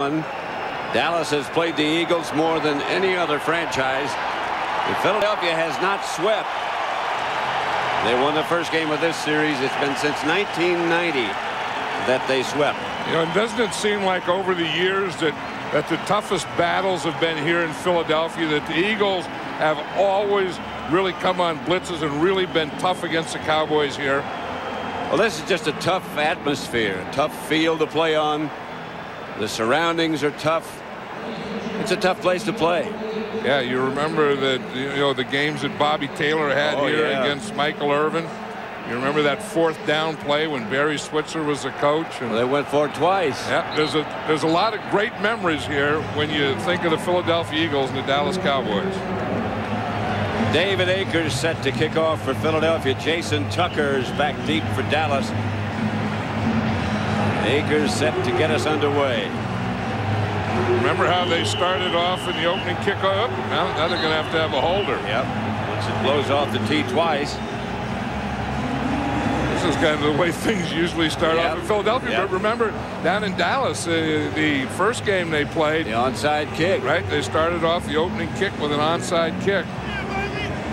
Dallas has played the Eagles more than any other franchise. And Philadelphia has not swept. They won the first game of this series. It's been since 1990 that they swept. You know, and doesn't it seem like over the years that that the toughest battles have been here in Philadelphia, that the Eagles have always really come on blitzes and really been tough against the Cowboys here. Well, this is just a tough atmosphere, a tough field to play on. The surroundings are tough. It's a tough place to play. Yeah, you remember that you know the games that Bobby Taylor had oh, here yeah. against Michael Irvin. You remember that fourth down play when Barry Switzer was the coach? And well, they went for it twice. Yeah, there's a there's a lot of great memories here when you think of the Philadelphia Eagles and the Dallas Cowboys. David Akers set to kick off for Philadelphia. Jason Tucker's back deep for Dallas. Akers set to get us underway. Remember how they started off in the opening kickoff? Now, now they're going to have to have a holder. Yep. Once it blows off the tee twice. This is kind of the way things usually start yep. off in Philadelphia. Yep. But remember, down in Dallas, uh, the first game they played. The onside kick. Right. They started off the opening kick with an onside kick.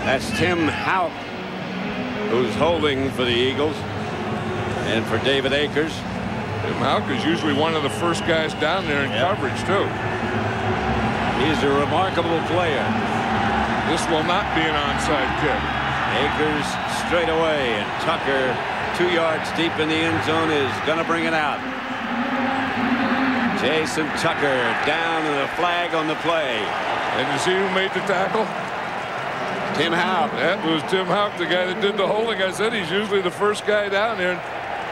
That's Tim Hauck, who's holding for the Eagles. And for David Akers. Is usually one of the first guys down there in yep. coverage, too. He's a remarkable player. This will not be an onside kick. Akers straight away, and Tucker two yards deep in the end zone is going to bring it out. Jason Tucker down and a flag on the play. And you see who made the tackle? Tim Hauck. That was Tim Hauck, the guy that did the holding. I said he's usually the first guy down there.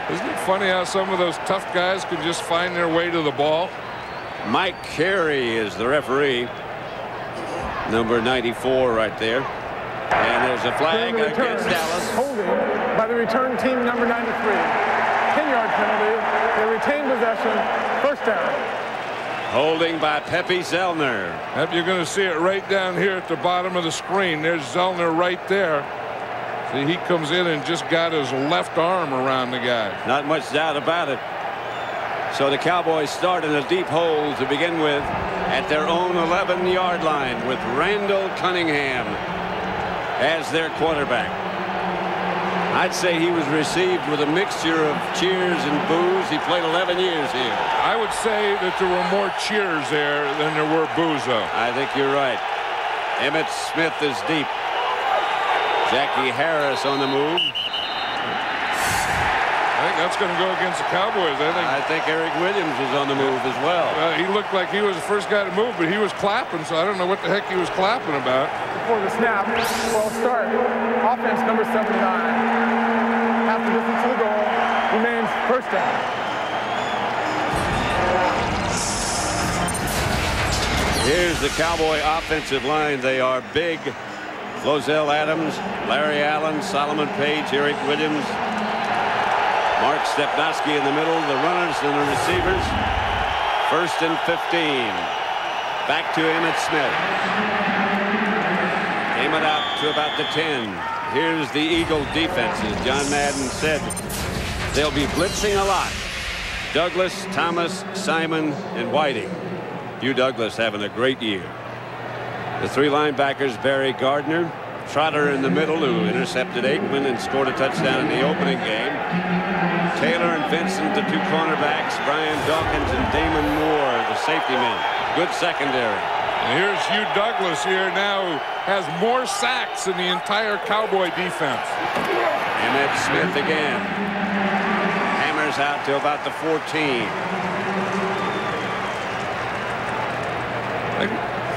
Isn't it funny how some of those tough guys can just find their way to the ball? Mike Carey is the referee. Number 94 right there. And there's a flag the against Dallas. Holding by the return team number 93. 10-yard penalty. They retain possession. First down. Holding by Peppi Zellner. You're going to see it right down here at the bottom of the screen. There's Zellner right there. See, he comes in and just got his left arm around the guy. Not much doubt about it. So the Cowboys start in a deep hole to begin with at their own 11-yard line with Randall Cunningham as their quarterback. I'd say he was received with a mixture of cheers and boos. He played 11 years here. I would say that there were more cheers there than there were boos, though. I think you're right. Emmitt Smith is deep. Jackie Harris on the move. I think that's going to go against the Cowboys. I think. I think Eric Williams was on the move as well. Uh, he looked like he was the first guy to move, but he was clapping, so I don't know what the heck he was clapping about. Before the snap, well start. Offense number 79. Half the distance to the goal remains first down. Here's the Cowboy offensive line. They are big Flozell Adams, Larry Allen, Solomon Page, Eric Williams, Mark Stepnoski in the middle, the runners and the receivers. First and 15. Back to Emmitt Smith. It out to about the 10. Here's the Eagle defense, as John Madden said. They'll be blitzing a lot. Douglas, Thomas, Simon, and Whiting. Hugh Douglas having a great year. The three linebackers, Barry Gardner, Trotter in the middle, who intercepted Aikman and scored a touchdown in the opening game. Taylor and Vincent, the two cornerbacks, Brian Dawkins and Damon Moore, the safety men. Good secondary. And here's Hugh Douglas here now, has more sacks than the entire Cowboy defense. Emmitt Smith again. Hammers out to about the 14.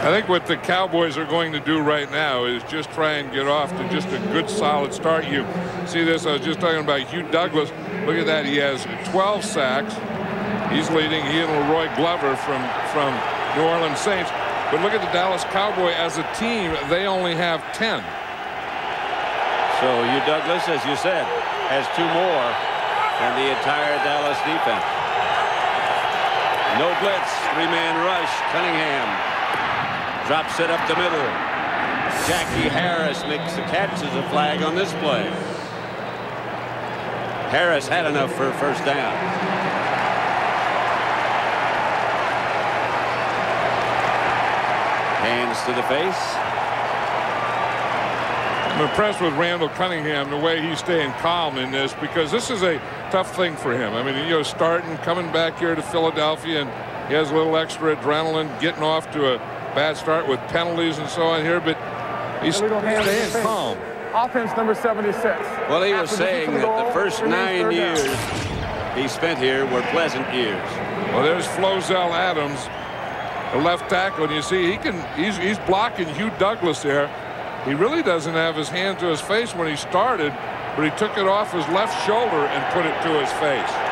I think what the Cowboys are going to do right now is just try and get off to just a good solid start. You see this, I was just talking about Hugh Douglas. Look at that, he has 12 sacks. He's leading, he and La'Roi Glover from, from New Orleans Saints. But look at the Dallas Cowboy as a team, they only have 10. So Hugh Douglas, as you said, has two more than the entire Dallas defense. No blitz, three-man rush, Cunningham Drops it up the middle. Jackie Harris makes the catch as a flag on this play. Harris had enough for a first down. Hands to the face. I'm impressed with Randall Cunningham, the way he's staying calm in this, because this is a tough thing for him. I mean, you know, starting, coming back here to Philadelphia, and he has a little extra adrenaline, getting off to a bad start with penalties and so on here, but he's staying calm. Offense number 76. Well, he was saying that the first nine years he spent here were pleasant years. Well, there's Flozell Adams, the left tackle, and you see he can he's he's blocking Hugh Douglas there. He really doesn't have his hand to his face when he started, but he took it off his left shoulder and put it to his face.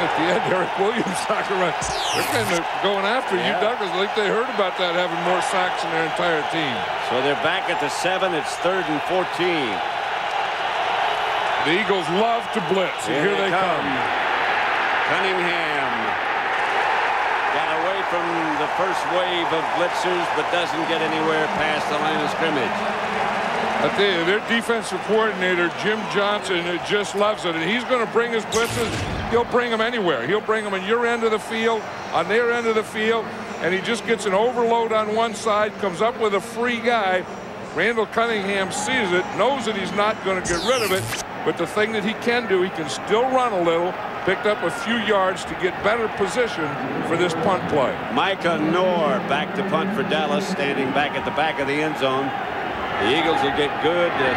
At the end, Eric Williams soccer run. They're kind of going after yeah. Hugh Douglas. I think they heard about that having more sacks in their entire team. So they're back at the seven. It's third and 14. The Eagles love to blitz, and here, here they, they come. come. Cunningham got away from the first wave of blitzers, but doesn't get anywhere past the line of scrimmage. I tell you, their defensive coordinator, Jim Johnson, just loves it. And he's going to bring his blitzes. He'll bring them anywhere. He'll bring them on your end of the field, on their end of the field, and he just gets an overload on one side, comes up with a free guy. Randall Cunningham sees it, knows that he's not going to get rid of it, but the thing that he can do, he can still run a little, picked up a few yards to get better position for this punt play. Micah Knorr back to punt for Dallas, standing back at the back of the end zone. The Eagles will get good uh,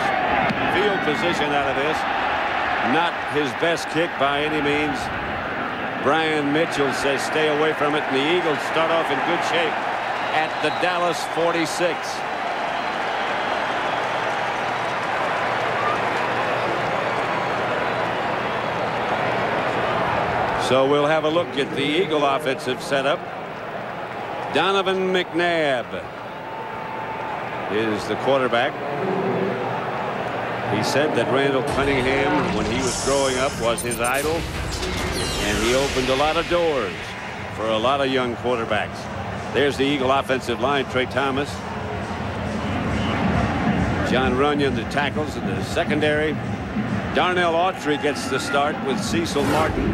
field position out of this. Not his best kick by any means. Brian Mitchell says stay away from it, and the Eagles start off in good shape at the Dallas 46. So we'll have a look at the Eagle offensive setup. Donovan McNabb is the quarterback. He said that Randall Cunningham, when he was growing up, was his idol. And he opened a lot of doors for a lot of young quarterbacks. There's the Eagle offensive line, Tra Thomas. Jon Runyan, the tackles in the secondary. Darnell Autry gets the start with Cecil Martin.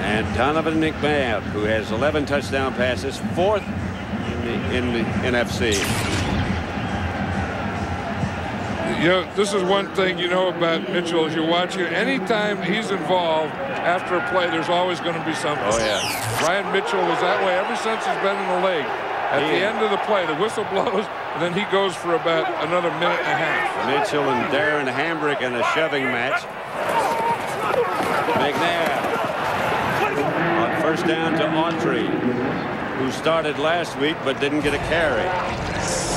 And Donovan McNabb, who has 11 touchdown passes, fourth in the, in the NFC. You know, this is one thing you know about Mitchell as you watch him. Anytime he's involved after a play, there's always going to be something. Oh, yeah. Ryan Mitchell was that way ever since he's been in the league. At he the end of the play, the whistle blows, and then he goes for about another minute and a half. Mitchell and Darren Hambrick in a shoving match. McNabb First down to Autry, who started last week but didn't get a carry.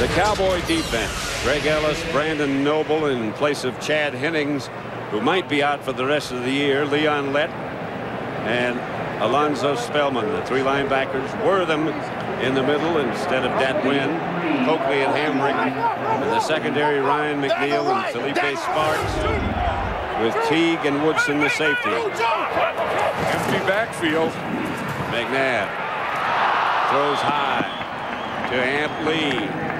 The Cowboy defense. Greg Ellis, Brandon Noble in place of Chad Hennings, who might be out for the rest of the year. Leon Lett and Alonzo Spellman, the three linebackers. were Wortham in the middle instead of Dat Nguyen, Coakley and Hambrick. In the secondary, Ryan McNeil and Phillippi Sparks with Teague and Woodson the safety. Empty backfield. McNabb throws high to Amp Lee.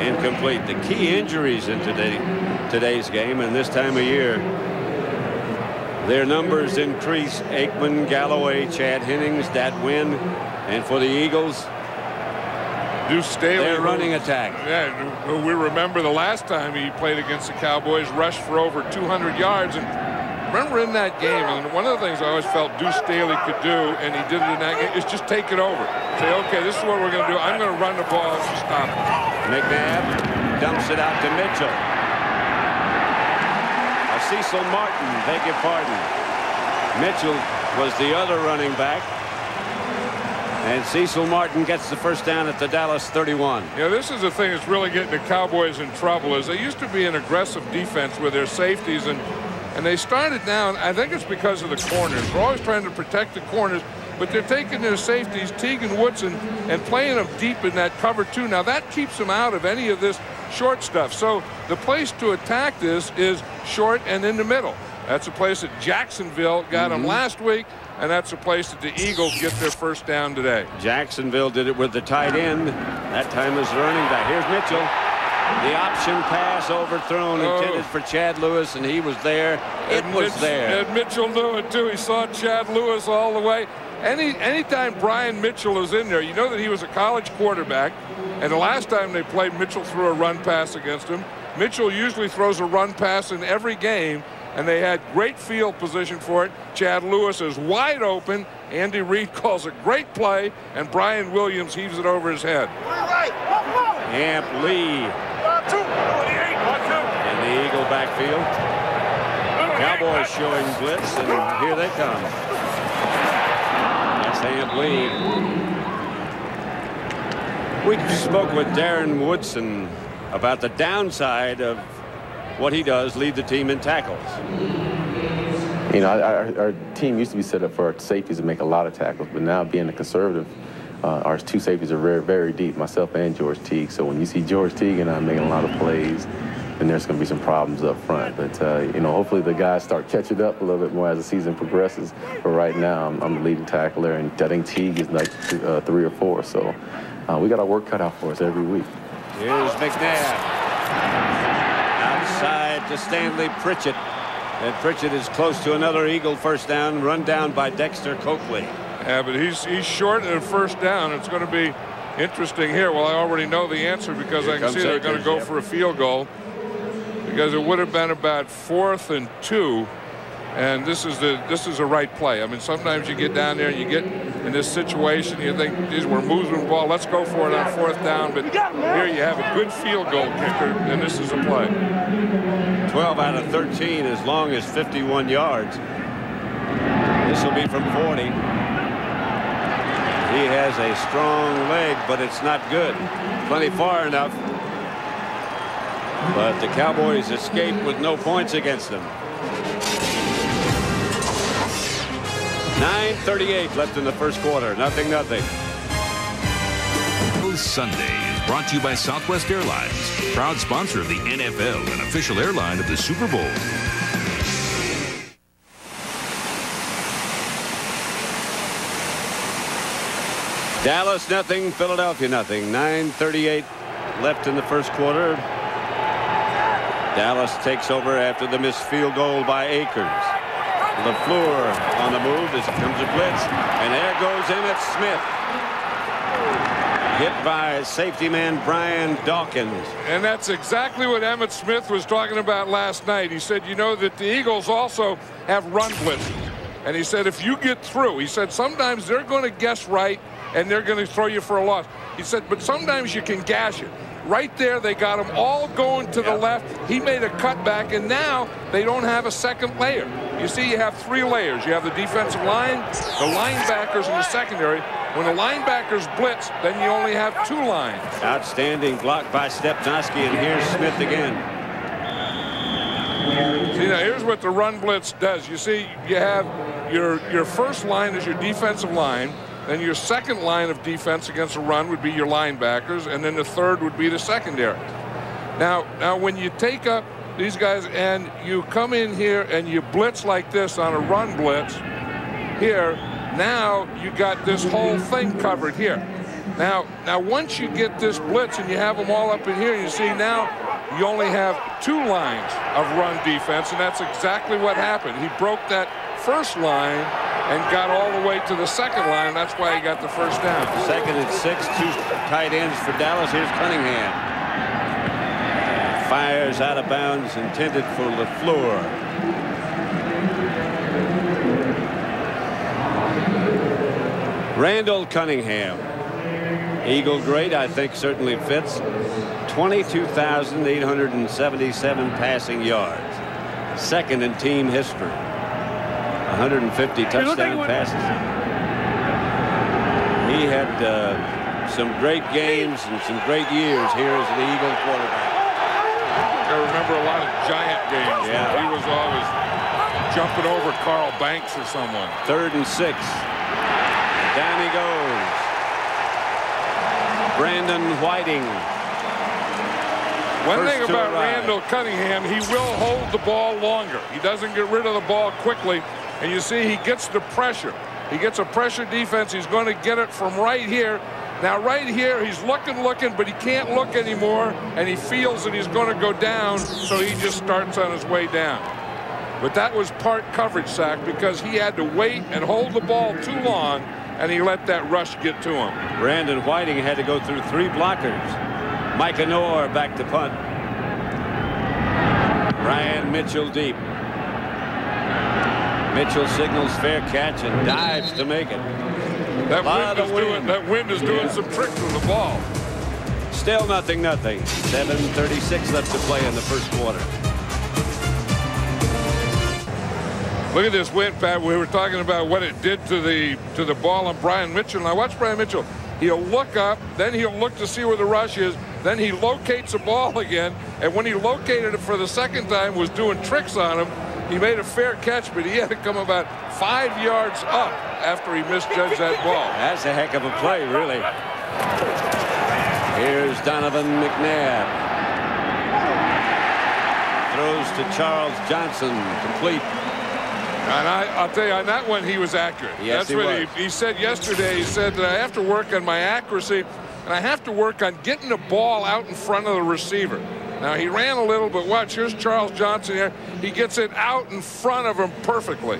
Incomplete. The key injuries in today, today's game and this time of year. Their numbers increase. Aikman, Galloway, Chad Hennings, Dat Nguyen. And for the Eagles, Deuce Staley. They're running attack. Yeah, we remember the last time he played against the Cowboys, rushed for over 200 yards. And remember in that game, and one of the things I always felt Deuce Staley could do, and he did it in that game, is just take it over. Say, okay, this is what we're going to do. I'm going to run the ball and stop it. McNabb dumps it out to Mitchell. A Cecil Martin, beg your pardon. Mitchell was the other running back. And Cecil Martin gets the first down at the Dallas 31. Yeah, this is the thing that's really getting the Cowboys in trouble is they used to be an aggressive defense with their safeties and and they started down. I think it's because of the corners. We're always trying to protect the corners, but they're taking their safeties, Teague and Woodson, and playing them deep in that cover two. Now that keeps them out of any of this short stuff. So the place to attack this is short and in the middle. That's a place that Jacksonville got mm -hmm. them last week. And that's a place that the Eagles get their first down today. Jacksonville did it with the tight end. That time the running back. Here's Mitchell. The option pass overthrown Oh. intended for Chad Lewis, and he was there. It And was Mitch- there. And Mitchell knew it too. He saw Chad Lewis all the way. Any anytime Brian Mitchell is in there, you know that he was a college quarterback. And the last time they played, Mitchell threw a run pass against him. Mitchell usually throws a run pass in every game, and they had great field position for it. Chad Lewis is wide open. Andy Reid calls a great play, and Brian Williams heaves it over his head. Amp Lee in the Eagle backfield. Cowboys showing blitz, and here they come. Amp Lee. We spoke with Darren Woodson about the downside of what he does, lead the team in tackles. You know, our, our team used to be set up for our safeties to make a lot of tackles, but now being a conservative, uh, our two safeties are very, very deep, myself and George Teague. So when you see George Teague and I making a lot of plays, then there's going to be some problems up front. But, uh, you know, hopefully the guys start catching up a little bit more as the season progresses. But right now, I'm, I'm the leading tackler, and I think Teague is like uh, three or four. So uh, we got our work cut out for us every week. Here's McNabb. Outside to Stanley Pritchett. And Pritchett is close to another Eagle first down, run down by Dexter Coakley. Yeah, but he's he's short at first down. It's going to be interesting here. Well, I already know the answer because Here I can comes see they're going to go yep. for a field goal because it would have been about fourth and two. And this is the this is the right play. I mean, sometimes you get down there and you get in this situation, you think, geez, we're moving the ball, let's go for it on fourth down. But here you have a good field goal kicker, and this is a play. 12 out of 13 as long as 51 yards. This will be from 40. He has a strong leg, but it's not good. Plenty far enough. But the Cowboys escape with no points against them. 9.38 left in the first quarter. Nothing, nothing. Sunday is brought to you by Southwest Airlines, proud sponsor of the NFL and official airline of the Super Bowl. Dallas nothing, Philadelphia nothing. 9.38 left in the first quarter. Dallas takes over after the missed field goal by Akers. LaFleur on the move. This comes a blitz. And there goes Emmitt Smith. Hit by safety man Brian Dawkins. And that's exactly what Emmitt Smith was talking about last night. He said, you know, that the Eagles also have run blitzes. And he said, if you get through, he said, sometimes they're going to guess right and they're going to throw you for a loss. He said, but sometimes you can gash it. Right there, they got them all going to the left. He made a cutback, and now they don't have a second layer. You see, you have three layers. You have the defensive line, the linebackers, and the secondary. When the linebackers blitz, then you only have two lines. Outstanding block by Stepnoski. And here's Smith again. See, now here's what the run blitz does. You see, you have your your first line is your defensive line. Then your second line of defense against a run would be your linebackers, and then the third would be the secondary. Now, now when you take up these guys and you come in here and you blitz like this on a run blitz, here, now you got this whole thing covered here. Now, now once you get this blitz and you have them all up in here, you see now you only have two lines of run defense, and that's exactly what happened. He broke that first line and got all the way to the second line, that's why he got the first down. Second and six, two tight ends for Dallas. Here's Cunningham. Fires out of bounds, intended for LaFleur. Randall Cunningham. Eagle great, I think certainly fits. 22,877 passing yards. Second in team history. 150 touchdown passes. He had uh, some great games and some great years here as the Eagle quarterback. I remember a lot of giant games. Yeah. He was always jumping over Carl Banks or someone. Third and six. Down he goes. Brandon Whiting. One First thing about. Randall Cunningham, he will hold the ball longer. He doesn't get rid of the ball quickly. And you see, he gets the pressure. He gets a pressure defense. He's going to get it from right here. Now, right here, he's looking, looking, but he can't look anymore, and he feels that he's going to go down, so he just starts on his way down. But that was part coverage sack because he had to wait and hold the ball too long, and he let that rush get to him. Brandon Whiting had to go through three blockers. Micah Knorr back to punt. Ryan Mitchell deep. Mitchell signals fair catch and dives to make it. That wind, is doing, that wind is doing Yeah. some tricks with the ball. Still nothing, nothing. 7.36 left to play in the first quarter. Look at this wind, Pat. We were talking about what it did to the to the ball on Brian Mitchell. Now watch Brian Mitchell. He'll look up, then he'll look to see where the rush is, then he locates the ball again, and when he located it for the second time, was doing tricks on him. He made a fair catch, but he had to come about five yards up after he misjudged that ball. That's a heck of a play, really. Here's Donovan McNabb. Throws to Charles Johnson, complete. And I, I'll tell you, on that one, he was accurate. Yes, That's he what was. He, he said yesterday. He said that I have to work on my accuracy, and I have to work on getting the ball out in front of the receiver. Now, he ran a little, but watch, here's Charles Johnson here. He gets it out in front of him perfectly.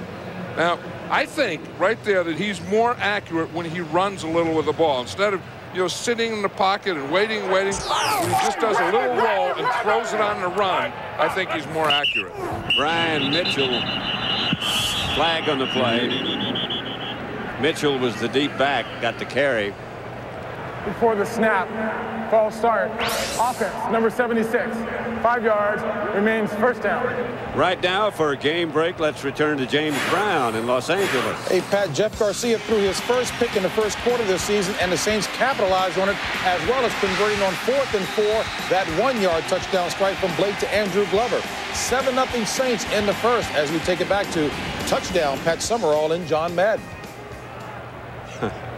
Now, I think right there that he's more accurate when he runs a little with the ball. Instead of, you know, sitting in the pocket and waiting, waiting, he just does a little roll and throws it on the run, I think he's more accurate. Brian Mitchell. Flag on the play. Mitchell was the deep back, got the carry. Before the snap, false start. Offense, number 76. Five yards, remains first down. Right now, for a game break, let's return to James Brown in Los Angeles. Hey, Pat, Jeff Garcia threw his first pick in the first quarter this season, and the Saints capitalized on it, as well as converting on fourth and four, that one-yard touchdown strike from Blake to Andrew Glover. 7-0 Saints in the first, as we take it back to touchdown Pat Summerall and John Madden.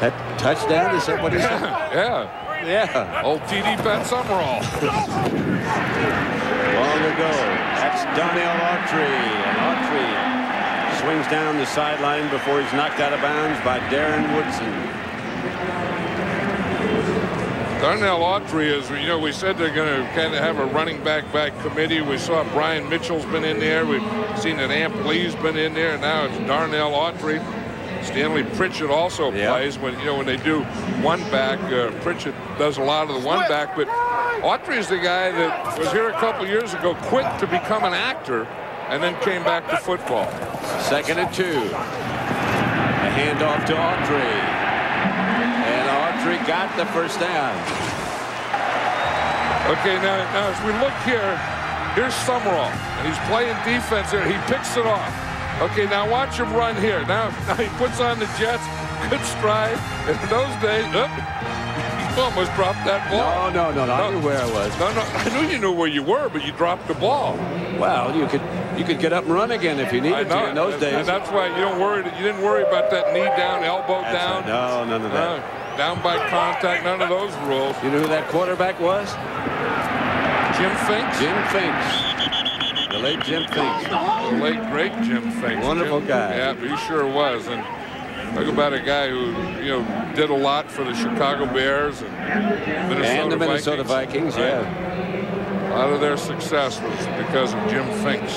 That touchdown, is that what he said? Yeah, yeah. old TD Pat Summerall. Long ago. That's Darnell Autry. And Autry swings down the sideline before he's knocked out of bounds by Darren Woodson. Darnell Autry is, you know, we said they're going to kind of have a running back back committee. We saw Brian Mitchell's been in there. We've seen that Amp Lee's been in there. And now it's Darnell Autry. Stanley Pritchett also Yeah. plays when, you know, when they do one back. Uh, Pritchett does a lot of the one back. But Autry is the guy that was here a couple years ago, quit to become an actor, and then came back to football. Second and two. A handoff to Autry. And Autry got the first down. Okay, now, now as we look here, here's Summerall, and he's playing defense here. He picks it off. Okay, now watch him run here. Now, now he puts on the Jets. Good stride. And in those days, oop, oh, you almost dropped that ball. No, no, no, no. I knew where I was. No, no, I knew you knew where you were, but you dropped the ball. Well, you could you could get up and run again if you needed to in those days. and that's why you don't worry. You didn't worry about that knee down, elbow That's down. right. No, none of that. No, down by contact. None of those rules. You know who that quarterback was? Jim Finks. Jim Finks. The late Jim Finks. The late great Jim Finks. Wonderful Jim- guy. Yeah, he sure was. And talk about a guy who you know did a lot for the Chicago Bears and Minnesota And the Minnesota Vikings. Vikings, Right. yeah. A lot of their success was because of Jim Finks.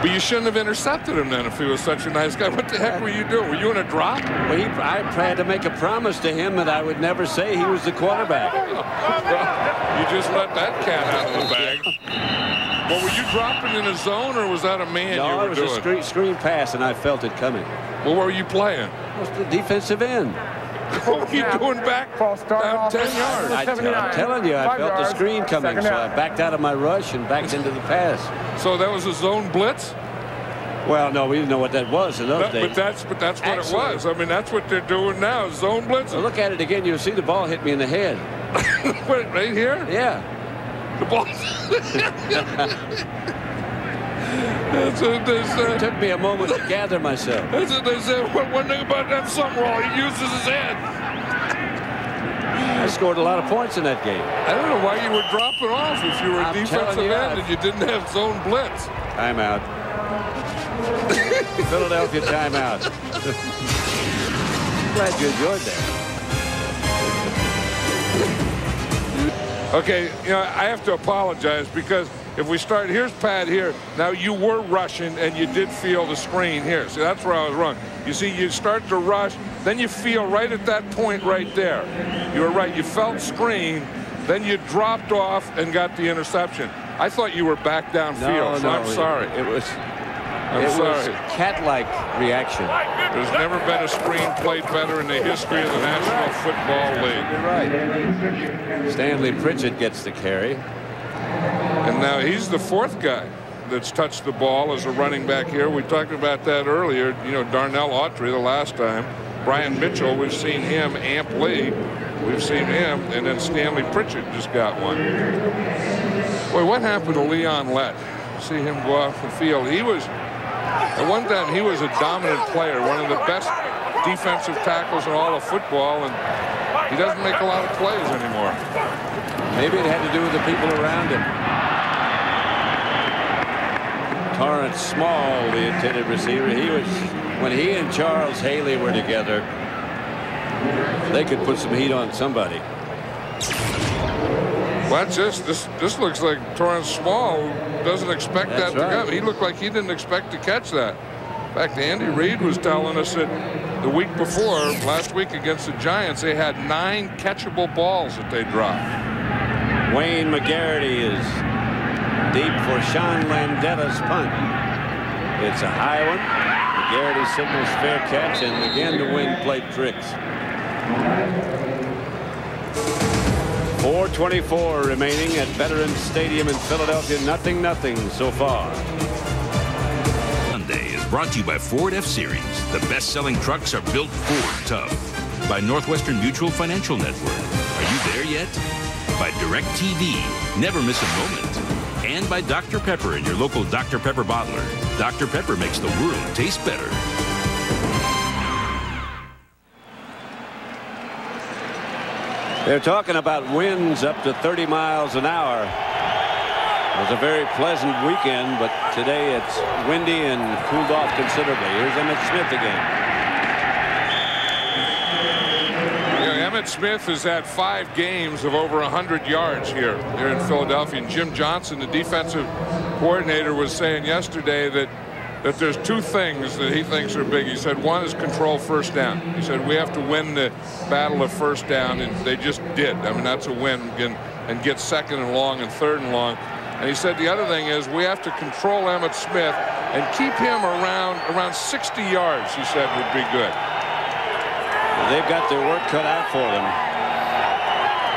But you shouldn't have intercepted him then if he was such a nice guy. What the heck were you doing? Were you in a drop? Well, he, I had to make a promise to him that I would never say he was the quarterback. You just let that cat out of the bag. Well, were you dropping in a zone or was that a man you No, were it was doing? a screen, screen pass, and I felt it coming. Well, where were you playing? It was the defensive end. What were you doing back False start. down 10 offense, yards? number I, 79. am telling you, I Five felt the screen coming, so. I backed out of my rush and backed into the pass. So that was a zone blitz? Well, no, we didn't know what that was in those That- days. but that's but that's what Actually- it was. I mean, that's what they're doing now. Zone blitz. So look at it again. You'll see the ball hit me in the head. Wait, right here. Yeah. The ball. that's what they It took me a moment to gather myself. That's what they said. One, thing about that Summerall, he uses his head. I scored a lot of points in that game. I don't know why you were dropping off if you were a I'm defensive you, end I've- and you didn't have zone blitz. Timeout. Philadelphia timeout. glad you enjoyed that. Okay, you know, I have to apologize because if we start, here's Pat here. Now, you were rushing and you did feel the screen here. See, that's where I was wrong. You see, you start to rush, then you feel right at that point right there. You were right. You felt screen, then you dropped off and got the interception. I thought you were back downfield, No, so no, I'm sorry. It, it was. I'm it sorry. was cat-like reaction. There's never been a screen played better in the history of the National Football League. You're right. Stanley Pritchett gets the carry. And now he's the fourth guy that's touched the ball as a running back here. We talked about that earlier. You know, Darnell Autry the last time. Brian Mitchell, we've seen him. Amp Lee, we've seen him. And then Stanley Pritchett just got one. Boy, what happened to Leon Lett? See him go off the field. He was, at one time, he was a dominant player, one of the best defensive tackles in all of football, and he doesn't make a lot of plays anymore. Maybe it had to do with the people around him. Torrance Small, the intended receiver, he was when he and Charles Haley were together. They could put some heat on somebody. Watch this. This this looks like Torrance Small doesn't expect That's that to right. come. He looked like he didn't expect to catch that. In fact, Andy Reid was telling us that the week before, last week against the Giants, they had nine catchable balls that they dropped. Wayne McGarity is deep for Sean Landeta's punt. It's a high one. McGarity signals fair catch, and again the wind played tricks. 424 remaining at Veterans Stadium in Philadelphia. Nothing, nothing so far. Sunday is brought to you by Ford F-Series. The best-selling trucks are built Ford tough. By Northwestern Mutual Financial Network. Are you there yet? By Direct TV. Never miss a moment. And by Dr. Pepper and your local Dr. Pepper bottler. Dr. Pepper makes the world taste better. They're talking about winds up to 30 miles an hour. It was a very pleasant weekend, but today it's windy and cooled off considerably. Here's Emmitt Smith again. Know, Emmitt Smith has had five games of over 100 yards here, here in Philadelphia. And Jim Johnson, the defensive coordinator, was saying yesterday that that there's two things that he thinks are big. He said one is control first down. He said we have to win the battle of first down, and they just did. I mean, that's a win and, and get second and long and third and long. And he said the other thing is we have to control Emmitt Smith and keep him around around 60 yards. He said would be good. They've got their work cut out for them.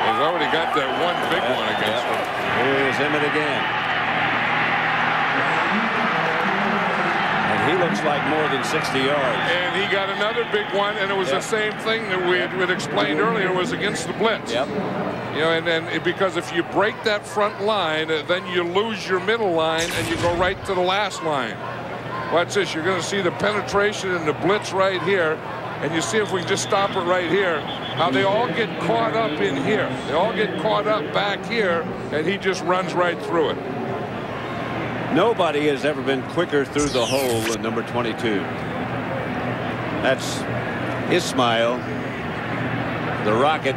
They've already got that one big one against them. Here's Emmitt again. He looks like more than 60 yards. And he got another big one, and it was Yep. the same thing that we had, we had explained earlier was against the blitz. Yep. You know, and then because if you break that front line, then you lose your middle line and you go right to the last line. Watch this. You're going to see the penetration and the blitz right here. And you see if we can just stop it right here, how they all get caught up in here. They all get caught up back here, and he just runs right through it. Nobody has ever been quicker through the hole than number 22. That's Ismail, the Rocket.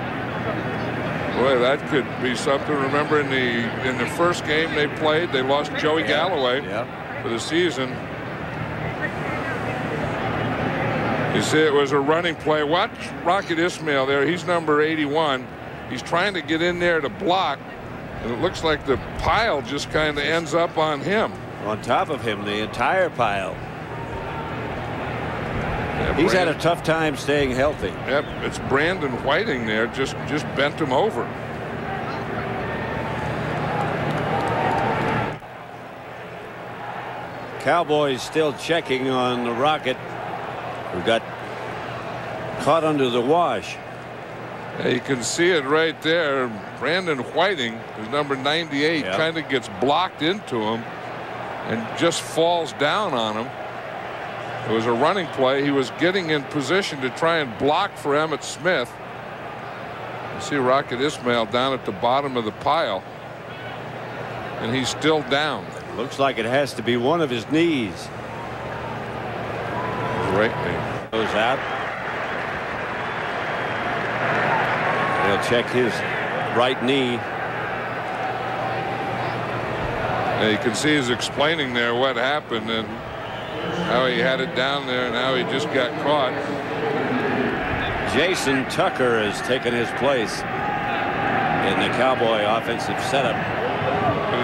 Boy, that could be something. Remember in the in the first game they played, they lost Joey Galloway Yep. for the season. You see, it was a running play. Watch Rocket Ismail there. He's number 81. He's trying to get in there to block, and it looks like the pile just kind of ends up on him. On top of him, the entire pile. Yeah, He's had a tough time staying healthy. Yep, it's Brandon Whiting there. Just just bent him over. Cowboys still checking on the Rocket, who got caught under the wash. You can see it right there. Brandon Whiting, who's number 98, Yeah. kind of gets blocked into him and just falls down on him. It was a running play. He was getting in position to try and block for Emmitt Smith. You see Rocket Ismail down at the bottom of the pile. And he's still down. Looks like it has to be one of his knees. Right. Goes out. He'll check his right knee. Yeah, you can see he's explaining there what happened and how he had it down there and how he just got caught. Jason Tucker has taken his place in the Cowboy offensive setup.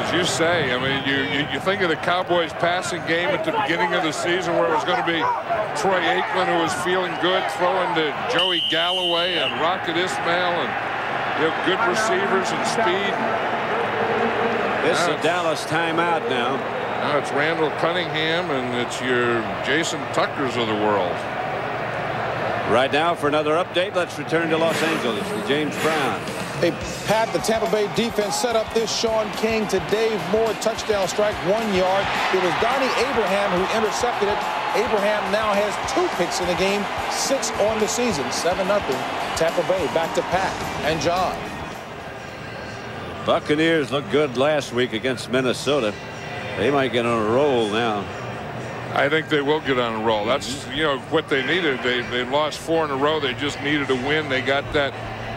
As you say, I mean, you, you, you think of the Cowboys passing game at the beginning of the season where it was going to be Troy Aikman who was feeling good throwing to Joey Galloway and Rocket Ismail and you have good receivers and speed. This is a Dallas timeout now. Now it's Randall Cunningham and it's your Jason Tuckers of the world. Right now for another update, let's return to Los Angeles to James Brown. Hey, Pat, the Tampa Bay defense set up this Shaun King to Dave Moore touchdown strike one yard. It was Donnie Abraham who intercepted it. Abraham now has two picks in the game, six on the season, 7 nothing. Tampa Bay back to Pat and John. Buccaneers looked good last week against Minnesota. They might get on a roll now. I think they will get on a roll. That's mm-hmm. you know what they needed. They they lost four in a row. They just needed a win. They got that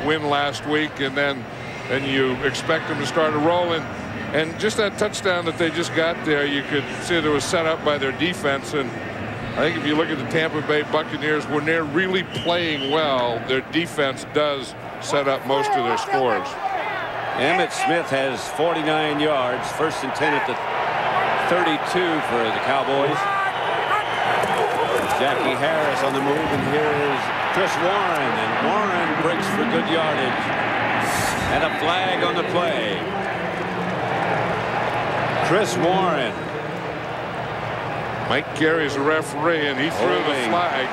win last week, and then and you expect them to start a roll. And just that touchdown that they just got there, you could see it was set up by their defense. And I think if you look at the Tampa Bay Buccaneers, when they're really playing well, their defense does set up most of their scores. Emmitt Smith has 49 yards, first and 10 at the 32 for the Cowboys. Jackie Harris on the move, and here is Chris Warren, and Warren breaks for good yardage. And a flag on the play. Chris Warren. Mike Carey's a referee, and he threw Holding. the flag.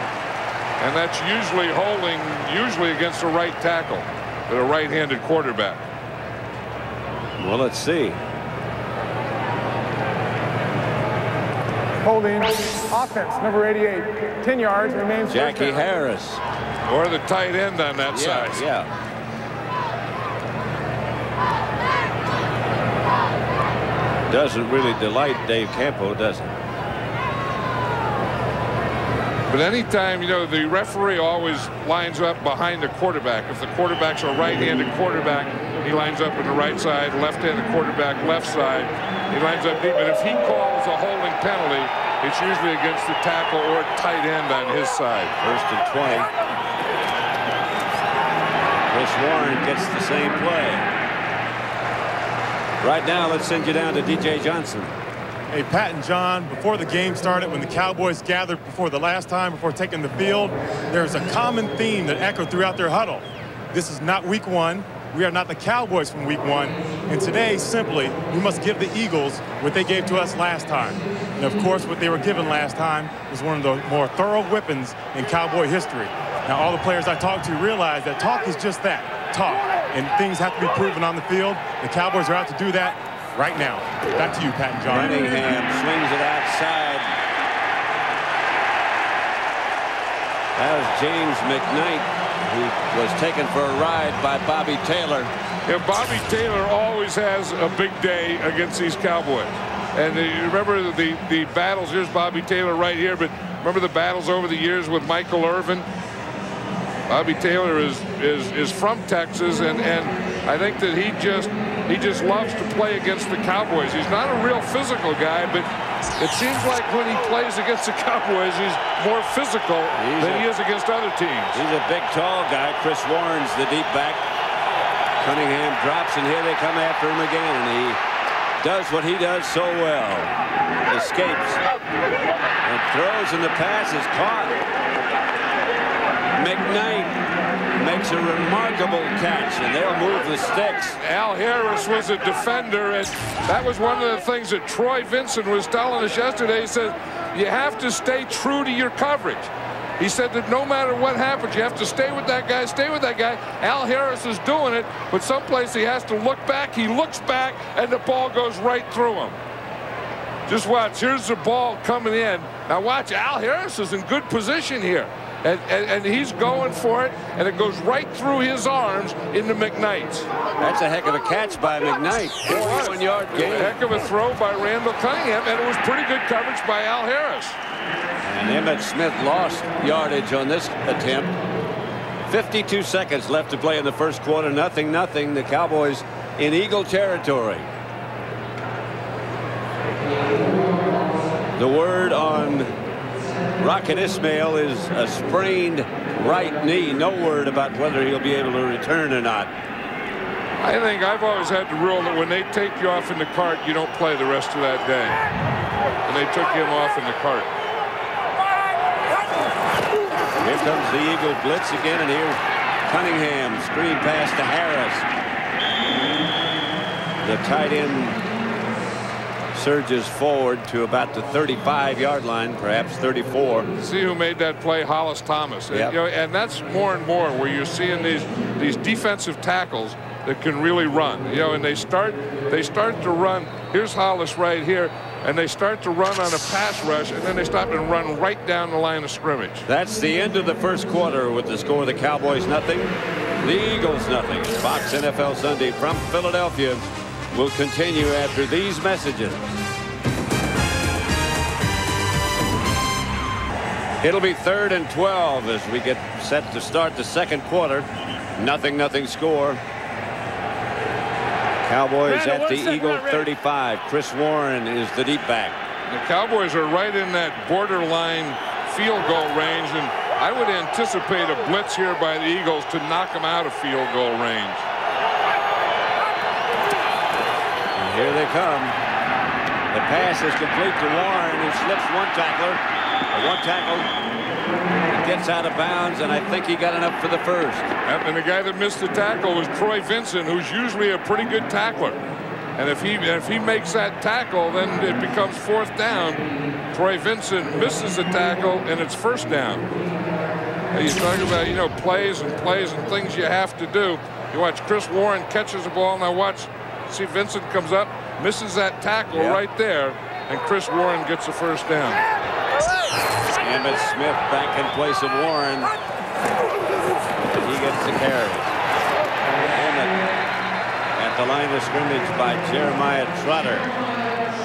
And that's usually holding, usually against a right tackle, but a right-handed quarterback. Well, let's see. Holding offense, number 88. 10 yards, remains Jackie. Harris. Or the tight end on that Yeah, side. yeah. Doesn't really delight Dave Campo, does it? But anytime, you know, the referee always lines up behind the quarterback. If the quarterback's a right-handed quarterback, he lines up on the right side, left-handed quarterback, left side. He lines up deep. And if he calls a holding penalty, it's usually against the tackle or tight end on his side. First and 20. Warren gets the same play. Right now, let's send you down to DJ Johnson. Hey, Pat and John, before the game started, when the Cowboys gathered before the last time, before taking the field, there's a common theme that echoed throughout their huddle. This is not week one. We are not the Cowboys from week one. And today, simply, we must give the Eagles what they gave to us last time. And of course, what they were given last time was one of the more thorough weapons in Cowboy history. Now, all the players I talked to realize that talk is just that, talk. And things have to be proven on the field. The Cowboys are out to do that right now. Back to you, Pat and John. Cunningham swings it outside. That was James McKnight, who was taken for a ride by Bobby Taylor. Yeah, Bobby Taylor always has a big day against these Cowboys. And you remember the, the battles, here's Bobby Taylor right here, but remember the battles over the years with Michael Irvin? Bobby Taylor is, is, is from Texas, and, and I think that he just he just loves to play against the Cowboys. He's not a real physical guy, but it seems like when he plays against the Cowboys, he's more physical He's than a- he is against other teams. He's a big, tall guy. Chris Warren's the deep back. Cunningham drops, and here they come after him again, and he does what he does so well. Escapes. And throws, and the pass is caught. McKnight makes a remarkable catch, and they'll move the sticks. Al Harris was a defender, and that was one of the things that Troy Vincent was telling us yesterday. He said, you have to stay true to your coverage. He said that no matter what happens, you have to stay with that guy, stay with that guy. Al Harris is doing it, but someplace he has to look back. He looks back, and the ball goes right through him. Just watch. Here's the ball coming in. Now watch. Al Harris is in good position here. And, and, and he's going for it, and it goes right through his arms into McKnight's. That's a heck of a catch by McKnight. 41-yard A heck of a throw by Randall Cunningham, and it was pretty good coverage by Al Harris. And Emmitt Smith lost yardage on this attempt. 52 seconds left to play in the first quarter. Nothing, nothing. The Cowboys in Eagle territory. The word on Rocket Ismail is a sprained right knee. No word about whether he'll be able to return or not. I think I've always had the rule that when they take you off in the cart, you don't play the rest of that day. And they took him off in the cart. Here comes the Eagle blitz again, and here Cunningham. Screen pass to Harris. The tight end surges forward to about the 35-yard line, perhaps 34. See who made that play? Hollis Thomas. Yep. And, you know, and that's more and more where you're seeing these these defensive tackles that can really run. You know, and they start they start to run. Here's Hollis right here. And they start to run on a pass rush, and then they stop and run right down the line of scrimmage. That's the end of the first quarter with the score: the Cowboys nothing, the Eagles nothing. Fox NFL Sunday from Philadelphia will continue after these messages. It'll be third and 12 as we get set to start the second quarter. Nothing, nothing score. Cowboys at the Eagle 35. Chris Warren is the deep back. The Cowboys are right in that borderline field goal range, and I would anticipate a blitz here by the Eagles to knock them out of field goal range. Here they come. The pass is complete to Warren, who slips one tackler. One tackle. He gets out of bounds, and I think he got enough for the first. And the guy that missed the tackle was Troy Vincent, who's usually a pretty good tackler. And if he if he makes that tackle, then it becomes fourth down. Troy Vincent misses the tackle, and it's first down. You talk about you know plays and plays and things you have to do. You watch Chris Warren catches the ball. and I watch See Vincent comes up, misses that tackle right there, and Chris Warren gets the first down. Emmitt Smith back in place of Warren. He gets the carry. Emmitt at the line of scrimmage by Jeremiah Trotter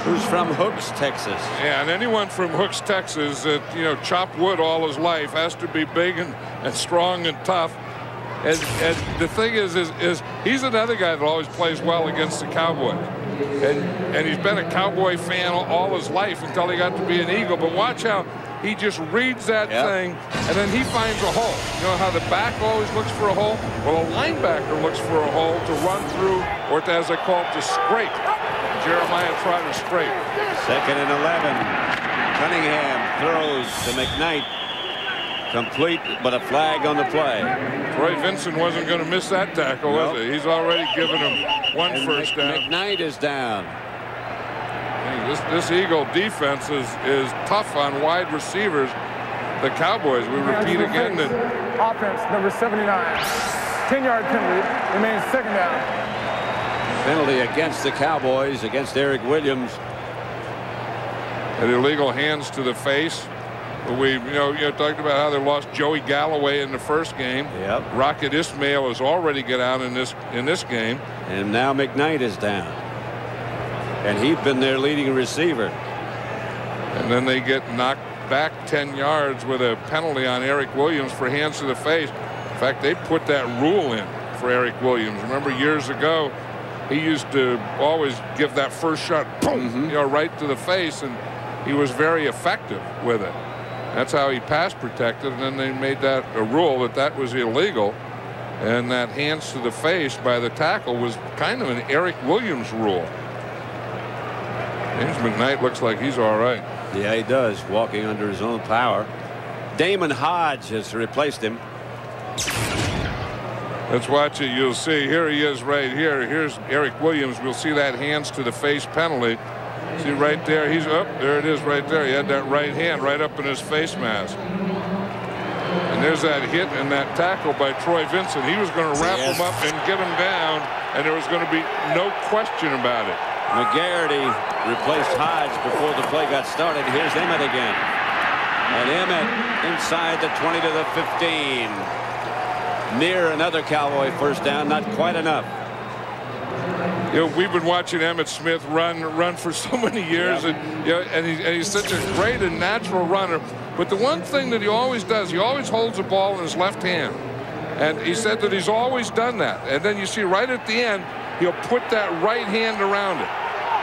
who's from Hooks, Texas. Yeah, and anyone from Hooks, Texas that, you know, chopped wood all his life has to be big and, and strong and tough. And, and the thing is, is, is he's another guy that always plays well against the Cowboys. And, and he's been a Cowboy fan all his life until he got to be an Eagle. But watch how he just reads that yep. thing, and then he finds a hole. You know how the back always looks for a hole? Well, a linebacker looks for a hole to run through, or to, as they call it, to scrape. Jeremiah tried to scrape. Second and 11. Cunningham throws to McKnight complete, but a flag on the play. Troy Vincent wasn't going to miss that tackle, nope. was he? He's already given him one and first down. McKnight is down. Hey, this, this Eagle defense is, is tough on wide receivers. The Cowboys, we repeat again. That Offense, number 79. 10-yard penalty, remains second down. Penalty against the Cowboys, against Eric Williams. An illegal hands to the face. We, you know, you know, talked about how they lost Joey Galloway in the first game. Yep. Rocket Ismail has already got out in this in this game. And now McKnight is down. And he's been their leading receiver. And then they get knocked back 10 yards with a penalty on Eric Williams for hands to the face. In fact, they put that rule in for Eric Williams. Remember years ago, he used to always give that first shot, boom, mm -hmm. you know, right to the face, and he was very effective with it. That's how he pass protected, and then they made that a rule that that was illegal. And that hands to the face by the tackle was kind of an Eric Williams rule. James McKnight looks like he's all right. Yeah, he does, walking under his own power. Damon Hodge has replaced him. Let's watch it. You'll see. Here he is right here. Here's Eric Williams. We'll see that hands to the face penalty. See right there, he's up. There it is right there. He had that right hand right up in his face mask. And there's that hit and that tackle by Troy Vincent. He was going to wrap yes. him up and get him down, and there was going to be no question about it. McGarity replaced Hodge before the play got started. Here's Emmitt again. And Emmitt inside the 20 to the 15. Near another Cowboy first down, not quite enough you know, we've been watching Emmitt Smith run run for so many years, yeah. and you know, and, he, and he's such a great and natural runner. But the one thing that he always does, he always holds the ball in his left hand. And he said that he's always done that. And then you see right at the end, he'll put that right hand around it.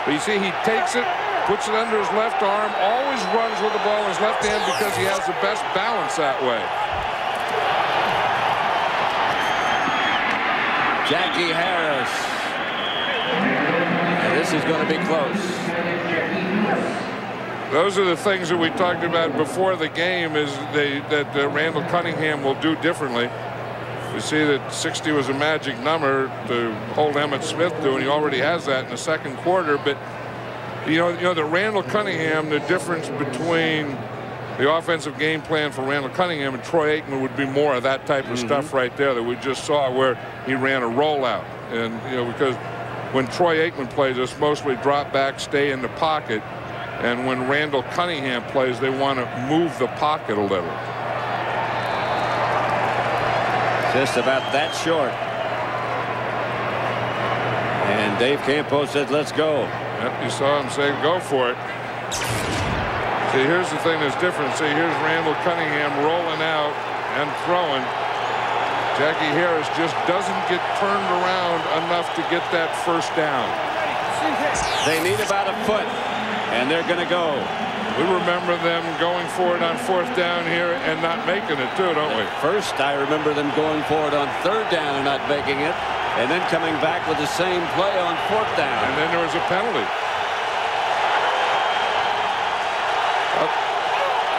But you see, he takes it, puts it under his left arm, always runs with the ball in his left hand because he has the best balance that way. Jackie Harris. This is going to be close. Those are the things that we talked about before the game is they, that uh, Randall Cunningham will do differently. We see that 60 was a magic number to hold Emmitt Smith to, and he already has that in the second quarter. But you know, you know that Randall Cunningham, the difference between the offensive game plan for Randall Cunningham and Troy Aikman would be more of that type of mm -hmm. stuff right there that we just saw where he ran a rollout. And, you know, because when Troy Aikman plays, it's mostly drop back, stay in the pocket. And when Randall Cunningham plays, they want to move the pocket a little. Just about that short. And Dave Campo said, let's go. Yep, you saw him say, go for it. See, here's the thing that's different. See, here's Randall Cunningham rolling out and throwing. Jackie Harris just doesn't get turned around enough to get that first down. They need about a foot, and they're going to go. We remember them going for it on fourth down here and not making it, too, don't we? First, I remember them going for it on third down and not making it, and then coming back with the same play on fourth down. And then there was a penalty.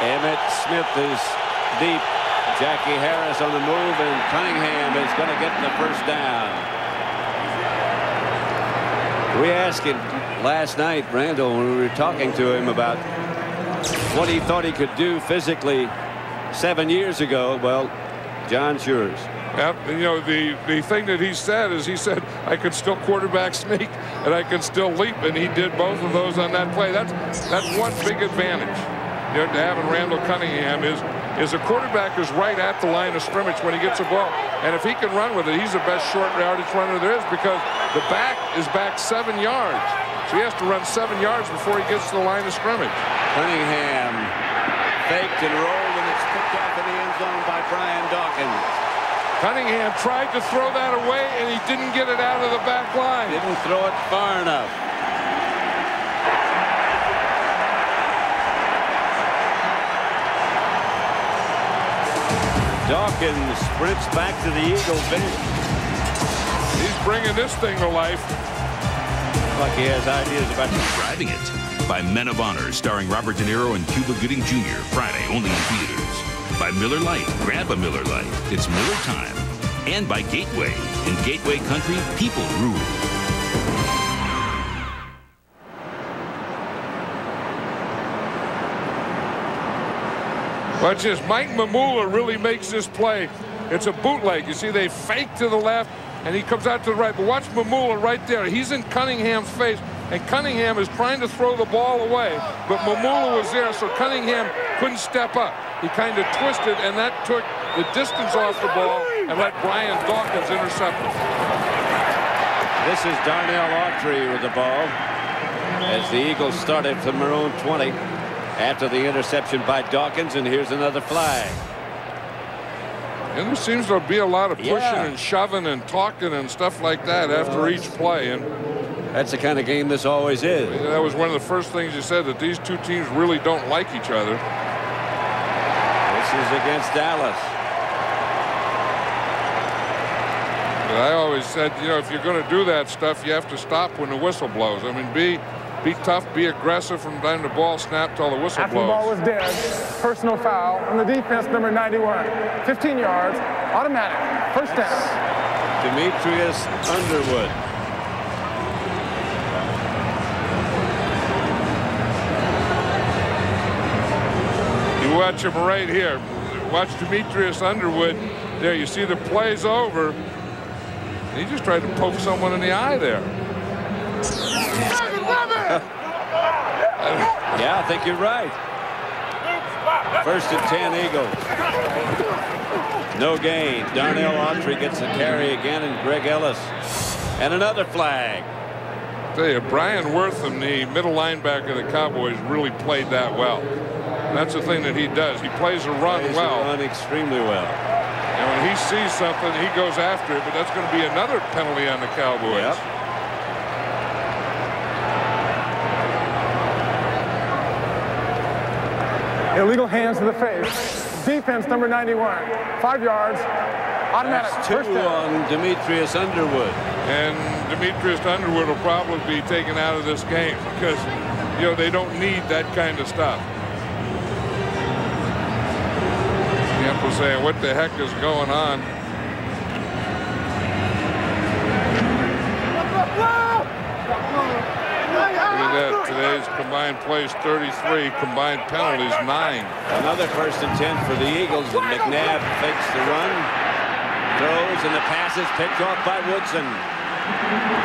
Emmitt Smith is deep. Jackie Harris on the move, and Cunningham is going to get the first down. We asked him last night, Randall, when we were talking to him about what he thought he could do physically seven years ago. Well, John Schurz. Yep, you know, the, the thing that he said is he said, I could still quarterback sneak and I could still leap, and he did both of those on that play. That's, that's one big advantage you know, to having Randall Cunningham is is a quarterback is right at the line of scrimmage when he gets a ball. And if he can run with it, he's the best short yardage runner there is because the back is back seven yards. So he has to run seven yards before he gets to the line of scrimmage. Cunningham faked and rolled, and it's picked off in the end zone by Brian Dawkins. Cunningham tried to throw that away, and he didn't get it out of the back line. Didn't throw it far enough. Dawkins sprints back to the Eagle bench. He's bringing this thing to life. Like he has ideas about driving it. By Men of Honor, starring Robert De Niro and Cuba Gooding Jr. Friday only in theaters. By Miller Lite, grab a Miller Lite. It's Miller time. And by Gateway. In Gateway Country, people rule. Watch this. Mike Mamula really makes this play. It's a bootleg. You see, they fake to the left, and he comes out to the right. But watch Mamula right there. He's in Cunningham's face, and Cunningham is trying to throw the ball away. But Mamula was there, so Cunningham couldn't step up. He kind of twisted, and that took the distance off the ball and let Brian Dawkins intercept it. This is Darnell Autry with the ball as the Eagles started from their own 20 after the interception by Dawkins, and here's another flag. And there seems to be a lot of pushing yeah. and shoving and talking and stuff like that after each play. And that's the kind of game this always is. That was one of the first things you said, that these two teams really don't like each other. This is against Dallas. But I always said, you know, if you're going to do that stuff, you have to stop when the whistle blows. I mean, be be tough, be aggressive from time the ball snap till the whistle After blows. the ball was dead, personal foul on the defense, number 91. 15 yards, automatic, first down. Demetrius Underwood. You watch him right here. Watch Demetrius Underwood. There, you see the play's over. He just tried to poke someone in the eye there. Yeah, I think you're right. First and 10 Eagles. No gain. Darnell Autry gets the carry again, and Greg Ellis. And another flag. I tell you, Barron Wortham, the middle linebacker of the Cowboys, really played that well. That's the thing that he does. He plays a run plays well. run extremely well. And when he sees something, he goes after it, but that's going to be another penalty on the Cowboys. Yep. Illegal hands to the face. Defense number 91. Five yards. Automatic. That's two First down. on Demetrius Underwood. And Demetrius Underwood will probably be taken out of this game because, you know, they don't need that kind of stuff. Camp saying, what the heck is going on? Look at that. Today's combined plays 33, combined penalties 9. Another first and 10 for the Eagles. And McNabb fakes the run. Throws and the pass is picked off by Woodson.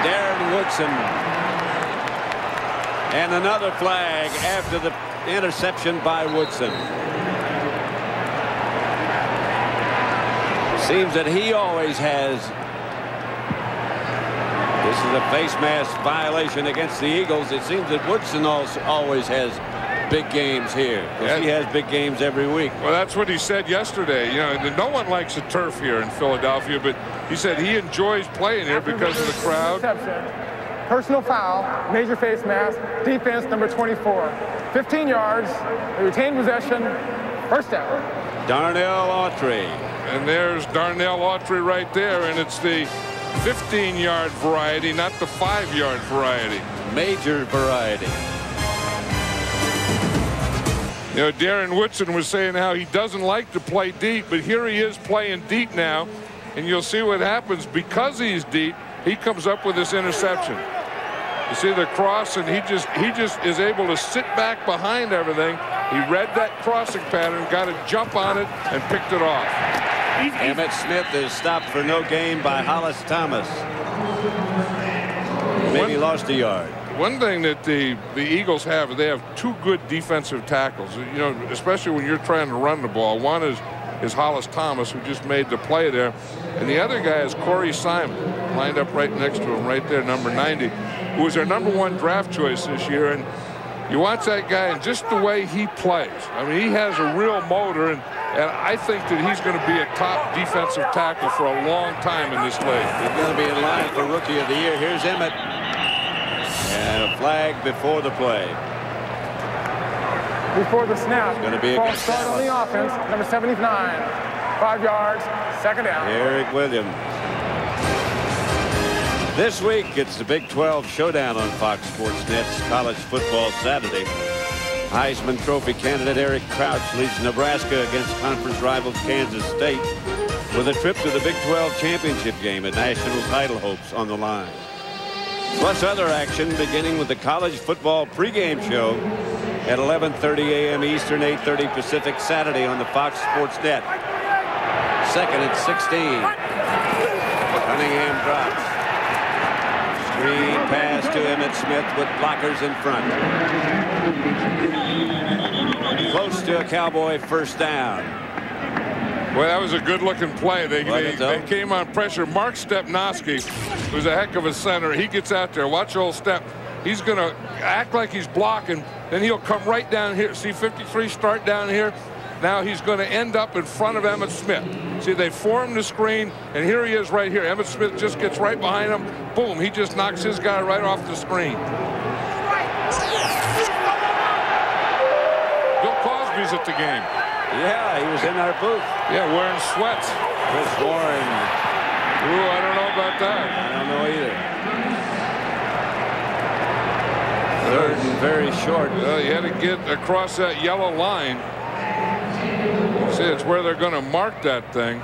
Darren Woodson. And another flag after the interception by Woodson. Seems that he always has this is a face mask violation against the Eagles. It seems that Woodson also always has big games here. 'cause he has big games every week. Well, that's what he said yesterday. You know, no one likes the turf here in Philadelphia, but he said he enjoys playing here because of the crowd. Personal foul, major face mask, defense number 24. 15 yards, they retain possession, first down. Darnell Autry. And there's Darnell Autry right there, and it's the 15-yard variety, not the five-yard variety. Major variety. You know, Darren Woodson was saying how he doesn't like to play deep, but here he is playing deep now, and you'll see what happens. Because he's deep, he comes up with this interception. You see the cross, and he just he just is able to sit back behind everything. He read that crossing pattern, got a jump on it, and picked it off. Emmitt Smith is stopped for no gain by Hollis Thomas. Maybe One- lost a yard. One thing that the the Eagles have, they have two good defensive tackles. You know, especially when you're trying to run the ball. One is is Hollis Thomas, who just made the play there, and the other guy is Corey Simon, lined up right next to him, right there, number 90, who was their number one draft choice this year. And you watch that guy and just the way he plays. I mean, he has a real motor, and and I think that he's going to be a top defensive tackle for a long time in this league. He's going to be in line for Rookie of the Year. Here's Emmitt. And a flag before the play. Before the snap. gonna be False start on the offense, number 79. Five yards, second down. Eric Williams. This week, it's the Big 12 showdown on Fox Sports Net's College Football Saturday. Heisman Trophy candidate Eric Crouch leads Nebraska against conference rivals Kansas State with a trip to the Big 12 championship game at national title hopes on the line. Plus other action beginning with the college football pregame show at 11:30 a.m. Eastern, 8:30 Pacific Saturday on the Fox Sports Net. Second and 16. Cunningham drops. Screen pass to Emmitt Smith with blockers in front. Close to a Cowboy first down. Well, that was a good-looking play. They, they, they came on pressure. Mark Stepnoski, who's a heck of a center, he gets out there. Watch old Step. He's going to act like he's blocking. Then he'll come right down here. See 53 start down here. Now he's going to end up in front of Emmitt Smith. See, they form the screen, and here he is right here. Emmitt Smith just gets right behind him. Boom, he just knocks his guy right off the screen. Bill Cosby's at the game. Yeah, he was in our booth. Yeah, wearing sweats. Chris Warren. Ooh, I don't know about that. I don't know either. Third and very short. Well, you had to get across that yellow line. See, it's where they're going to mark that thing.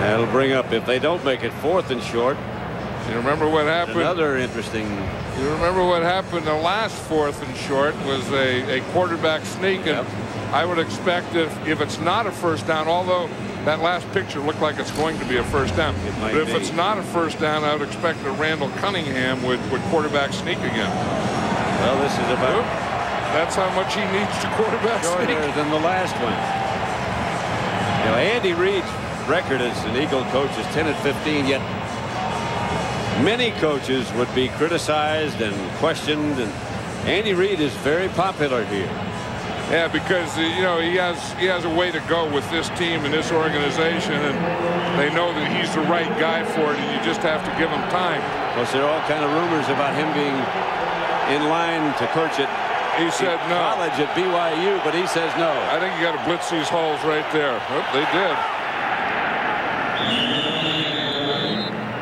That'll bring up if they don't make it fourth and short. You remember what happened? Another interesting. You remember what happened the last fourth and short was a, a quarterback sneak. And Yep. I would expect if, if it's not a first down, although that last picture looked like it's going to be a first down. It might but if be. it's not a first down, I would expect that Randall Cunningham would, would quarterback sneak again. Well, this is about That's how much he needs to quarterback sneak. shorter than the last one. You know, Andy Reid's record as an Eagle coach is 10 and 15, yet many coaches would be criticized and questioned, and Andy Reid is very popular here. Yeah, because uh, you know he has he has a way to go with this team and this organization, and they know that he's the right guy for it, and you just have to give him time. Plus, there are all kind of rumors about him being in line to coach it. He said no. College at BYU, but he says no. I think you got to blitz these holes right there. Oh, they did.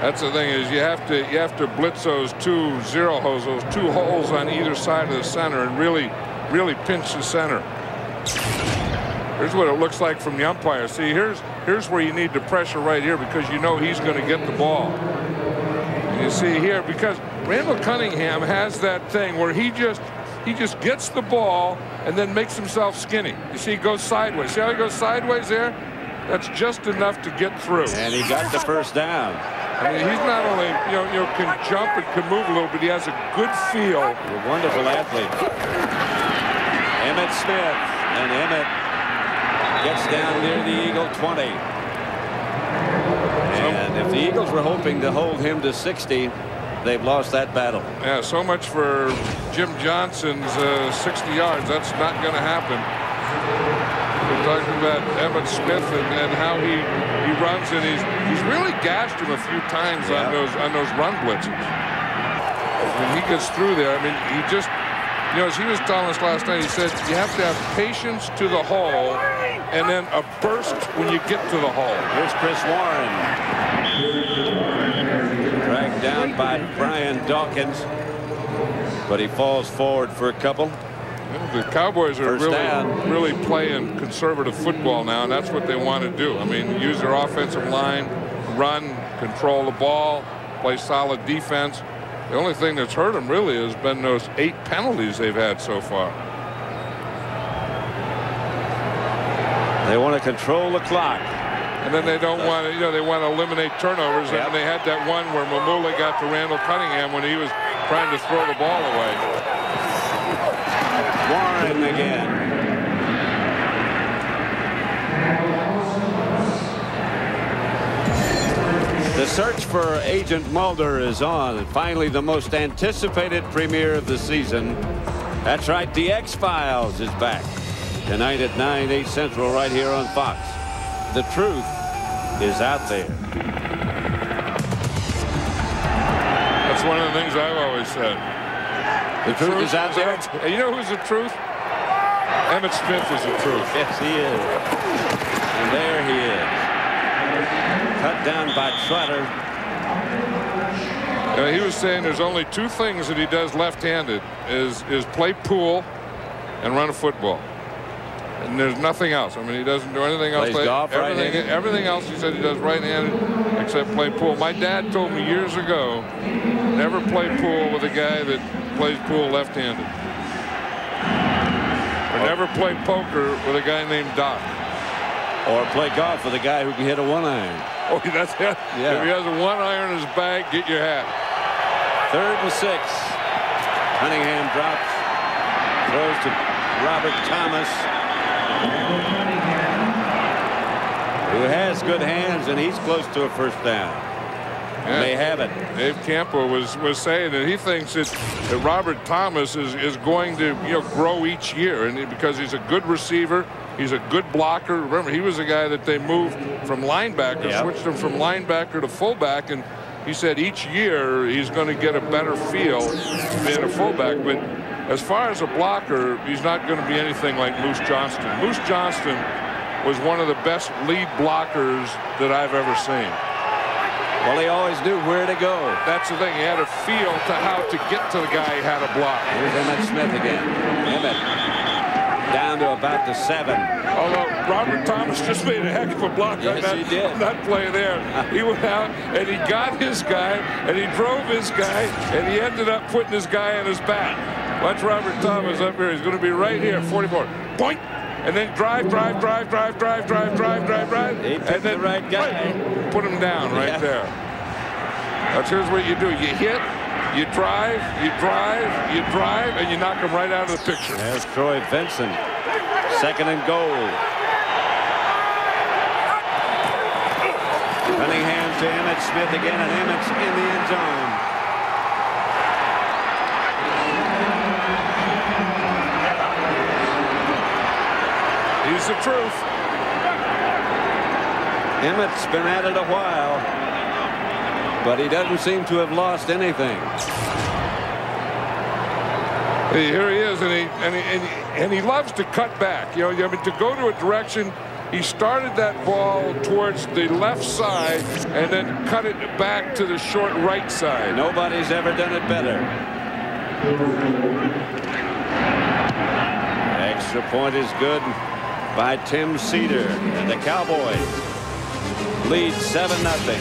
That's the thing is you have to you have to blitz those two zero holes, those two holes on either side of the center, and really, really pinch the center. Here's what it looks like from the umpire. See, here's here's where you need the pressure right here because you know he's going to get the ball. And you see here because Randall Cunningham has that thing where he just he just gets the ball and then makes himself skinny. You see, he goes sideways. See how he goes sideways there? That's just enough to get through. And he got the first down. I mean, he's not only, you know, you know, can jump and can move a little, but he has a good feel. A wonderful athlete. Emmitt Smith. And Emmitt gets down near the Eagle 20. And if the Eagles were hoping to hold him to 60, they've lost that battle. Yeah, so much for Jim Johnson's uh, 60 yards. That's not going to happen. We're talking about Emmitt Smith and, and, how he he runs, and he's he's really gashed him a few times yeah. on those on those run blitzes. When he gets through there, I mean, he just you know, as he was telling us last night, he said you have to have patience to the hole and then a burst when you get to the hole. Here's Chris Warren. Down by Brian Dawkins, but he falls forward for a couple. The Cowboys are really, really playing conservative football now, and that's what they want to do. I mean, use their offensive line, run, control the ball, play solid defense. The only thing that's hurt them really has been those eight penalties they've had so far. They want to control the clock. And then they don't want to, you know, they want to eliminate turnovers. Yep. And they had that one where Mamula got to Randall Cunningham when he was trying to throw the ball away. Warren again. The search for Agent Mulder is on. Finally, the most anticipated premiere of the season. That's right, The X-Files is back. Tonight at 9, 8 Central right here on Fox. The truth is out there. That's one of the things I've always said. The truth, is out there. You know who's the truth? Emmitt Smith is the truth. Yes, he is. And there he is. Cut down by Trotter. Uh, he was saying there's only two things that he does left-handed is is play pool and run a football. And there's nothing else. I mean, he doesn't do anything else. Plays golf, everything, everything else he said he does right-handed except play pool. My dad told me years ago, never play pool with a guy that plays pool left-handed. Or never play poker with a guy named Doc. Or play golf with a guy who can hit a one iron. Oh, that's it. Yeah. If he has a one iron in his bag, get your hat. Third and six. Cunningham drops. Throws to Robert Thomas. Who has good hands, and he's close to a first down. Yeah. They have it. Dave Campo was was saying that he thinks that, that Robert Thomas is is going to you know grow each year, and because he's a good receiver, he's a good blocker. Remember, he was a guy that they moved from linebacker, yep. switched him from linebacker to fullback, and he said each year he's going to get a better feel being a fullback. But as far as a blocker, he's not going to be anything like Moose Johnston. Moose Johnston was one of the best lead blockers that I've ever seen. Well, he always knew where to go. That's the thing. He had a feel to how to get to the guy he had to block. Here's Emmitt Smith again. Emmitt down to about the seven. Although Robert Thomas just made a heck of a block yes, on, that, he did. on that play there. He went out and he got his guy and he drove his guy and he ended up putting his guy on his back. Watch Robert Thomas up here. He's going to be right here, 44. Point and then drive, drive, drive, drive, drive, drive, drive, drive, drive. He and then the right guy. Right, put him down right yeah. there. That's here's what you do. You hit, you drive, you drive, you drive, and you knock him right out of the picture. There's Troy Vincent. Second and goal. Cunningham to Emmitt Smith again, and Emmitt's in the end zone. He's the truth. Emmitt's been at it a while, but he doesn't seem to have lost anything. Here he is, and he and he, and he, and he loves to cut back. You know, I mean, to go to a direction. He started that ball towards the left side and then cut it back to the short right side. Nobody's ever done it better. Extra point is good by Tim Seder and the Cowboys lead 7 nothing.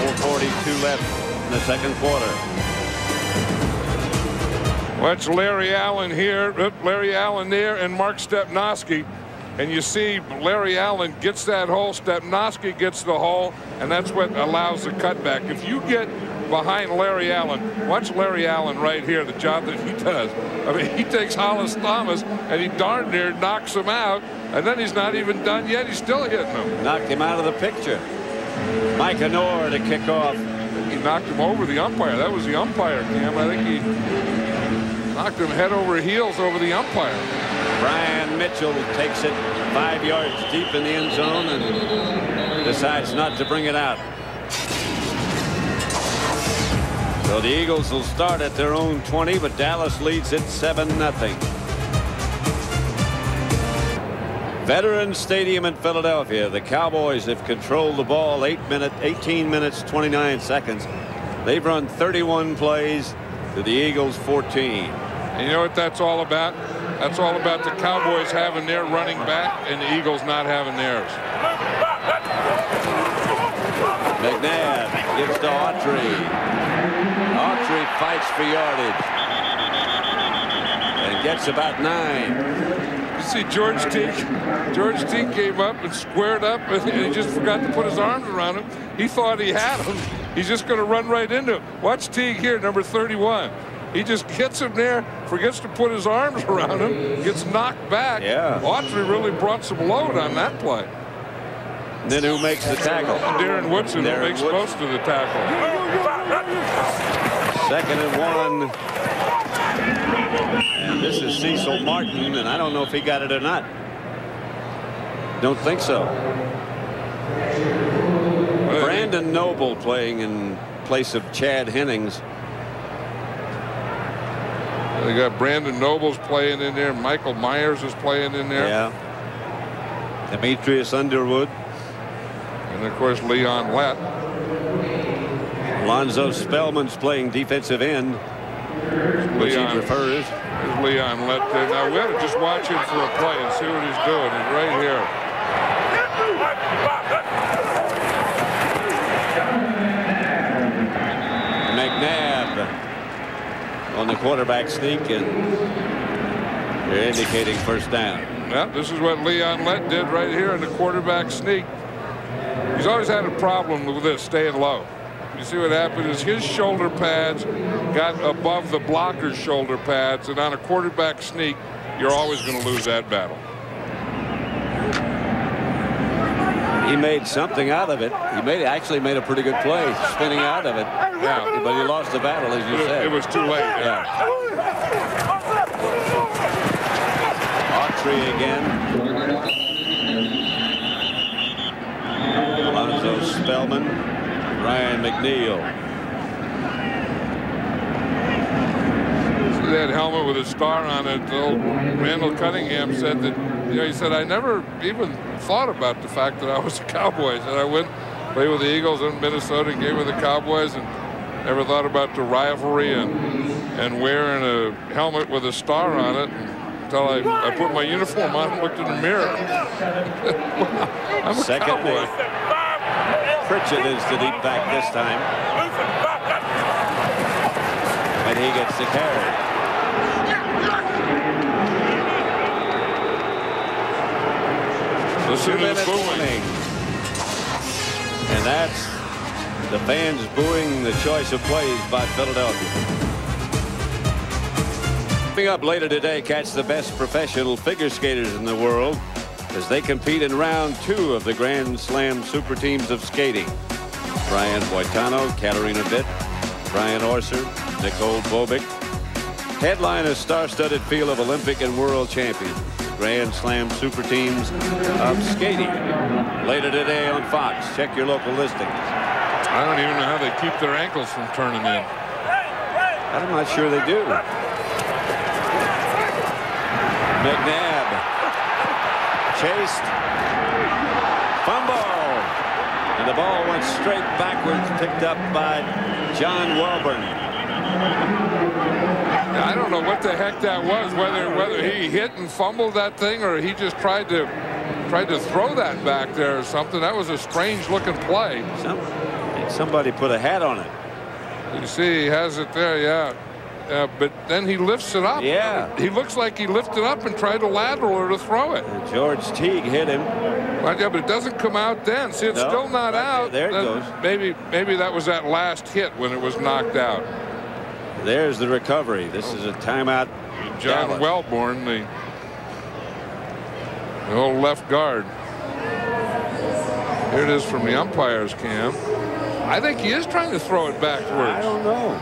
442 left in the second quarter. Watch Larry Allen here, uh, Larry Allen there, and Mark Stepnoski. And you see Larry Allen gets that hole, Stepnoski gets the hole, and that's what allows the cutback. If you get behind Larry Allen, watch Larry Allen right here, the job that he does. I mean, he takes Hollis Thomas, and he darn near knocks him out, and then he's not even done yet. He's still hitting him. Knocked him out of the picture. Micah Knorr to kick off. He knocked him over the umpire. That was the umpire, Cam. I think he knocked him head over heels over the umpire. Brian Mitchell takes it five yards deep in the end zone and decides not to bring it out. So the Eagles will start at their own 20, but Dallas leads it 7 nothing. Veterans Stadium in Philadelphia. The Cowboys have controlled the ball 8 minutes, 18 minutes, 29 seconds. They've run 31 plays to the Eagles 14. And you know what that's all about? That's all about the Cowboys having their running back and the Eagles not having theirs. McNabb gives to Autry. Autry fights for yardage. And gets about nine You see George Teague. George Teague came up and squared up, and he just forgot to put his arms around him. He thought he had him. He's just going to run right into him. Watch Teague here, number 31. He just gets him there, forgets to put his arms around him, gets knocked back. Yeah. Autry really brought some load on that play. Then who makes the tackle? Darren Woodson Darren makes Woodson. most of the tackle. Second and one. And this is Cecil Martin, and I don't know if he got it or not. Don't think so. Brandon Noble playing in place of Chad Hennings. They got Brandon Nobles playing in there. Michael Myers is playing in there. Yeah. Demetrius Underwood. And of course Leon Lett. Alonzo Spellman's playing defensive end. Which Leon, he prefers. Leon Lett there. Now we ought to just watch him for a play and see what he's doing. He's right here. McNabb on the quarterback sneak and they're indicating first down. Yeah, this is what Leon Lett did right here in the quarterback sneak. He's always had a problem with this, staying low. You see what happened is his shoulder pads got above the blocker's shoulder pads, and on a quarterback sneak, you're always going to lose that battle. He made something out of it. He made actually made a pretty good play, spinning out of it. Yeah, but he lost the battle, as you it, said. It was too late. Yeah. Autry again. Alonzo Spellman. Ryan McNeil. See that helmet with a star on it. Old Randall Cunningham said that, you know, he said, I never even thought about the fact that I was a Cowboy. And I went play with the Eagles in Minnesota and game with the Cowboys and never thought about the rivalry and and wearing a helmet with a star on it until I, I put my uniform on and looked in the mirror. I'm a Second Cowboy. Pritchett is the deep back this time. And he gets the carry. The booing. And that's the fans booing the choice of plays by Philadelphia. Coming up later today, catch the best professional figure skaters in the world as they compete in round two of the Grand Slam Super Teams of Skating. Brian Boitano, Katarina Witt, Brian Orser, Nicole Bobek. Headline a star-studded field of Olympic and world champions. Grand Slam super teams of skating. Later today on Fox. Check your local listings. I don't even know how they keep their ankles from turning in. I'm not sure they do. McNabb. Chased. Fumble. And the ball went straight backwards, picked up by John Welbourn. I don't know what the heck that was, whether whether he hit and fumbled that thing or he just tried to tried to throw that back there or something. That was a strange looking play. Some, somebody put a hat on it. You see he has it there, yeah. Uh, but then he lifts it up. Yeah. He looks like he lifted up and tried to lateral or to throw it. And George Teague hit him. Well, yeah, but it doesn't come out then. See, it's No. still not out. There it goes. Maybe, maybe that was that last hit when it was knocked out. There's the recovery. This is a timeout. John Dallas. Welbourn, the, the old left guard. Here it is from the umpire's cam. I think he is trying to throw it backwards. I don't know.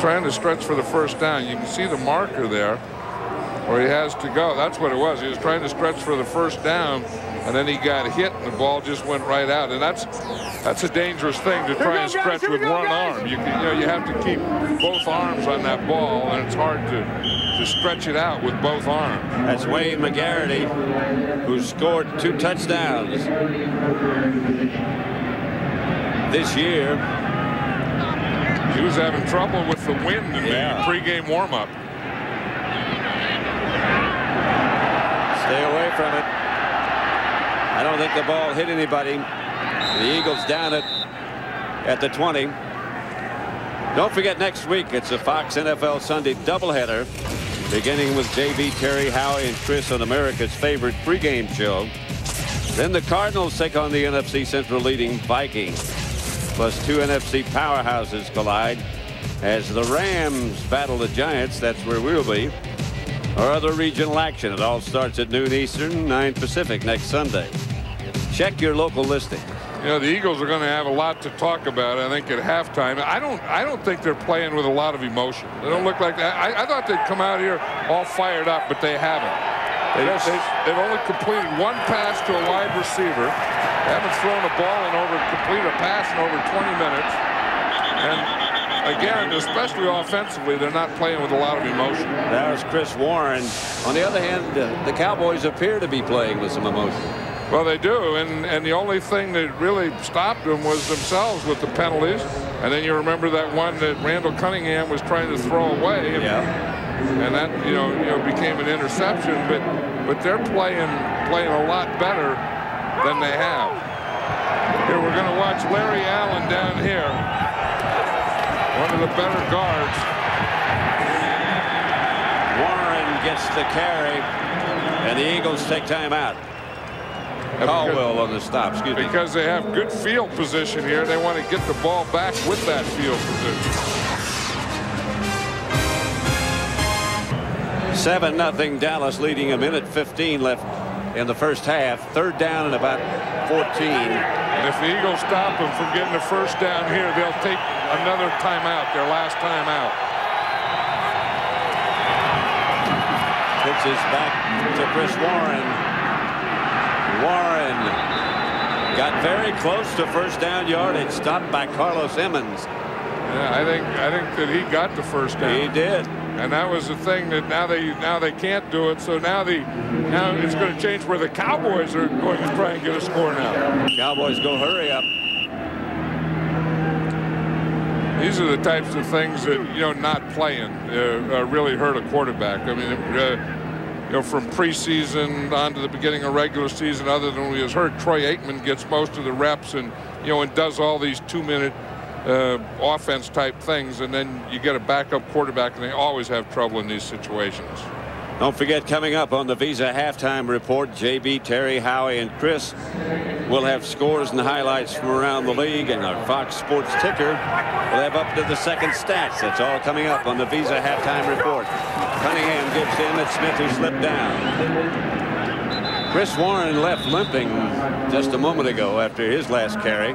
Trying to stretch for the first down. You can see the marker there where he has to go. That's what it was. He was trying to stretch for the first down, and then he got hit, and the ball just went right out. And that's that's a dangerous thing to try and stretch with one arm. You can, you know, you have to keep both arms on that ball, and it's hard to to stretch it out with both arms. That's Wayne McGarity, who scored two touchdowns this year. He was having trouble with the wind in Yeah. the pregame warm-up. Stay away from it. I don't think the ball hit anybody. The Eagles down it at the 20. Don't forget next week it's a Fox NFL Sunday doubleheader beginning with JB Terry Howie and Chris on America's favorite pregame show. Then the Cardinals take on the NFC Central leading Vikings. Plus two NFC powerhouses collide as the Rams battle the Giants. That's where we'll be. Our other regional action. It all starts at noon Eastern, 9 Pacific next Sunday. Check your local listing. You know, the Eagles are going to have a lot to talk about, I think, at halftime. I don't I don't think they're playing with a lot of emotion. They don't look like that. I, I thought they'd come out here all fired up, but they haven't. They, they, they've only completed one pass to a wide receiver. Haven't thrown a ball in over, completed a pass in over 20 minutes. And again, especially offensively, they're not playing with a lot of emotion. That was Chris Warren. On the other hand, uh, the Cowboys appear to be playing with some emotion. Well, they do, and and the only thing that really stopped them was themselves with the penalties. And then you remember that one that Randall Cunningham was trying to throw away, and, and that you know you know became an interception. But but they're playing playing a lot better than they have. Here we're going to watch Larry Allen down here, one of the better guards. Warren gets the carry, and the Eagles take time out. Caldwell on the stop, excuse me. Because they have good field position here, they want to get the ball back with that field position. 7 nothing Dallas leading a minute 15 left in the first half. Third down and about 14. And if the Eagles stop them from getting the first down here, they'll take another timeout, their last timeout. Puts Pitches back to Chris Warren. Warren got very close to first down yardage, stopped by Carlos Emmons. Yeah, I think I think that he got the first down. He did. And that was the thing that now they now they can't do it. So now the now it's going to change where the Cowboys are going to try and get a score now. Cowboys go hurry up. These are the types of things that you know not playing uh, uh, really hurt a quarterback. I mean, uh, you know, from preseason on to the beginning of regular season, other than when he was hurt, Troy Aikman gets most of the reps and you know and does all these two-minute uh, offense type things, and then you get a backup quarterback, and they always have trouble in these situations. Don't forget, coming up on the Visa halftime report, JB, Terry, Howie, and Chris will have scores and highlights from around the league, and our Fox Sports ticker will have up to the second stats. That's all coming up on the Visa halftime report. Cunningham gives to Emmitt Smith, who slipped down. Chris Warren left limping just a moment ago after his last carry.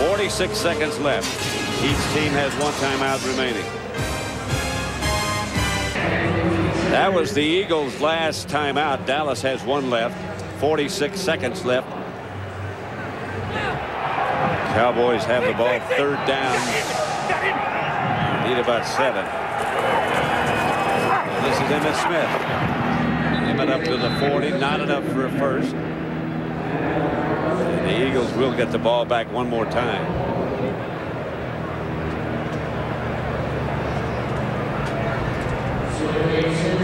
46 seconds left. Each team has one timeout remaining. That was the Eagles' last timeout. Dallas has one left. 46 seconds left. Cowboys have the ball third down. Need about seven. This is Emmitt Smith. Emmitt up to the 40. Not enough for a first. The Eagles will get the ball back one more time.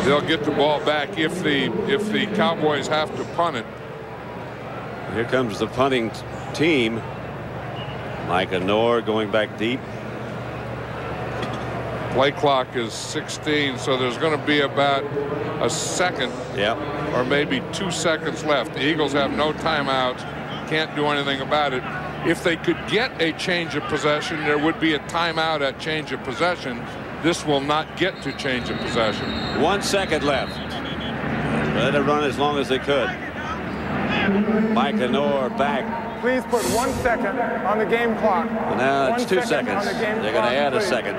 They'll get the ball back if the if the Cowboys have to punt it. Here comes the punting team. Micah Knorr going back deep. Play clock is 16, so there's going to be about a second yep. or maybe two seconds left. The Eagles have no timeouts, can't do anything about it. If they could get a change of possession, there would be a timeout at change of possession. This will not get to change of possession. One second left. Let it run as long as they could. Micah Knorr back Please put one second on the game clock. now it's one two seconds. They're going to add please. a second.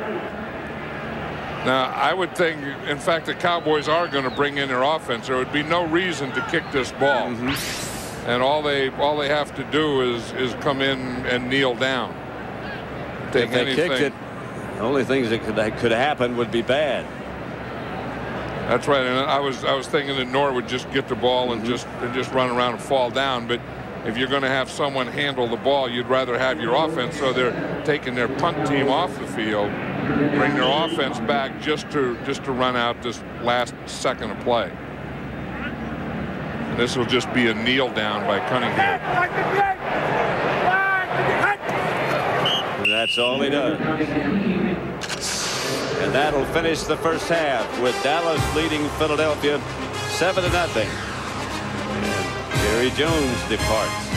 Now, I would think, in fact, the Cowboys are going to bring in their offense. There would be no reason to kick this ball. Mm -hmm. And all they all they have to do is is come in and kneel down. Take if they anything. kicked it, the only things that could, that could happen would be bad. That's right. And I was I was thinking that Knorr would just get the ball and mm -hmm. just and just run around and fall down, but if you're going to have someone handle the ball, you'd rather have your offense. So they're taking their punt team off the field, bring their offense back just to just to run out this last second of play. And this will just be a kneel down by Cunningham. That's all he does. And that'll finish the first half with Dallas leading Philadelphia 7 to nothing. Jerry Jones departs.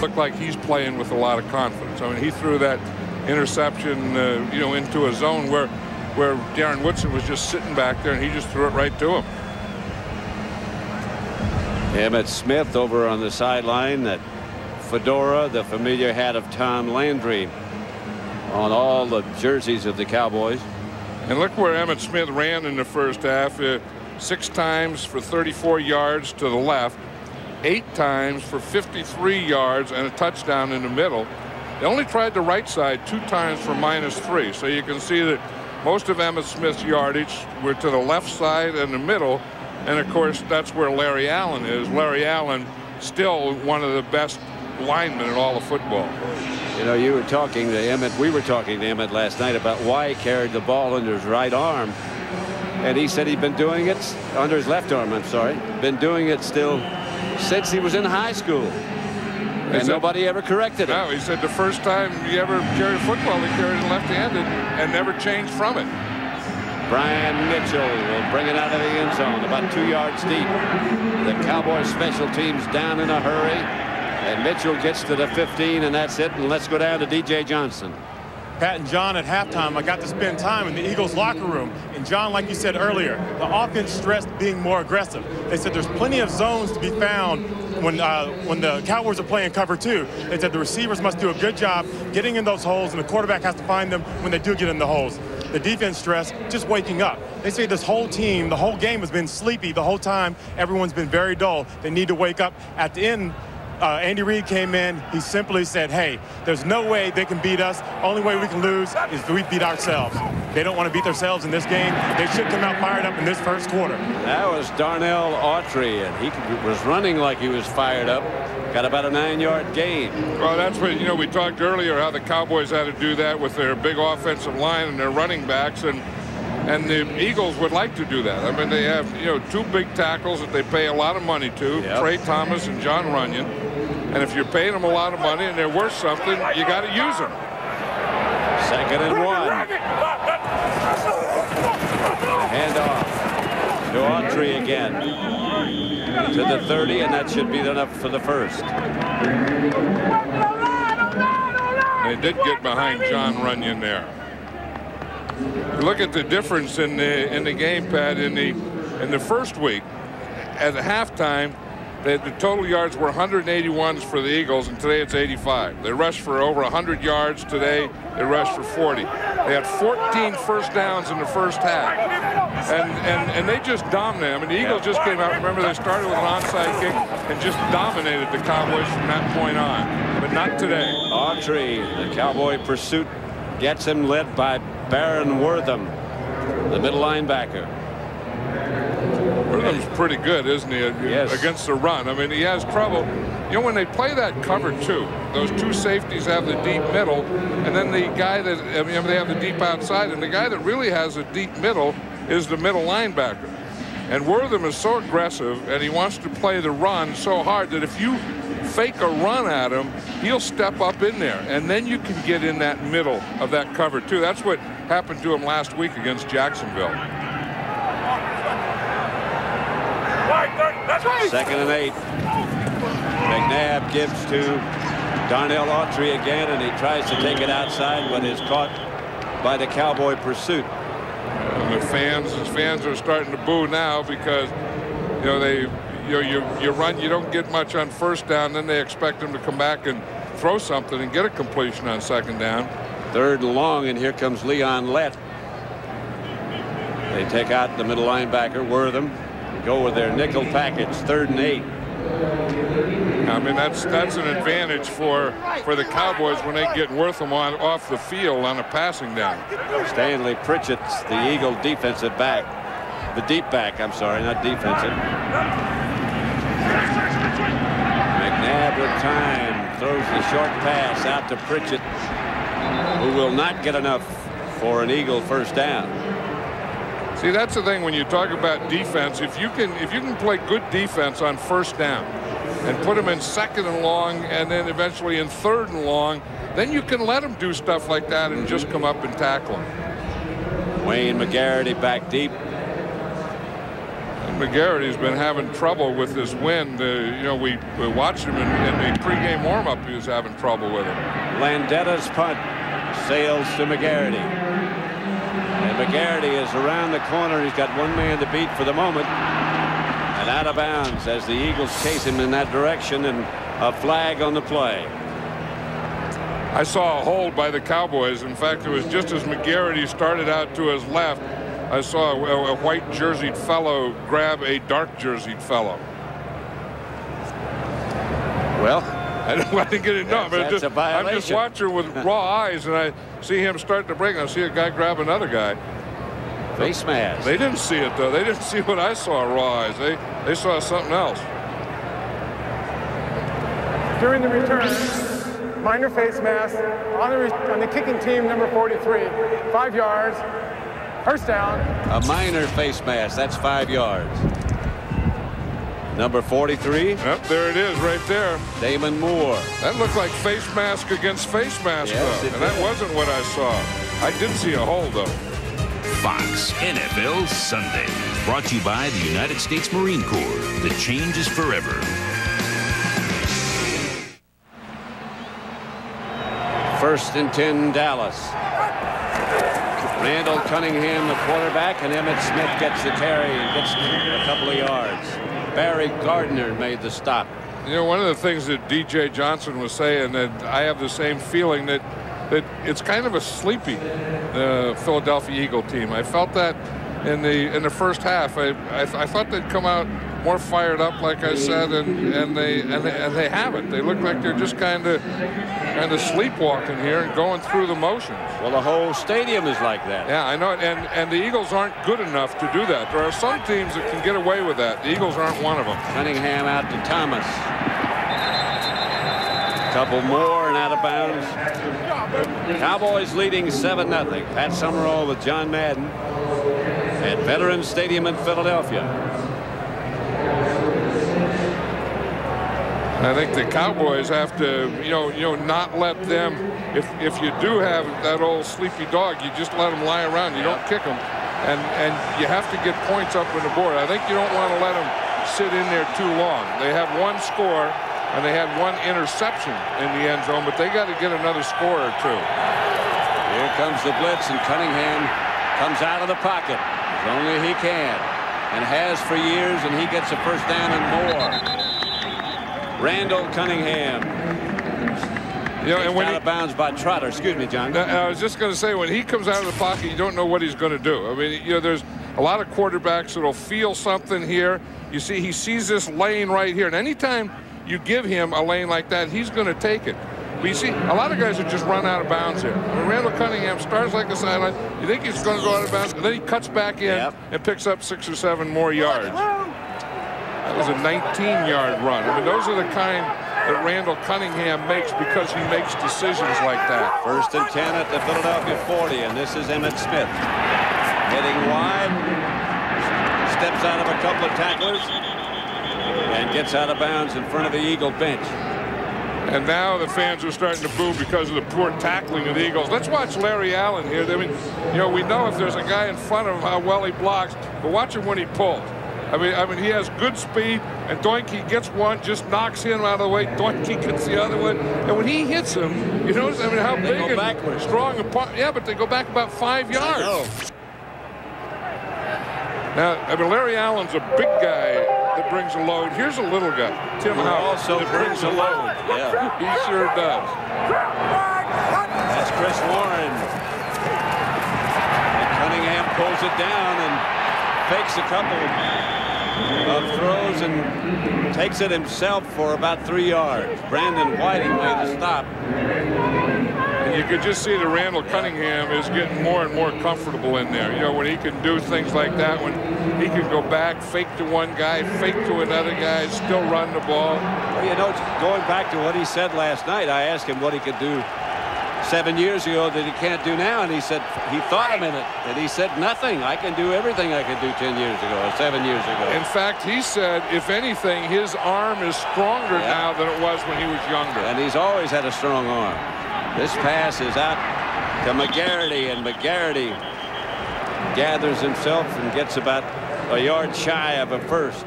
Looked like he's playing with a lot of confidence. I mean, he threw that interception, uh, you know, into a zone where where Darren Woodson was just sitting back there, and he just threw it right to him. Emmitt Smith over on the sideline. That fedora, the familiar hat of Tom Landry, on all the jerseys of the Cowboys. And look where Emmitt Smith ran in the first half. Uh, six times for 34 yards to the left, eight times for 53 yards and a touchdown in the middle. They only tried the right side two times for minus three. So you can see that most of Emmitt Smith's yardage were to the left side and the middle. And of course, that's where Larry Allen is. Larry Allen still one of the best linemen in all of football. You know, you were talking to Emmitt, we were talking to Emmitt last night about why he carried the ball under his right arm. And he said he'd been doing it under his left arm, I'm sorry. Been doing it still since he was in high school. And said, nobody ever corrected him. No, he said the first time he ever carried a football, he carried it left-handed and never changed from it. Brian Mitchell will bring it out of the end zone about two yards deep. The Cowboys special teams down in a hurry. And Mitchell gets to the 15, and that's it. And let's go down to D.J. Johnson. Pat and John at halftime, I got to spend time in the Eagles locker room. And John, like you said earlier, the offense stressed being more aggressive. They said there's plenty of zones to be found when uh, when the Cowboys are playing cover two. They said the receivers must do a good job getting in those holes, and the quarterback has to find them when they do get in the holes. The defense stress just waking up. They say this whole team, the whole game has been sleepy the whole time. Everyone's been very dull. They need to wake up at the end uh, Andy Reid came in, he simply said, hey, there's no way they can beat us. Only way we can lose is if we beat ourselves. They don't want to beat themselves in this game. They should come out fired up in this first quarter. That was Darnell Autry, and he was running like he was fired up. Got about a nine-yard gain. Well, that's what, you know, we talked earlier how the Cowboys had to do that with their big offensive line and their running backs, and and the Eagles would like to do that. I mean, they have, you know, two big tackles that they pay a lot of money to, yep. Tra Thomas and Jon Runyan. And if you're paying them a lot of money and they're worth something, you got to use them. Second and one. Hand off to Autry again. To the 30, and that should be enough for the first. They did get behind Jon Runyan there. Look at the difference in the in the game, Pat. In the in the first week, at halftime, They, the total yards were 181s for the Eagles, and today it's 85. They rushed for over 100 yards today. They rushed for 40. They had 14 first downs in the first half. And, and, and they just dominated. I mean, the Eagles just came out. Remember, they started with an onside kick and just dominated the Cowboys from that point on. But not today. Autry, the Cowboy pursuit gets him led by Barron Wortham, the middle linebacker. Wortham's pretty good, isn't he, yes. against the run? I mean, he has trouble. You know, when they play that cover two, those two safeties have the deep middle, and then the guy that, I mean, they have the deep outside, and the guy that really has a deep middle is the middle linebacker. And Wortham is so aggressive, and he wants to play the run so hard that if you fake a run at him, he'll step up in there, and then you can get in that middle of that cover too. That's what happened to him last week against Jacksonville. Second and eight. McNabb gives to Darnell Autry again, and he tries to take it outside, but is caught by the Cowboy pursuit. And the fans, the fans are starting to boo now because, you know, they, you know, you you run, you don't get much on first down, then they expect them to come back and throw something and get a completion on second down. Third and long, and here comes Leon Lett. They take out the middle linebacker, Wortham, go with their nickel package, third and eight. I mean, that's that's an advantage for for the Cowboys when they get Wortham on off the field on a passing down. Stanley Pritchett's the Eagle defensive back. The deep back, I'm sorry, not defensive. McNabb with time throws the short pass out to Pritchett, who will not get enough for an Eagle first down. See, that's the thing when you talk about defense. If you can, if you can play good defense on first down, and put them in second and long, and then eventually in third and long, then you can let them do stuff like that and just come up and tackle them. Wayne McGarity back deep. And McGarity's been having trouble with this wind. Uh, you know, we, we watched him in, in the pregame warm-up. He was having trouble with it. Landeta's punt sails to McGarity. And McGarity is around the corner. He's got one man to beat for the moment. And out of bounds as the Eagles chase him in that direction and a flag on the play. I saw a hold by the Cowboys. In fact, it was just as McGarity started out to his left. I saw a, a white jerseyed fellow grab a dark jerseyed fellow. Well, I didn't get it. No, but just, I'm just watching with raw eyes, and I see him start to break. I see a guy grab another guy. Face mask. They didn't see it though. They didn't see what I saw raw eyes. They they saw something else. During the return, minor face mask on the, on the kicking team, number 43, five yards, first down. A minor face mask. That's five yards. Number 43. Yep, there it is right there. Damon Moore. That looked like face mask against face mask, yes, though. And that wasn't what I saw. I did see a hole, though. Fox NFL Sunday. Brought to you by the United States Marine Corps. The change is forever. First and 10, Dallas. Randall Cunningham, the quarterback, and Emmitt Smith gets the carry and gets a couple of yards. Barry Gardner made the stop. You know, one of the things that D.J. Johnson was saying that I have the same feeling that that it's kind of a sleepy uh, Philadelphia Eagle team. I felt that in the in the first half. I, I, I, thought they'd come out more fired up, like I said, and and they and they, and they haven't. They look like they're just kind of kind of sleepwalking here and going through the motions. Well, the whole stadium is like that. Yeah, I know it. And and the Eagles aren't good enough to do that. There are some teams that can get away with that. The Eagles aren't one of them. Cunningham out to Thomas. Couple more and out of bounds. Cowboys leading 7 0. Pat Summerall with John Madden at Veterans Stadium in Philadelphia. I think the Cowboys have to, you know, you know, not let them. If if you do have that old sleepy dog, you just let them lie around. You don't kick them, and and you have to get points up on the board. I think you don't want to let them sit in there too long. They have one score, and they had one interception in the end zone, but they got to get another score or two. Here comes the blitz, and Cunningham comes out of the pocket as only he can, and has for years, and he gets a first down and more. Randall Cunningham. You know, and when out he, of bounds by Trotter. Excuse me, John. I was just going to say, when he comes out of the pocket, you don't know what he's going to do. I mean, you know, there's a lot of quarterbacks that'll feel something here. You see, he sees this lane right here, and anytime you give him a lane like that, he's going to take it. But you see, a lot of guys are just run out of bounds here. When Randall Cunningham starts like a sideline, you think he's going to go out of bounds, and then he cuts back in Yep. and picks up six or seven more yards. That was a 19-yard run. I mean, those are the kind that Randall Cunningham makes because he makes decisions like that. First and 10 at the Philadelphia 40, and this is Emmitt Smith. Heading wide, steps out of a couple of tacklers, and gets out of bounds in front of the Eagle bench. And now the fans are starting to boo because of the poor tackling of the Eagles. Let's watch Larry Allen here. I mean, you know, we know if there's a guy in front of him how well he blocks, but watch him when he pulls. I mean, I mean, he has good speed, and Doinke gets one, just knocks him out of the way. Doinke gets the other one, and when he hits him, you notice, I mean, how big and backwards. strong and yeah, but they go back about five yards. Now, I mean, Larry Allen's a big guy that brings a load. Here's a little guy, Tim Hauck, also that brings a load. Yeah, He sure does. that's Chris Warren. And Cunningham pulls it down and fakes a couple of throws and takes it himself for about three yards. Brandon Whiting made the stop. You could just see that Randall Cunningham is getting more and more comfortable in there. You know, when he can do things like that, when he can go back, fake to one guy, fake to another guy, still run the ball. Well, you know, going back to what he said last night, I asked him what he could do seven years ago that he can't do now, and he said he thought a minute, and he said nothing. I can do everything I could do 10 years ago or seven years ago. In fact, he said, if anything, his arm is stronger Yeah. now than it was when he was younger. And he's always had a strong arm. This pass is out to McGarity, and McGarity gathers himself and gets about a yard shy of a first.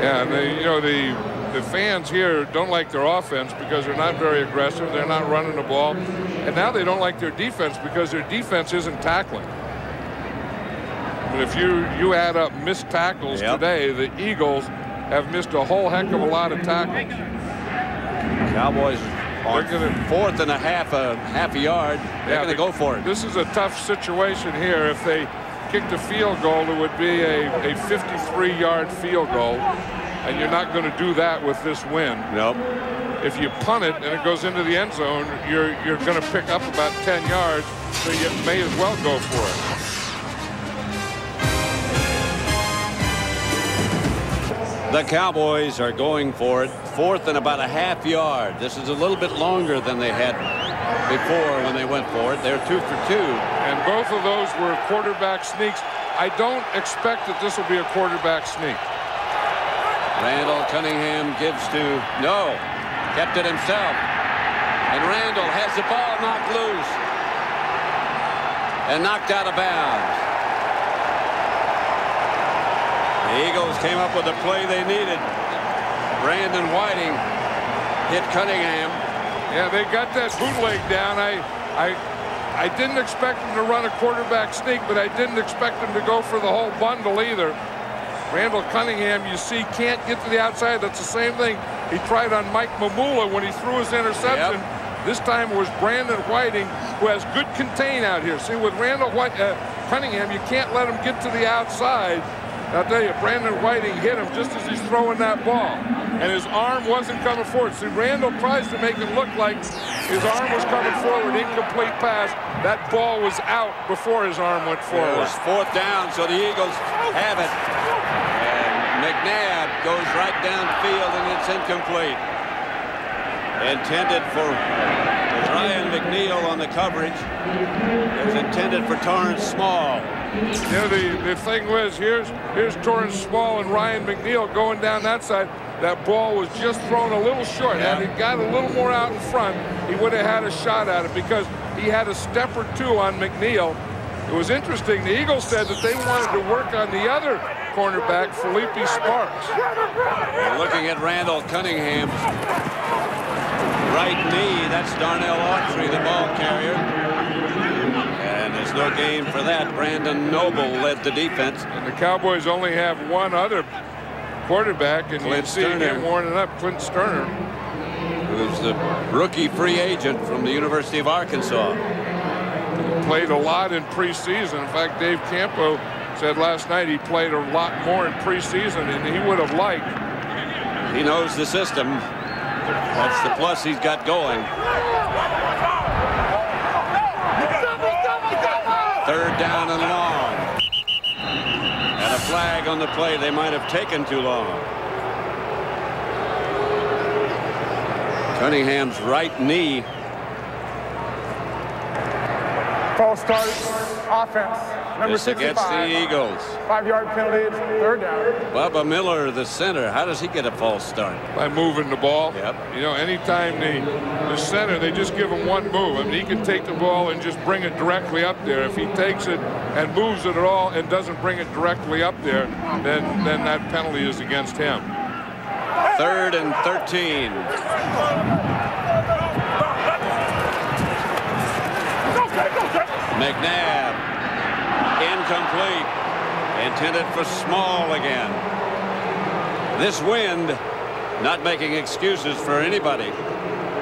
Yeah, and the, you know, the, the fans here don't like their offense because they're not very aggressive. They're not running the ball. And now they don't like their defense because their defense isn't tackling. But if you, you add up missed tackles Yep. today, the Eagles have missed a whole heck of a lot of tackles. Cowboys They're gonna- fourth and a half a half a yard. They're Yeah, going to go for it. This is a tough situation here. If they kicked a field goal, it would be a, a 53-yard field goal. And you're not going to do that with this win. Nope. If you punt it and it goes into the end zone, you're you're going to pick up about 10 yards, so you may as well go for it. The Cowboys are going for it. Fourth and about a half yard. This is a little bit longer than they had before when they went for it. They're two for two. And both of those were quarterback sneaks. I don't expect that this will be a quarterback sneak. Randall Cunningham gives to no. Kept it himself. And Randall has the ball knocked loose. And knocked out of bounds. The Eagles came up with the play they needed. Brandon Whiting hit Cunningham. Yeah, they got that bootleg down. I, I, I didn't expect them to run a quarterback sneak, but I didn't expect them to go for the whole bundle either. Randall Cunningham, you see, can't get to the outside. That's the same thing he tried on Mike Mamula when he threw his interception. Yep. This time it was Brandon Whiting, who has good contain out here. See, with Randall White, uh, Cunningham, you can't let him get to the outside. I'll tell you, Brandon Whiting hit him just as he's throwing that ball. And his arm wasn't coming forward. See, Randall tries to make it look like his arm was coming forward, incomplete pass. That ball was out before his arm went forward. It was fourth down, so the Eagles have it. And McNabb goes right downfield, and it's incomplete. Intended for Ryan McNeil on the coverage. It was intended for Torrance Small. You know, the, the thing was, here's here's Torrance Small and Ryan McNeil going down that side. That ball was just thrown a little short. Had he got a little more out in front, he would have had a shot at it because he had a step or two on McNeil. It was interesting. The Eagles said that they wanted to work on the other cornerback, Phillippi Sparks. We're looking at Randall Cunningham's right knee. That's Darnell Autry, the ball carrier. And there's no game for that. Brandon Noble led the defense. And the Cowboys only have one other quarterback, and Clint you see Stoerner. him warming up. Clint Stoerner. Who's the rookie free agent from the University of Arkansas. played a lot in preseason. In fact, Dave Campo said last night he played a lot more in preseason than he would have liked. He knows the system. That's the plus he's got going. Third down and long. And a flag on the play. They might have taken too long. Cunningham's right knee. False start offense. Number This against the Eagles. Five-yard penalty. Third down. Bubba Miller, the center. How does he get a false start? by moving the ball. Yep. You know, anytime the, the center, they just give him one move. I mean, he can take the ball and just bring it directly up there. If he takes it and moves it at all and doesn't bring it directly up there, then, then that penalty is against him. Third and 13. McNabb. Incomplete. Intended for Small again. This wind, not making excuses for anybody,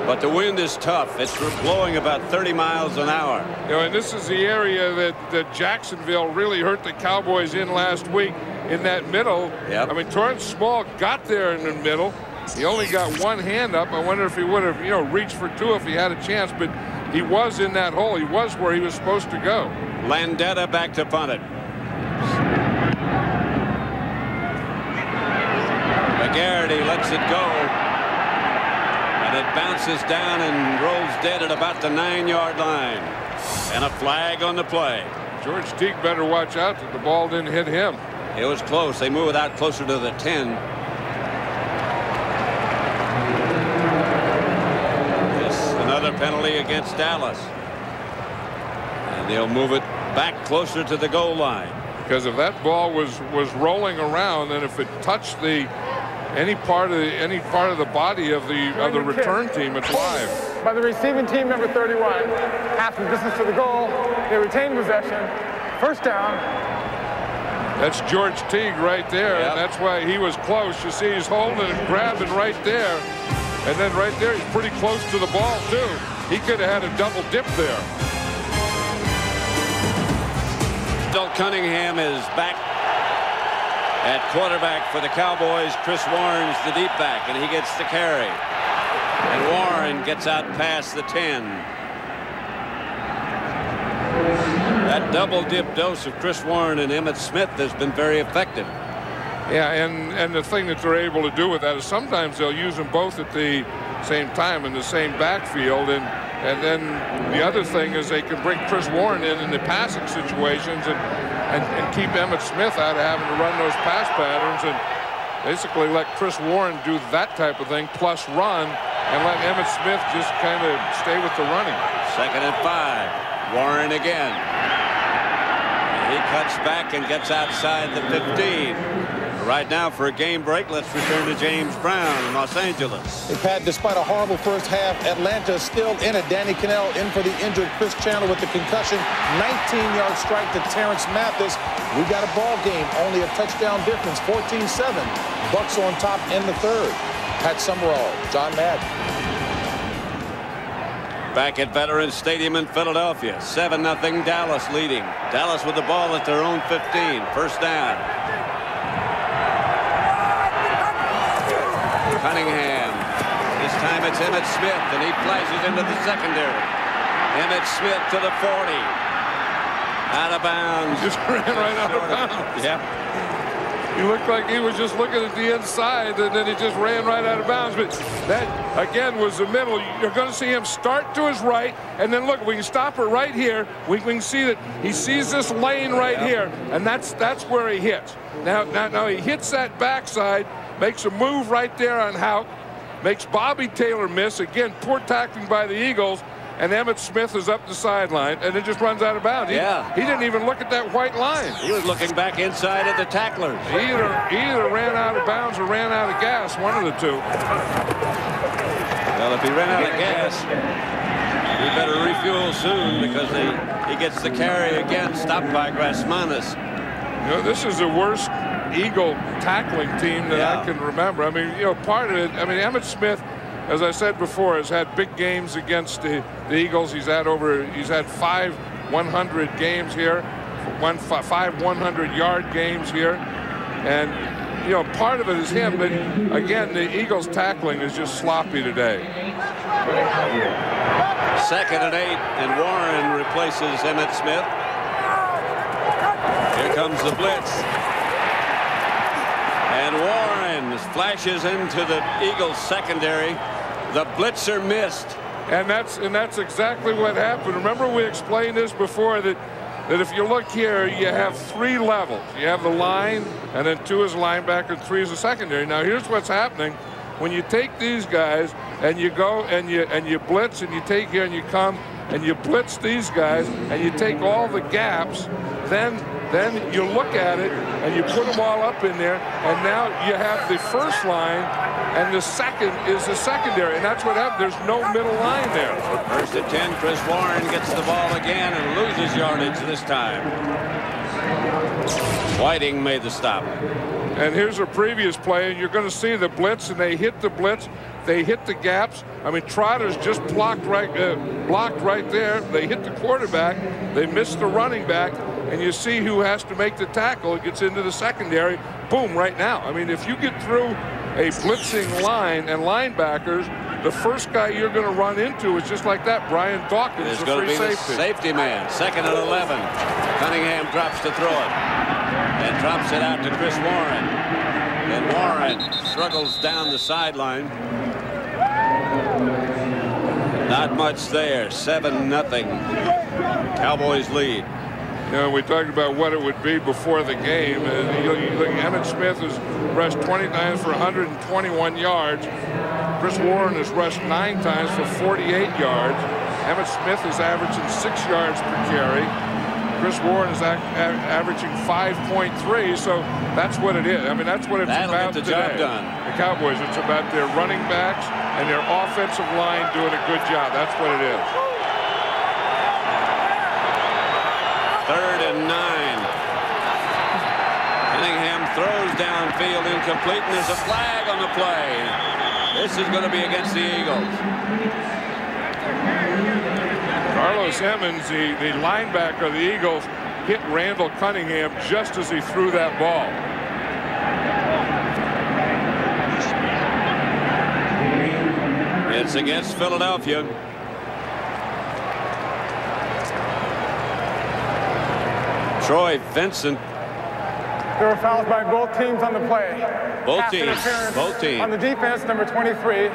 but the wind is tough. It's blowing about 30 miles an hour. You know, and this is the area that, that Jacksonville really hurt the Cowboys in last week in that middle. Yep. I mean, Torrance Small got there in the middle. He only got one hand up. I wonder if he would have, you know, reached for two if he had a chance, but he was in that hole. He was where he was supposed to go. Landeta back to punt it. McGarity lets it go. And it bounces down and rolls dead at about the nine-yard line. And a flag on the play. George Teague better watch out that the ball didn't hit him. It was close. They move it out closer to the 10. Yes, another penalty against Dallas. And they'll move it back closer to the goal line. Because if that ball was was rolling around and if it touched the any part of the any part of the body of the of the return team, it's live. By the receiving team, number 31. Half the distance to the goal. They retain possession. First down. That's George Teague right there, Yep. and that's why he was close. You see, he's holding and grabbing right there, and then right there, he's pretty close to the ball too. He could have had a double dip there. Bill Cunningham is back at quarterback for the Cowboys. Chris Warren's the deep back, and he gets the carry. And Warren gets out past the 10. That double dip dose of Chris Warren and Emmitt Smith has been very effective. Yeah, and and the thing that they're able to do with that is sometimes they'll use them both at the same time in the same backfield, and and then the other thing is they can bring Chris Warren in in the passing situations and and, and keep Emmitt Smith out of having to run those pass patterns and basically let Chris Warren do that type of thing plus run and let Emmitt Smith just kind of stay with the running. Second and five. Warren again. He cuts back and gets outside the 15. Right now for a game break, let's return to James Brown in Los Angeles. Hey, Pat, despite a horrible first half, Atlanta is still in it. Danny Kanell in for the injured Chris Chandler with the concussion. 19-yard strike to Terance Mathis. We got a ball game, only a touchdown difference, 14-7. Bucks on top in the third. Pat Summerall, John Madden. Back at Veterans Stadium in Philadelphia. 7-0 Dallas leading. Dallas with the ball at their own 15. First down. Cunningham. This time it's Emmitt Smith, and he flashes into the secondary. Emmitt Smith to the 40. Out of bounds. Just ran right out of bounds. Yep. He looked like he was just looking at the inside, and then he just ran right out of bounds. But that, again, was the middle. You're going to see him start to his right, and then look, we can stop it right here. We, we can see that he sees this lane right here, and that's that's where he hits. Now, now, now he hits that backside, makes a move right there on Hauck, makes Bobby Taylor miss. Again, poor tackling by the Eagles. And Emmitt Smith is up the sideline, and it just runs out of bounds. He, Yeah. he didn't even look at that white line. He was looking back inside at the tacklers. He either, either ran out of bounds or ran out of gas, one of the two. Well, if he ran out of gas, he better refuel soon because he, he gets the carry again, stopped by Grasmanis. You know, this is the worst Eagle tackling team that Yeah. I can remember. I mean, you know, part of it, I mean, Emmitt Smith, as I said before, has had big games against the, the Eagles. He's had over, he's had five 100 games here, one, five 100 yard games here. And, you know, part of it is him, but again, the Eagles tackling is just sloppy today. Second and eight, and Warren replaces Emmitt Smith. Here comes the blitz. And Warren flashes into the Eagles secondary. The blitzer missed. And that's and that's exactly what happened. Remember we explained this before that that if you look here, you have three levels. You have the line, and then two is linebacker, and three is the secondary. Now here's what's happening. When you take these guys and you go and you and you blitz and you take here and you come and you blitz these guys and you take all the gaps, then then you look at it and you put them all up in there, and now you have the first line, and the second is the secondary, and that's what happened. There's no middle line there. First and 10, Chris Warren gets the ball again and loses yardage this time. Whiting made the stop. And here's a previous play, and you're going to see the blitz, and they hit the blitz. They hit the gaps. I mean, Trotter's just blocked right, uh, blocked right there. They hit the quarterback. They missed the running back, and you see who has to make the tackle. It gets into the secondary. Boom! Right now. I mean, if you get through a blitzing line and linebackers, the first guy you're going to run into is just like that, Brian Dawkins, It's the going to free be the safety. safety man. Second and 11. Cunningham drops to throw it. And drops it out to Chris Warren. And Warren struggles down the sideline. Not much there. 7 nothing. Cowboys lead. Know, we talked about what it would be before the game. And you, you look, Emmitt Smith has rushed 20 times for 121 yards. Chris Warren has rushed nine times for 48 yards. Emmitt Smith is averaging six yards per carry. Chris Warren is averaging 5.3, so that's what it is. I mean, that's what it's That'll about the today. The Cowboys, it's about their running backs and their offensive line doing a good job. That's what it is. Third and nine. Cunningham throws downfield incomplete, and there's a flag on the play. This is going to be against the Eagles. Carlos Emmons, the, the linebacker of the Eagles, hit Randall Cunningham just as he threw that ball. It's against Philadelphia. Troy Vincent, There were fouls by both teams on the play. Both Pass teams, both teams. On the defense, number 23,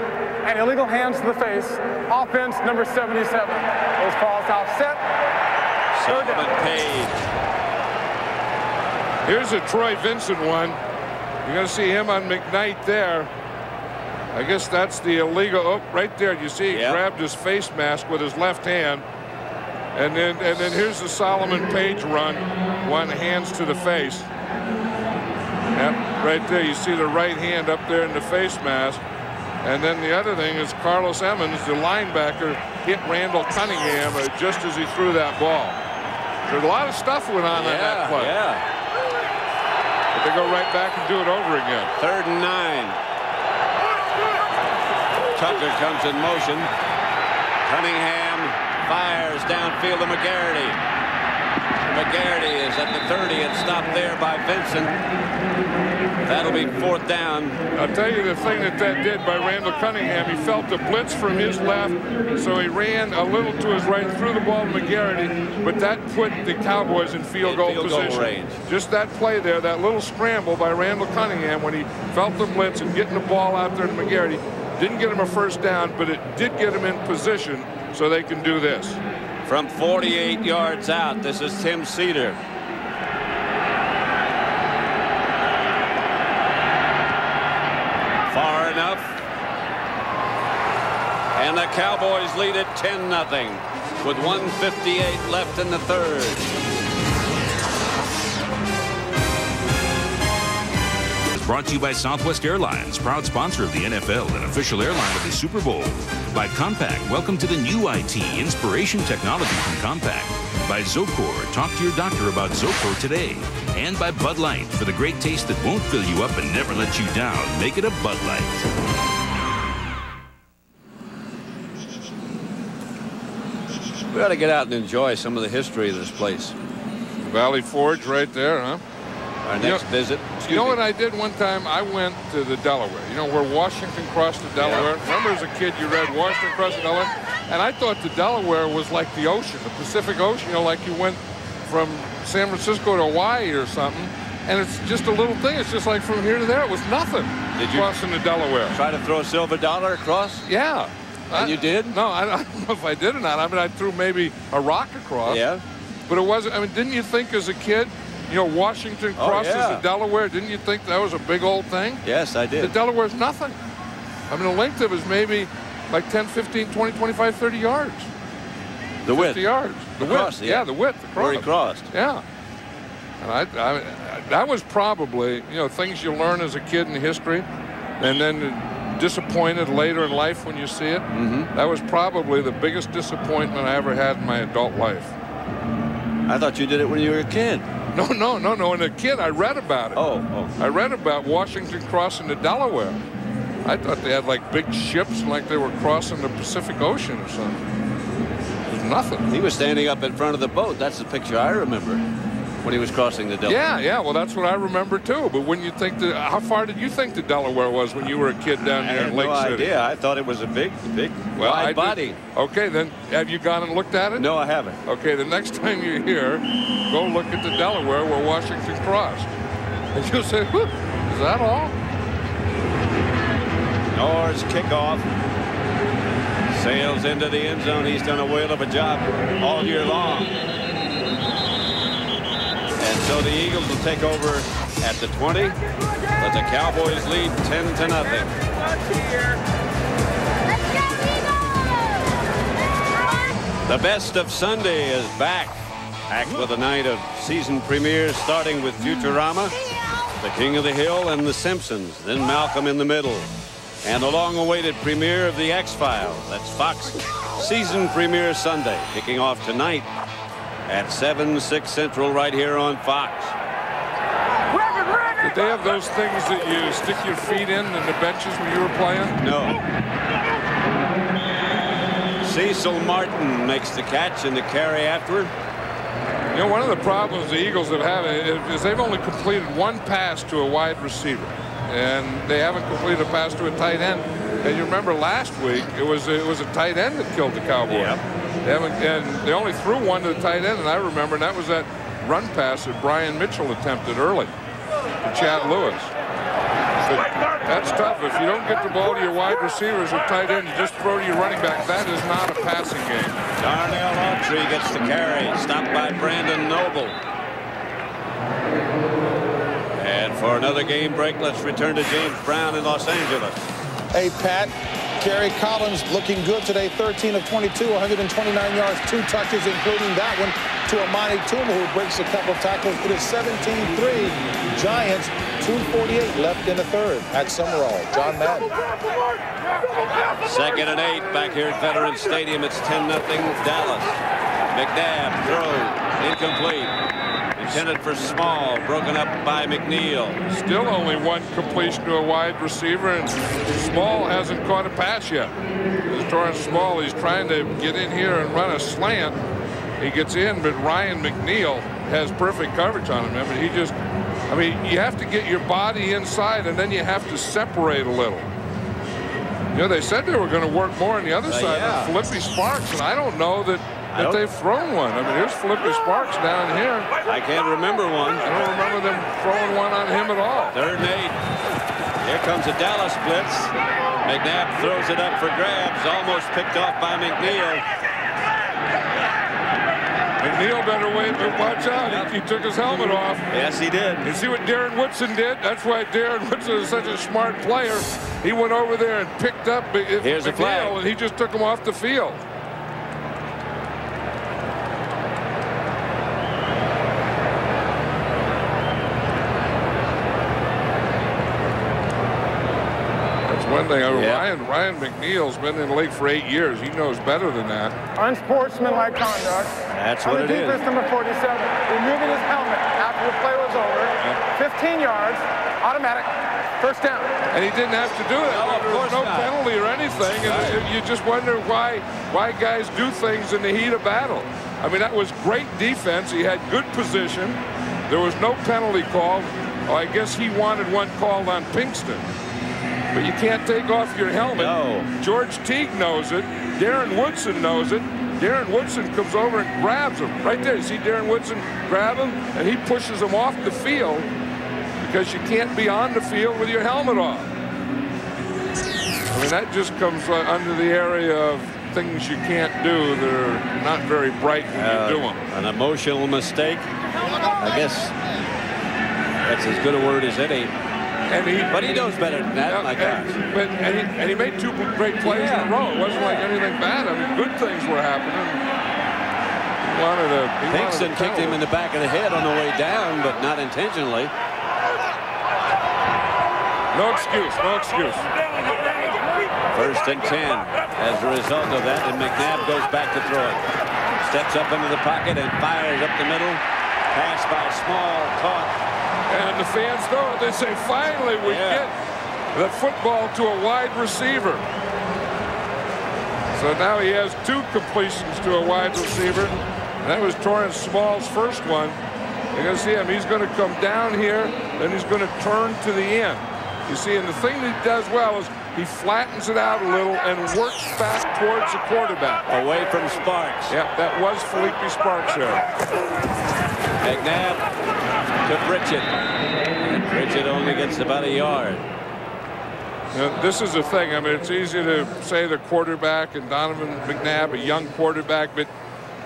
and illegal hands to the face. Offense, number 77. Those falls offset. Third Solomon down. Page. Here's a Troy Vincent one. You're going to see him on McKnight there. I guess that's the illegal. Oh, right there. You see he Yep. grabbed his face mask with his left hand. And then and then here's the Solomon Page run. One hands to the face. Yep, right there. You see the right hand up there in the face mask. And then the other thing is Carlos Emmons, the linebacker, hit Randall Cunningham uh, just as he threw that ball. There's a lot of stuff went on in that play. yeah. But they go right back and do it over again. Third and nine. Tucker comes in motion. Cunningham fires downfield to McGarity. McGarity is at the 30 and stopped there by Vincent. That'll be fourth down. I'll tell you the thing that that did by Randall Cunningham. He felt the blitz from his left, so he ran a little to his right, threw the ball to McGarity, but that put the Cowboys in field In goal field goal position. range. Just that play there, that little scramble by Randall Cunningham when he felt the blitz and getting the ball out there to McGarity. Didn't get him a first down, but it did get him in position so they can do this. From 48 yards out, this is Tim Seder. Far enough. And the Cowboys lead it 10 nothing with 158 left in the third. Brought to you by Southwest Airlines, proud sponsor of the NFL and official airline of the Super Bowl. By Compaq, welcome to the new IT, inspiration technology from Compaq. By Zocor, talk to your doctor about Zocor today. And by Bud Light, for the great taste that won't fill you up and never let you down. Make it a Bud Light. We ought to get out and enjoy some of the history of this place. Valley Forge right there, huh? Our You next know- visit. You know what I did one time? I went to the Delaware. You know where Washington crossed the Delaware? Remember as a kid you read Washington crossed the Delaware? And I thought the Delaware was like the ocean, the Pacific Ocean. You know, like you went from San Francisco to Hawaii or something. And it's just a little thing. It's just like from here to there. It was nothing. Did you- crossing the Delaware? Try to throw a silver dollar across? Yeah. And you did? No, I, I don't know if I did or not. I mean, I threw maybe a rock across. Yeah. But it wasn't, I mean, didn't you think as a kid, you know, Washington Oh, crosses yeah. the Delaware, didn't you think that was a big old thing? Yes, I did. The. Delaware's nothing. I mean, the length of it is maybe like 10, 15, 20, 25, 30 yards. The width. 50 yards. The Across, width. yeah. Yeah. the width. Across. Where he crossed. Yeah. And I, I, that was probably, you know, things you learn as a kid in history and then disappointed later in life when you see it. Mm-hmm. That was probably the biggest disappointment I ever had in my adult life. I thought you did it when you were a kid. No, no, no, no. And a kid, I read about it. Oh, oh. I read about Washington crossing the Delaware. I thought they had like big ships, like they were crossing the Pacific Ocean or something. It was nothing. He was standing up in front of the boat. That's the picture I remember when he was crossing the Delaware. Yeah, yeah. Well, that's what I remember too. But when you think that, how far did you think the Delaware was when you were a kid down I here had in Lake no City? idea. I thought it was a big, big, Well, I wide did- body. Okay, then have you gone and looked at it? No, I haven't. Okay, the next time you're here, go look at the Delaware where Washington crossed. And you'll say, "Whew, is that all? Knorr's kickoff. Sails into the end zone. He's done a whale of a job all year long. And so the Eagles will take over at the 20. But the Cowboys lead 10 to nothing. The best of Sunday is back. Back with a night of season premieres starting with Futurama, The King of the Hill, and The Simpsons. Then Malcolm in the Middle. And the long-awaited premiere of The X-Files. That's Fox season premiere Sunday, kicking off tonight at 7, 6 Central right here on Fox. Did they have those things that you stick your feet in in the benches when you were playing? No. Cecil Martin makes the catch and the carry afterward. You know, one of the problems the Eagles have had is they've only completed one pass to a wide receiver, and they haven't completed a pass to a tight end. And you remember last week it was it was a tight end that killed the Cowboys. Yep. They haven't, and they only threw one to the tight end, and I remember and that was that run pass that Brian Mitchell attempted early to Chad Lewis. But that's tough. If you don't get the ball to your wide receivers or tight end, you just throw to your running back. That is not a passing game. Darnell Autry gets the carry, stopped by Brandon Noble. And for another game break, let's return to James Brown in Los Angeles. Hey, Pat. Kerry Collins looking good today. 13 of 22, 129 yards, two touches, including that one to Amani Toomer, who breaks a couple of tackles. It is 17-3. Giants, 248 left in the third at Summerall. John Madden. Second and eight back here at Veterans Stadium. It's 10-0 Dallas. McNabb throws incomplete. Intended for Small, broken up by McNeil. Still only one completion to a wide receiver, and Small hasn't caught a pass yet. As Torrance Small, he's trying to get in here and run a slant. He gets in, but Ryan McNeil has perfect coverage on him. I mean, he just, I mean, you have to get your body inside, and then you have to separate a little. You know, they said they were going to work more on the other Uh, side yeah. on Phillippi Sparks, and I don't know that, that they've thrown one. I mean, here's Phillippi Sparks down here. I can't remember one. I don't remember them throwing one on him at all. Third and eight. Here comes a Dallas blitz. McNabb throws it up for grabs, almost picked off by McNeil. McNeil better wait, but watch out. He, he took his helmet off. Yes, he did. You see what Darren Woodson did? That's why Darren Woodson is such a smart player. He went over there and picked up Here's a McNeil, and he just took him off the field. That's one thing. I mean, Yeah. Ryan Ryan McNeil's been in the league for eight years. He knows better than that. Unsportsmanlike conduct. That's On what the it is. defense number 47, removing his helmet after the play was over. 15 yards, automatic, first down. And he didn't have to do it. No, there was no not. penalty or anything. And Right. you just wonder why why guys do things in the heat of battle. I mean, that was great defense. He had good position. There was no penalty called. Oh, I guess he wanted one called on Pinkston. But you can't take off your helmet. No. George Teague knows it. Darren Woodson knows it. Darren Woodson comes over and grabs him. Right there. You see Darren Woodson grab him, and he pushes him off the field because you can't be on the field with your helmet off. I mean, that just comes uh, under the area of things you can't do that are not very bright when Uh, you do them. An emotional mistake. I guess that's as good a word as any. And he, But he knows better than that, Yeah, my gosh. and, but, and, he, and he made two great plays in a row. It wasn't like anything bad. I mean, good things were happening. He wanted a. He wanted Pinkston kicked him in the back of the head on the way down, but not intentionally. No excuse. No excuse. First and 10 as a result of that, and McNabb goes back to throw it. Steps up into the pocket and fires up the middle. Pass by Small, caught. And the fans know it. They say, finally, we Yeah. get the football to a wide receiver. So now he has two completions to a wide receiver. And that was Torrance Small's first one. You're going to see him. He's going to come down here, then he's going to turn to the end. You see, and the thing that he does well is he flattens it out a little and works back towards the quarterback. Away from Sparks. Yep, that was Phillippi Sparks there. McNabb to Pritchett. And Pritchett only gets about a yard. Now, this is the thing. I mean, it's easy to say the quarterback and Donovan McNabb, a young quarterback, but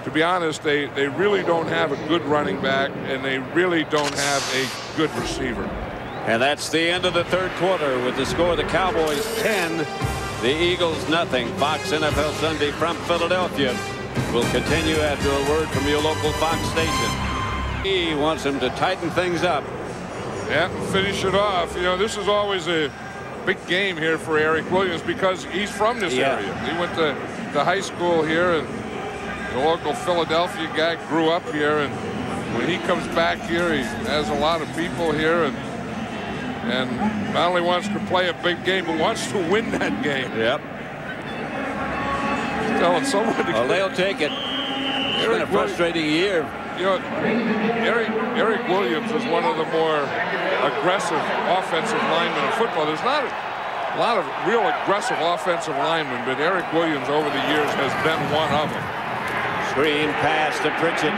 to be honest, they, they really don't have a good running back, and they really don't have a good receiver. And that's the end of the third quarter with the score the Cowboys 10, the Eagles nothing. Fox NFL Sunday from Philadelphia will continue after a word from your local Fox station. He wants them to tighten things up. Yeah, finish it off. You know, this is always a big game here for Eric Williams because he's from this Yeah. area. He went to, to high school here, and the local Philadelphia guy grew up here. And when he comes back here, he has a lot of people here, and and not only wants to play a big game, but wants to win that game. Yep. Telling someone to Well, they'll take it. It's been a Eric frustrating year. You know, Eric, Eric Williams is one of the more aggressive offensive linemen in football. There's not a, lot of real aggressive offensive linemen, but Eric Williams over the years has been one of them. Screen pass to Pritchett.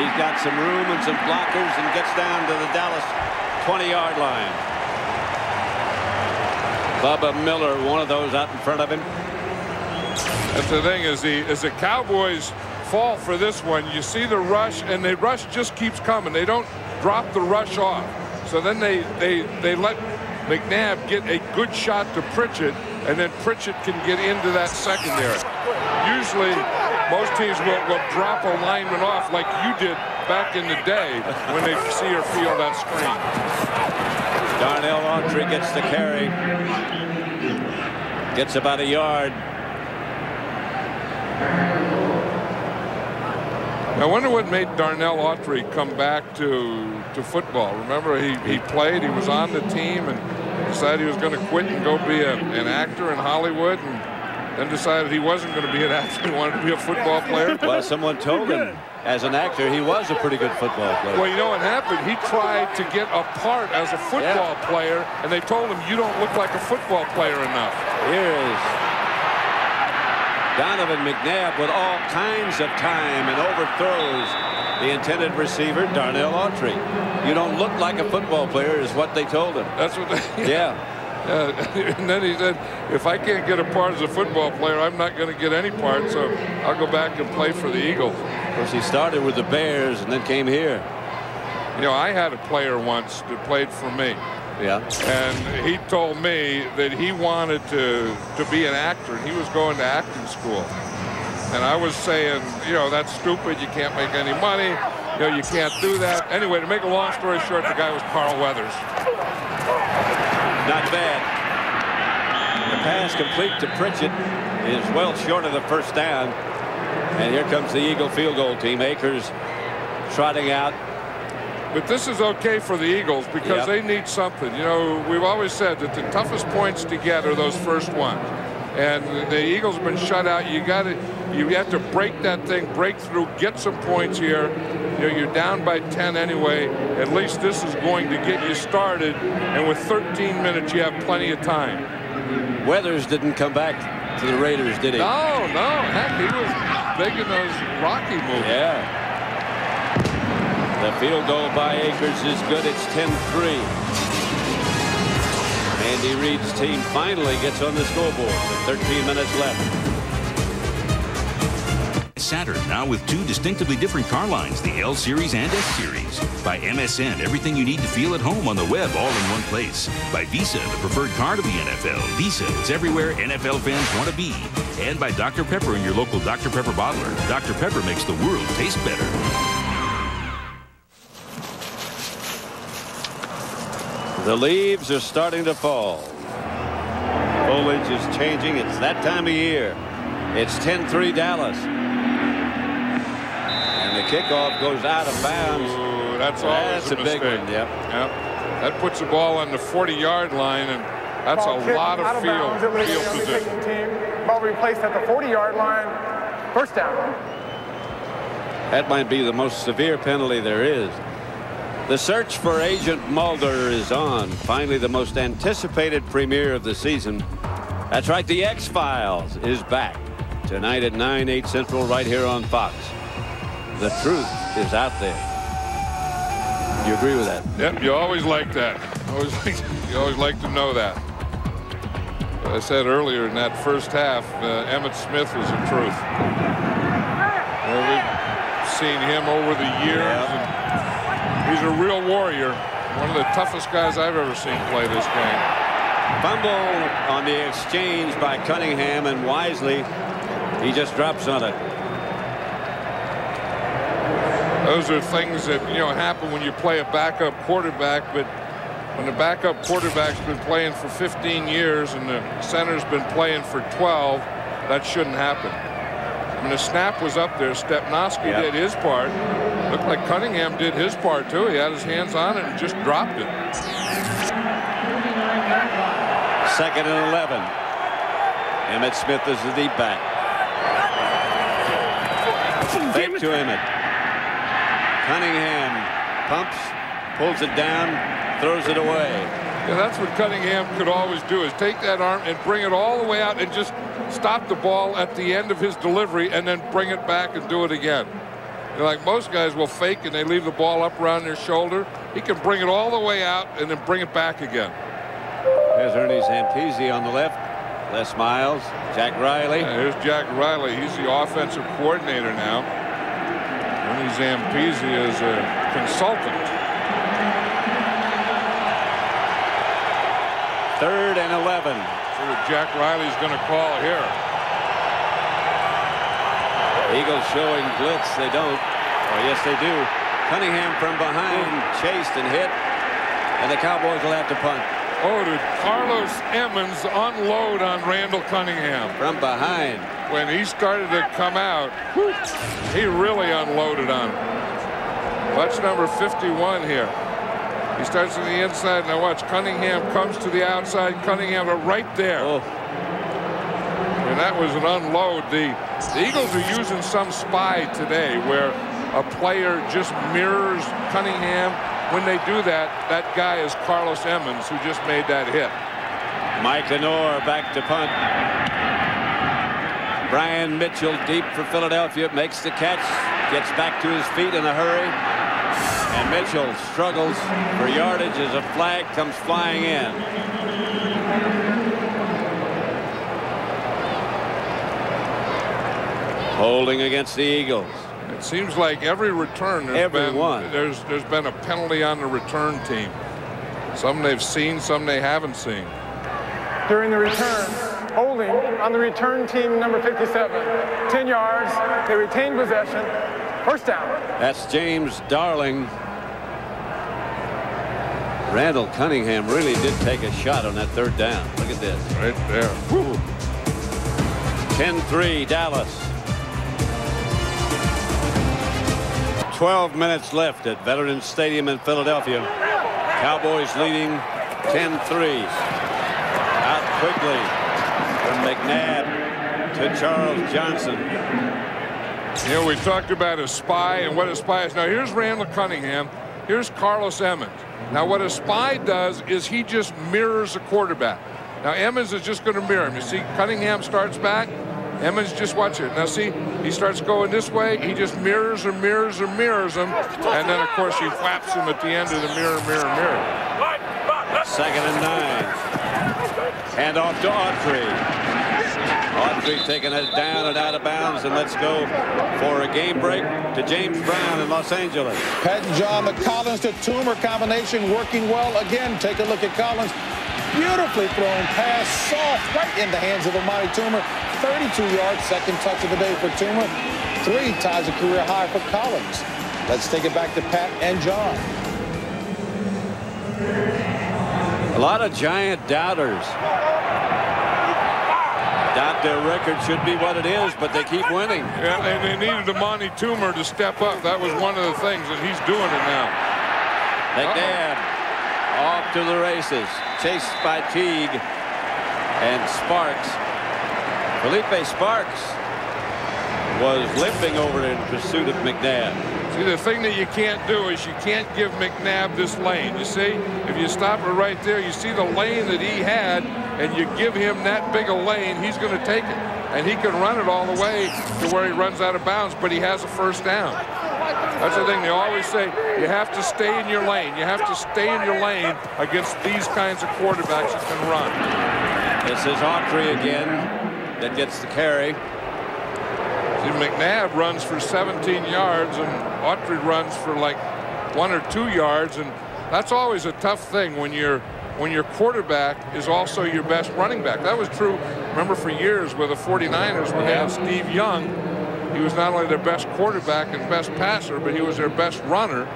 He's got some room and some blockers and gets down to the Dallas 20-yard line. Bubba Miller, one of those out in front of him. That's the thing is the is the Cowboys fall for this one. You see the rush, and the rush just keeps coming. They don't drop the rush off. So then they they they let McNabb get a good shot to Pritchett, and then Pritchett can get into that secondary. Usually, most teams will, will drop a lineman off like you did back in the day when they see or feel that screen. Darnell Autry gets the carry. Gets about a yard. I wonder what made Darnell Autry come back to to football. Remember, he, he played, he was on the team, and decided he was going to quit and go be a, an actor in Hollywood, and then decided he wasn't going to be an actor. He wanted to be a football player. Well, someone told him as an actor he was a pretty good football player. Well, you know what happened? He tried to get a part as a football player, and they told him, you don't look like a football player enough. Here is Donovan McNabb with all kinds of time and overthrows the intended receiver, Darnell Autry. You don't look like a football player is what they told him. That's what they... Yeah. Uh, and then he said, if I can't get a part as a football player, I'm not going to get any part, so I'll go back and play for the Eagles. Of course, he started with the Bears and then came here. You know, I had a player once that played for me, Yeah. and he told me that he wanted to, to be an actor, and he was going to acting school. And I was saying, you know, that's stupid. You can't make any money. You know, you can't do that. Anyway, to make a long story short, the guy was Carl Weathers. Not bad. The pass complete to Pritchett is well short of the first down. And here comes the Eagle field goal team. Akers trotting out. But this is okay for the Eagles because Yep. they need something. You know, we've always said that the toughest points to get are those first ones. And the Eagles have been shut out. You got to, you have to break that thing, break through, get some points here. You know, you're down by 10 anyway. At least this is going to get you started. And with 13 minutes, you have plenty of time. Weathers didn't come back to the Raiders, did he? No, no, heck, he was in those Rocky movies. Yeah. The field goal by Akers is good. It's 10-3. Andy Reid's team finally gets on the scoreboard with 13 minutes left. Saturn now with two distinctively different car lines, the L Series and S Series. By MSN, everything you need to feel at home on the web all in one place. By Visa, the preferred card of the NFL. Visa, it's everywhere NFL fans want to be. And by Dr. Pepper in your local Dr. Pepper bottler. Dr. Pepper makes the world taste better. The leaves are starting to fall. Foliage is changing. It's that time of year. It's 10-3 Dallas. And the kickoff goes out of bounds. Ooh, that's always That's a big one, yep. Yep. That puts the ball on the 40-yard line, and that's Ball a kicked lot of field, It was field position. kicking team. Ball replaced at the 40-yard line. First down. That might be the most severe penalty there is. The search for Agent Mulder is on. Finally, the most anticipated premiere of the season. That's right, The X-Files is back. Tonight at 9, 8 Central, right here on Fox. The truth is out there. You agree with that? Yep, you always like that. Always like, you always like to know that. As I said earlier in that first half, uh, Emmitt Smith was the truth. Know, we've seen him over the years. He's a real warrior. One of the toughest guys I've ever seen play this game. Fumble on the exchange by Cunningham and wisely he just drops on it. Those are things that, you know, happen when you play a backup quarterback, but when the backup quarterback's been playing for 15 years and the center's been playing for 12, that shouldn't happen. I mean, the snap was up there. Stepnoski Yep. did his part. Looked like Cunningham did his part, too. He had his hands on it and just dropped it. Second and 11. Emmitt Smith is the deep back. Fake to Emmitt. Cunningham pumps, pulls it down, throws it away. Yeah, that's what Cunningham could always do is take that arm and bring it all the way out and just stop the ball at the end of his delivery and then bring it back and do it again. You know, like most guys will fake and they leave the ball up around their shoulder. He can bring it all the way out and then bring it back again. There's Ernie Zampese on the left. Les Miles, Jack Reilly. Yeah, here's Jack Reilly. He's the offensive coordinator now. Ernie Zampese is a consultant. Third and 11. See what Jack Reilly's going to call here. Eagles showing blitz. They don't. Or yes, they do. Cunningham from behind, chased and hit. And the Cowboys will have to punt. Oh, did Carlos Emmons unload on Randall Cunningham? From behind. When he started to come out, he really unloaded on him. Watch number 51 here. He starts on the inside. Now watch, Cunningham comes to the outside. Cunningham right there. Oh, And that was an unload. The, the Eagles are using some spy today where a player just mirrors Cunningham. When they do that, that guy is Carlos Emmons, who just made that hit. Micah Knorr back to punt. Brian Mitchell deep for Philadelphia makes the catch, gets back to his feet in a hurry. And Mitchell struggles for yardage as a flag comes flying in. Holding against the Eagles. It seems like every return there's Every been one. there's there's been a penalty on the return team. Some they've seen, some they haven't seen. During the return, holding on the return team number 57. 10 yards. They retain possession. First down. That's James Darling. Randall Cunningham really did take a shot on that third down. Look at this. Right there. 10-3 Dallas. 12 minutes left at Veterans Stadium in Philadelphia. Cowboys leading 10-3. Out quickly from McNabb to Charles Johnson. You know, we talked about a spy and what a spy is. Now, here's Randall Cunningham. Here's Carlos Emmons. Now, what a spy does is he just mirrors the quarterback. Now, Emmons is just going to mirror him. You see, Cunningham starts back. Emmons just watch it. Now, see, he starts going this way. He just mirrors or mirrors or mirrors him. And then, of course, he whaps him at the end of the mirror, mirror, mirror. Second and nine. Hand off to Autry. Autry taking it down and out of bounds. And let's go for a game break to James Brown in Los Angeles. Pat and John, the Collins to Toomer combination working well. Again, take a look at Collins. Beautifully thrown pass, soft, right in the hands of Amani Toomer. 32 yards, second touch of the day for Toomer. Three ties a career high for Collins. Let's take it back to Pat and John. A lot of giant doubters. Doubt their record should be what it is, but they keep winning. Yeah, and they needed Amani Toomer to step up. That was one of the things, and he's doing it now. McNabb off to the races. Chased by Teague and Sparks. Phillippi Sparks was limping over in pursuit of McNabb. See, the thing that you can't do is you can't give McNabb this lane. You see, if you stop it right there, you see the lane that he had, and you give him that big a lane, he's going to take it. And he can run it all the way to where he runs out of bounds, but he has a first down. That's the thing. They always say you have to stay in your lane. You have to stay in your lane against these kinds of quarterbacks that can run. This is Autry again that gets the carry. See, McNabb runs for 17 yards, and Autry runs for like one or two yards, and that's always a tough thing when you're when your quarterback is also your best running back. That was true, remember, for years with the 49ers when they had Steve Young. He was not only their best quarterback and best passer, but he was their best runner.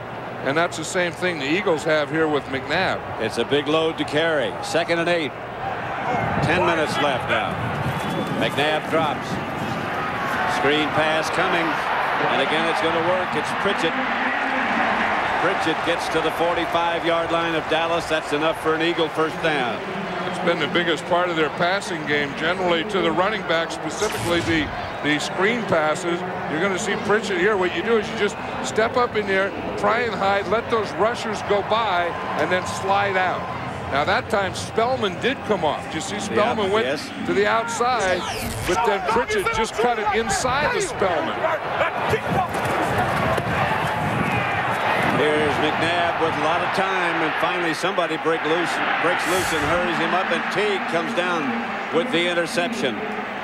And that's the same thing the Eagles have here with McNabb. It's a big load to carry. Second and eight. Ten minutes left now. McNabb drops. Screen pass coming. And again, it's going to work. It's Pritchett. Pritchett gets to the 45-yard line of Dallas. That's enough for an Eagle first down. It's been the biggest part of their passing game, generally to the running back, specifically the, the screen passes. You're going to see Pritchett here. What you do is you just step up in there, try and hide, let those rushers go by, and then slide out. Now that time Spellman did come off. You see Spellman went yes. to the outside, but then Pritchett just cut it inside the Spellman. Here's McNabb with a lot of time, and finally somebody break loose, breaks loose and hurries him up, and Teague comes down with the interception.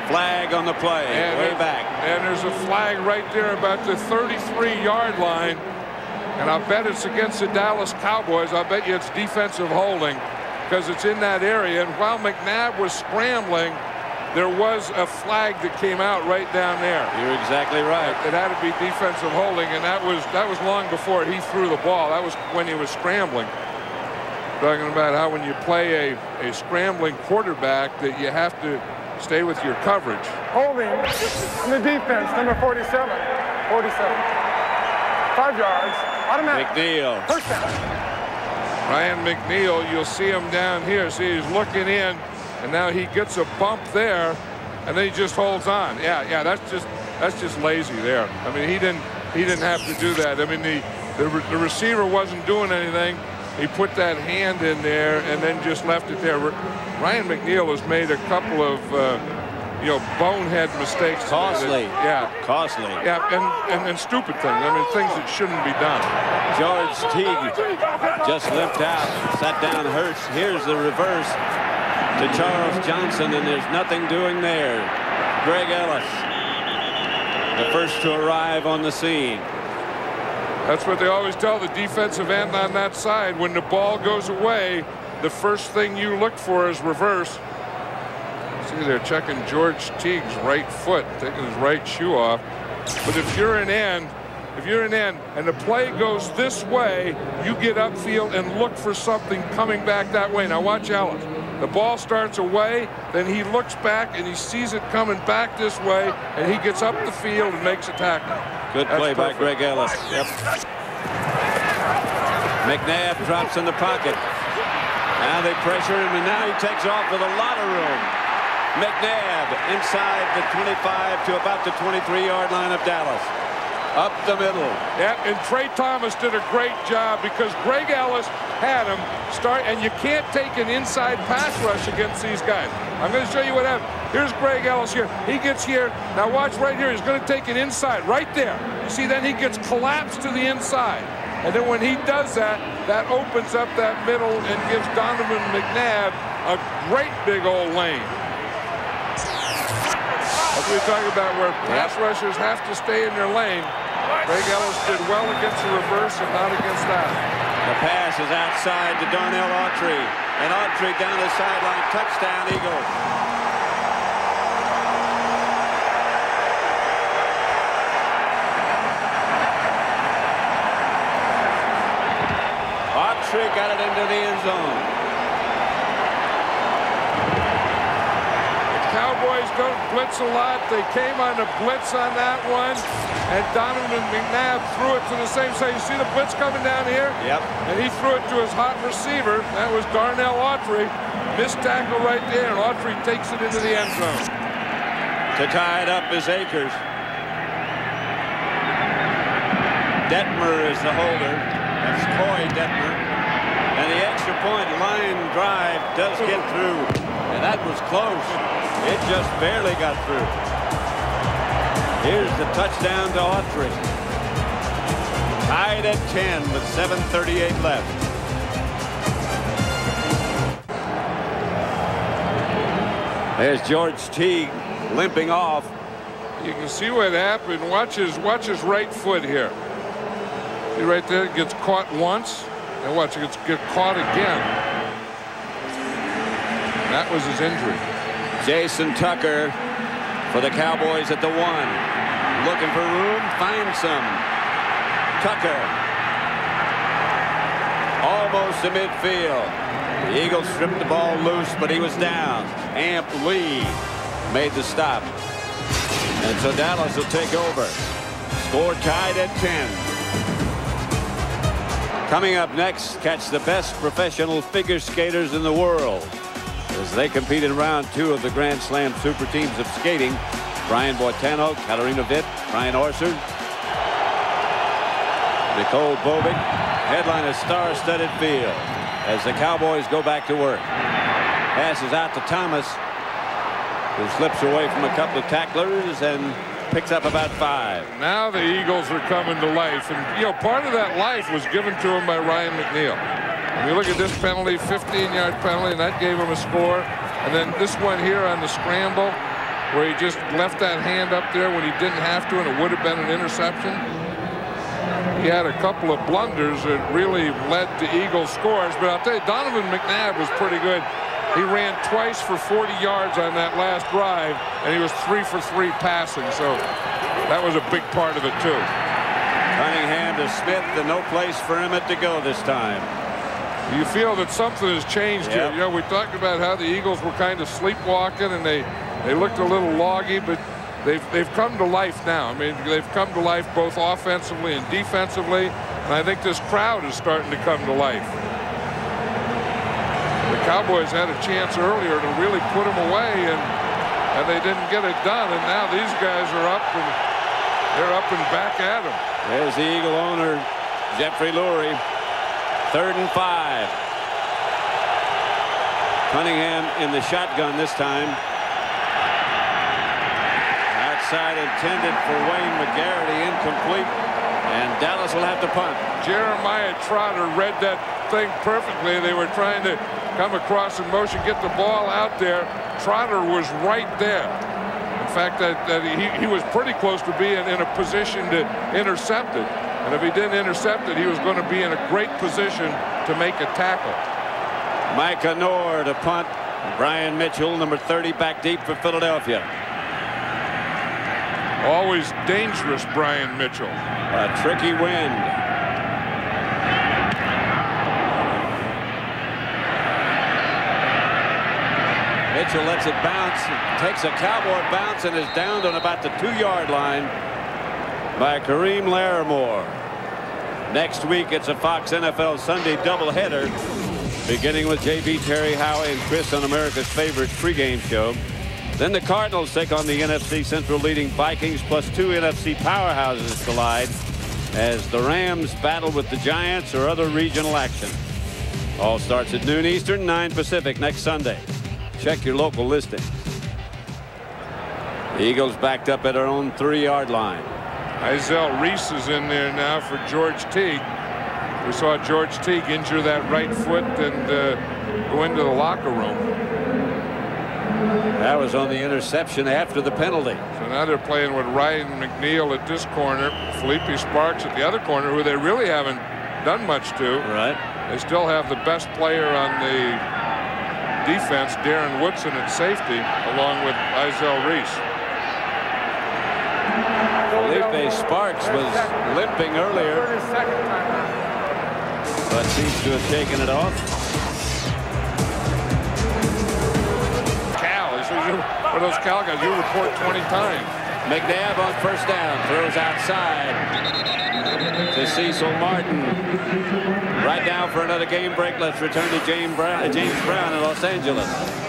Flag on the play, And way back. And there's a flag right there about the 33-yard line. And I'll bet it's against the Dallas Cowboys. I'll bet you it's defensive holding because it's in that area. And while McNabb was scrambling, there was a flag that came out right down there. You're exactly right. It had to be defensive holding, and that was that was long before he threw the ball. That was when he was scrambling. Talking about how when you play a, a scrambling quarterback that you have to stay with your coverage. Holding the defense, number 47. 47. Five yards. Automatic. McNeil. First down. Ryan McNeil, you'll see him down here. See, he's looking in, and now he gets a bump there, and then he just holds on. Yeah, yeah, that's just that's just lazy there. I mean, he didn't he didn't have to do that. I mean, the the, re- the receiver wasn't doing anything. He put that hand in there and then just left it there. Ryan McNeil has made a couple of uh, you know bonehead mistakes. today that- Costly. Yeah. Costly. Yeah, and, and, and stupid things. I mean, things that shouldn't be done. George Teague just limped out, sat down, hurts. Here's the reverse to Charles Johnson, and there's nothing doing there. Greg Ellis, the first to arrive on the scene. That's what they always tell the defensive end on that side. When the ball goes away, the first thing you look for is reverse. See, they're checking George Teague's right foot, taking his right shoe off. But if you're an end, if you're an end and the play goes this way, you get upfield and look for something coming back that way. Now watch Ellis. The ball starts away, then he looks back and he sees it coming back this way, and he gets up the field and makes a tackle. Good That's play by. Greg Ellis. Yep. McNabb drops in the pocket. Now they pressure him, and now he takes off with a lot of room. McNabb inside the 25 to about the 23-yard line of Dallas. Up the middle. Yeah, and Tra Thomas did a great job because Greg Ellis had him start, and you can't take an inside pass rush against these guys. I'm going to show you what happened. Here's Greg Ellis here. He gets here. Now watch right here. He's going to take it inside, right there. You see, then he gets collapsed to the inside. And then when he does that, that opens up that middle and gives Donovan McNabb a great big old lane. As we talk about where pass rushers have to stay in their lane, Greg Ellis did well against the reverse and not against that. The pass is outside to Darnell Autry. And Autry down the sideline. Touchdown, Eagles. Autry got it into the end zone. Cowboys don't blitz a lot. They came on the blitz on that one, and Donovan McNabb threw it to the same side. You see the blitz coming down here? Yep. And he threw it to his hot receiver. That was Darnell Autry. Missed tackle right there, and Autry takes it into the end zone. To tie it up is Akers. Detmer is the holder. That's Coy Detmer. And the extra point line drive does get through. And that was close. It just barely got through. Here's the touchdown to Autry. Tied at 10 with 7.38 left. There's George Teague limping off. You can see what happened. Watch his, watch his right foot here. See right there, it gets caught once, and watch it gets get caught again. That was his injury. Jason Tucker for the Cowboys at the one. Looking for room, find some. Tucker. Almost to midfield. The Eagles stripped the ball loose, but he was down. Amp Lee made the stop. And so Dallas will take over. Score tied at 10. Coming up next, catch the best professional figure skaters in the world as they compete in round two of the Grand Slam Super Teams of Skating. Brian Boitano, Katarina Witt, Brian Orser, Nicole Bobek, headline a star-studded field as the Cowboys go back to work. Passes out to Thomas, who slips away from a couple of tacklers and picks up about five. Now the Eagles are coming to life. And, you know, part of that life was given to him by Ryan McNeil. When you look at this penalty, 15-yard penalty, and that gave him a score. And then this one here on the scramble, where he just left that hand up there when he didn't have to, and it would have been an interception. He had a couple of blunders that really led to Eagles scores. But I'll tell you, Donovan McNabb was pretty good. He ran twice for 40 yards on that last drive, and he was three for three passing. So that was a big part of it, too. Cunningham to Smith, and no place for Emmitt to go this time. You feel that something has changed here. You know, we talked about how the Eagles were kind of sleepwalking and they they looked a little loggy, but they've they've come to life now. I mean, they've come to life both offensively and defensively, and I think this crowd is starting to come to life. The Cowboys had a chance earlier to really put them away, and and they didn't get it done. And now these guys are up and they're up and back at them. There's the Eagle owner, Jeffrey Lurie. Third and five. Cunningham in the shotgun this time. Outside intended for Wayne McGarity, incomplete. And Dallas will have to punt. Jeremiah Trotter read that thing perfectly. They were trying to come across in motion, get the ball out there. Trotter was right there. In fact, that, that he, he was pretty close to being in a position to intercept it. And if he didn't intercept it, he was going to be in a great position to make a tackle. Micah Knorr to punt. Brian Mitchell, number 30, back deep for Philadelphia. Always dangerous, Brian Mitchell. A tricky wind. Mitchell lets it bounce, takes a cowboy bounce, and is downed on about the two-yard line by Kareem Larrimore. Next week, it's a Fox NFL Sunday doubleheader, beginning with J.B. Terry Howie and Chris on America's favorite pregame show. Then the Cardinals take on the NFC Central leading Vikings plus two NFC powerhouses collide as the Rams battle with the Giants or other regional action. All starts at noon Eastern, 9 Pacific next Sunday. Check your local listings. The Eagles backed up at their own three-yard line. Isaiah Reese is in there now for George Teague. We saw George Teague injure that right foot and uh, go into the locker room. That was on the interception after the penalty. So now they're playing with Ryan McNeil at this corner, Phillippi Sparks at the other corner, who they really haven't done much to. Right. They still have the best player on the defense, Darren Woodson at safety, along with Isaiah Reese. Phillippi Sparks was limping earlier, but seems to have taken it off. Cal. For those Cal guys, you report 20 times. McNabb on first down, throws outside to Cecil Martin. Right now for another game break. Let's return to James Brown, uh, James Brown in Los Angeles.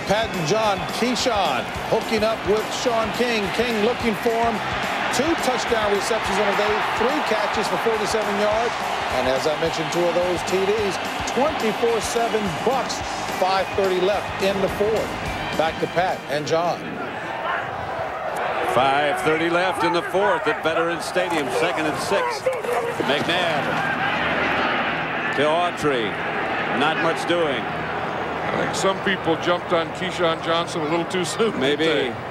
Pat and John Keyshawn hooking up with Shaun King. King looking for him. Two touchdown receptions on the day, three catches for 47 yards. And as I mentioned, two of those TDs, 24-7 Bucks, 5.30 left in the fourth. Back to Pat and John. 5.30 left in the fourth at Veterans Stadium. Second and six. McNabb to Autry. Not much doing. I think some people jumped on Keyshawn Johnson a little too soon. Maybe.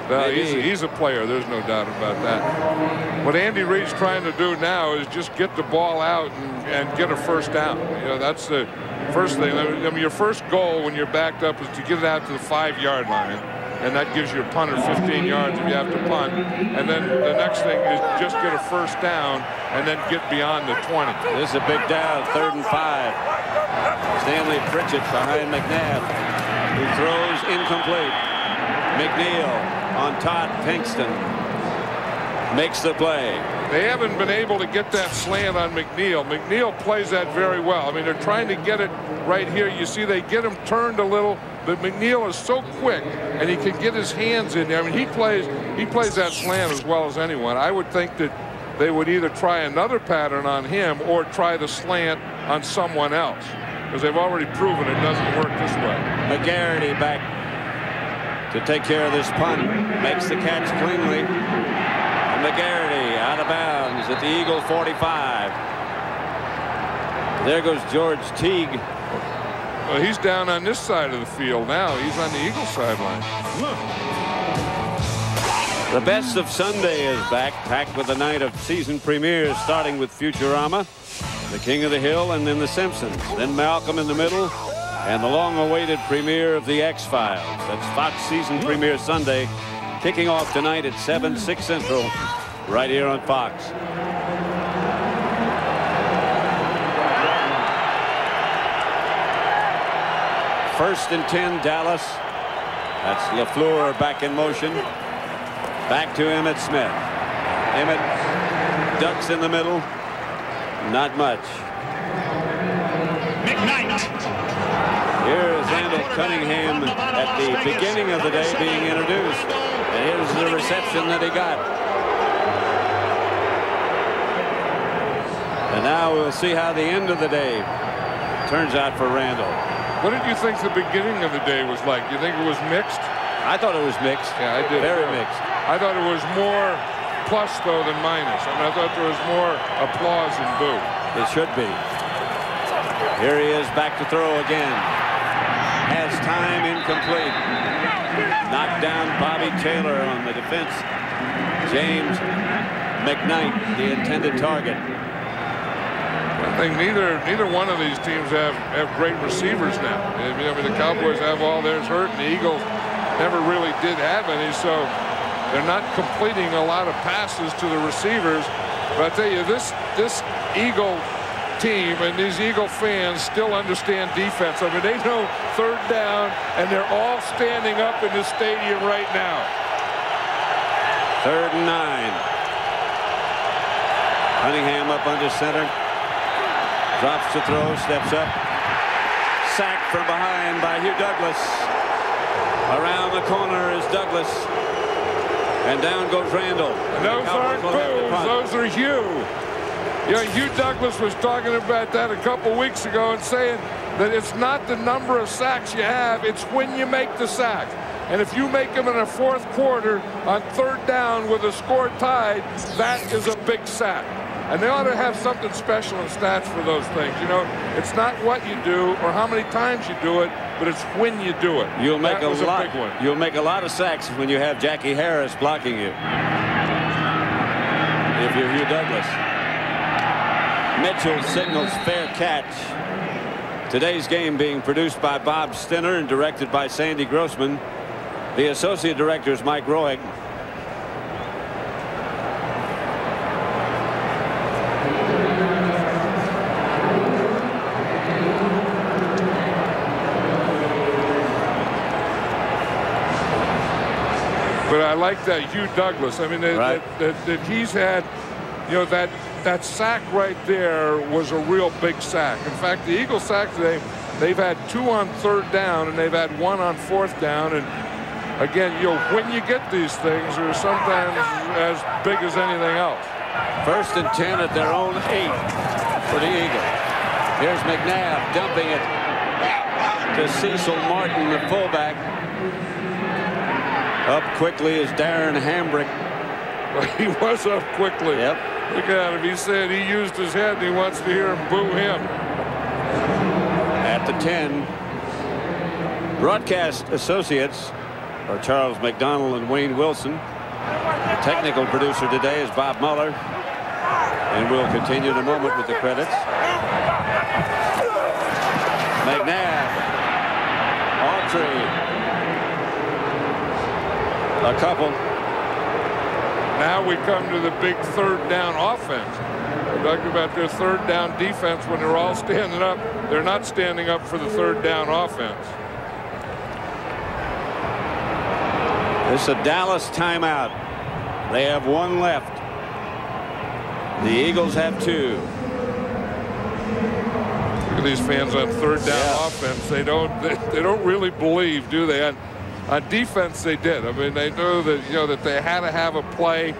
No, Maybe. He's, a, he's a player. There's no doubt about that. What Andy Reid's trying to do now is just get the ball out and, and get a first down. You know, that's the First thing, I mean, your first goal when you're backed up is to get it out to the five-yard line, and that gives your punter 15 yards if you have to punt. And then the next thing is just get a first down and then get beyond the 20. This is a big down, third and five. Stanley Pritchett behind McNabb, who throws incomplete. McNeil on Todd Pinkston makes the play. They haven't been able to get that slant on McNeil. McNeil plays that very well. I mean, they're trying to get it right here. You see they get him turned a little, but McNeil is so quick, and he can get his hands in there. I mean, he plays, he plays that slant as well as anyone. I would think that they would either try another pattern on him or try the slant on someone else because they've already proven it doesn't work this way. McGarity back to take care of this punt. Makes the catch cleanly. McGarity out of bounds at the Eagle 45. There goes George Teague. Well, he's down on this side of the field now. He's on the Eagle sideline. The best of Sunday is back, packed with a night of season premieres, starting with Futurama, The King of the Hill, and then The Simpsons. Then Malcolm in the Middle, and the long-awaited premiere of The X-Files. That's Fox season premiere Sunday, kicking off tonight at 7, 6 Central, right here on Fox. First and 10, Dallas. That's LaFleur back in motion. Back to Emmitt Smith. Emmitt ducks in the middle. Not much. McKnight. Here's Randall Cunningham at the beginning of the day being introduced. And here's the reception that he got. And now we'll see how the end of the day turns out for Randall. What did you think the beginning of the day was like? You think it was mixed? I thought it was mixed. Yeah, I did. Very mixed. I thought it was more plus, though, than minus. I mean, I thought there was more applause and boo. It should be. Here he is back to throw again. Has time incomplete knocked down Bobby Taylor on the defense. James McKnight, the intended target. I think neither neither one of these teams have have great receivers now. I mean, the Cowboys have all theirs hurt, and the Eagles never really did have any. So They're not completing a lot of passes to the receivers. But I tell you, this this Eagle team and these Eagle fans still understand defense. I mean, they know third down, and they're all standing up in the stadium right now. Third and nine. Cunningham up under center. Drops to throw, steps up. Sacked from behind by Hugh Douglas. Around the corner is Douglas. And down goes Randall. Those aren't boos. Those are Hugh. You know, Hugh Douglas was talking about that a couple weeks ago and saying that it's not the number of sacks you have, it's when you make the sack. And if you make them in a fourth quarter on third down with a score tied, that is a big sack. And they ought to have something special in stats for those things. You know, it's not what you do or how many times you do it, but it's when you do it. You'll make that a lot. A you'll make a lot of sacks when you have Jackie Harris blocking you. If you're Hugh Douglas. Mitchell signals fair catch. Today's game being produced by Bob Stenner and directed by Sandy Grossman. The associate director is Mike Roig. I like that Hugh Douglas. I mean, that, right. that, that, that he's had, you know, that that sack right there was a real big sack. In fact, the Eagles sack today, they've had two on third down and they've had one on fourth down. And again, you know, when you get these things, they're sometimes as big as anything else. First and 10 at their own eight for the Eagles. Here's McNabb dumping it to Cecil Martin, the fullback. Up quickly is Darren Hambrick. He was up quickly. Yep. Look at him. He said he used his head and he wants to hear him boo him. At the 10, broadcast associates are Charles McDonald and Wayne Wilson. The technical producer today is Bob Muller. And we'll continue in a moment with the credits. McNabb. Autry. A couple. Now we come to the big third down offense. We're talking about their third down defense when they're all standing up. They're not standing up for the third down offense. It's a Dallas timeout. They have one left. The Eagles have two. Look at these fans on third down Yeah. offense. They don't they, they don't really believe, do they? On, defense, they did. I mean, they knew that you know that they had to have a play.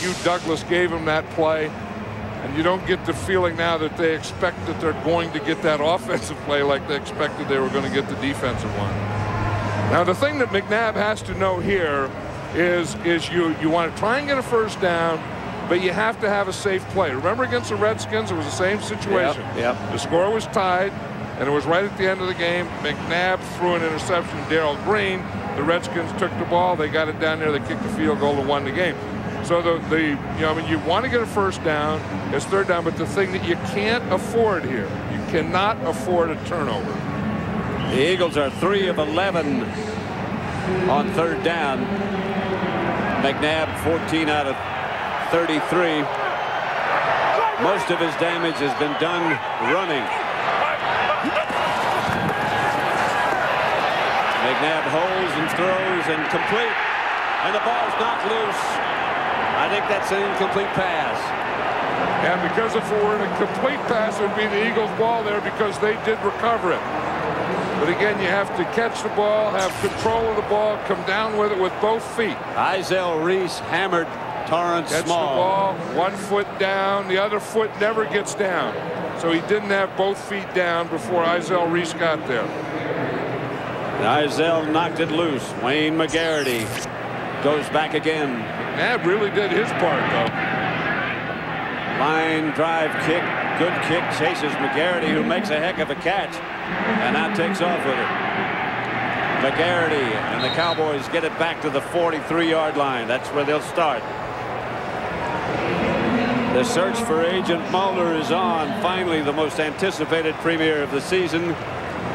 Hugh Douglas gave them that play, and you don't get the feeling now that they expect that they're going to get that offensive play like they expected they were going to get the defensive one. Now, the thing that McNabb has to know here is is you you want to try and get a first down, but you have to have a safe play. Remember against the Redskins, it was the same situation. yep. The score was tied, and it was right at the end of the game. McNabb threw an interception to Darrell Green. The Redskins took the ball. They got it down there. They kicked the field goal and won the game. So the, the you know, I mean, you want to get a first down. It's third down, but the thing that you can't afford here, you cannot afford a turnover. The Eagles are 3 of 11 on third down. McNabb 14 out of 33. Most of his damage has been done running. McNabb holds and throws and complete. And the ball's knocked loose. I think that's an incomplete pass. And because if it were an incomplete pass, it would be the Eagles' ball there because they did recover it. But again, you have to catch the ball, have control of the ball, come down with it with both feet. Izell Reese hammered Torrance Catch Small. the ball, one foot down, the other foot never gets down. So he didn't have both feet down before Izell Reese got there. Izell knocked it loose. Wayne McGarity goes back again. Nab really did his part, though. Line drive kick. Good kick. Chases McGarity, who makes a heck of a catch. And now takes off with it. McGarity and the Cowboys get it back to the 43-yard line. That's where they'll start. The search for Agent Mulder is on. Finally, the most anticipated premiere of the season.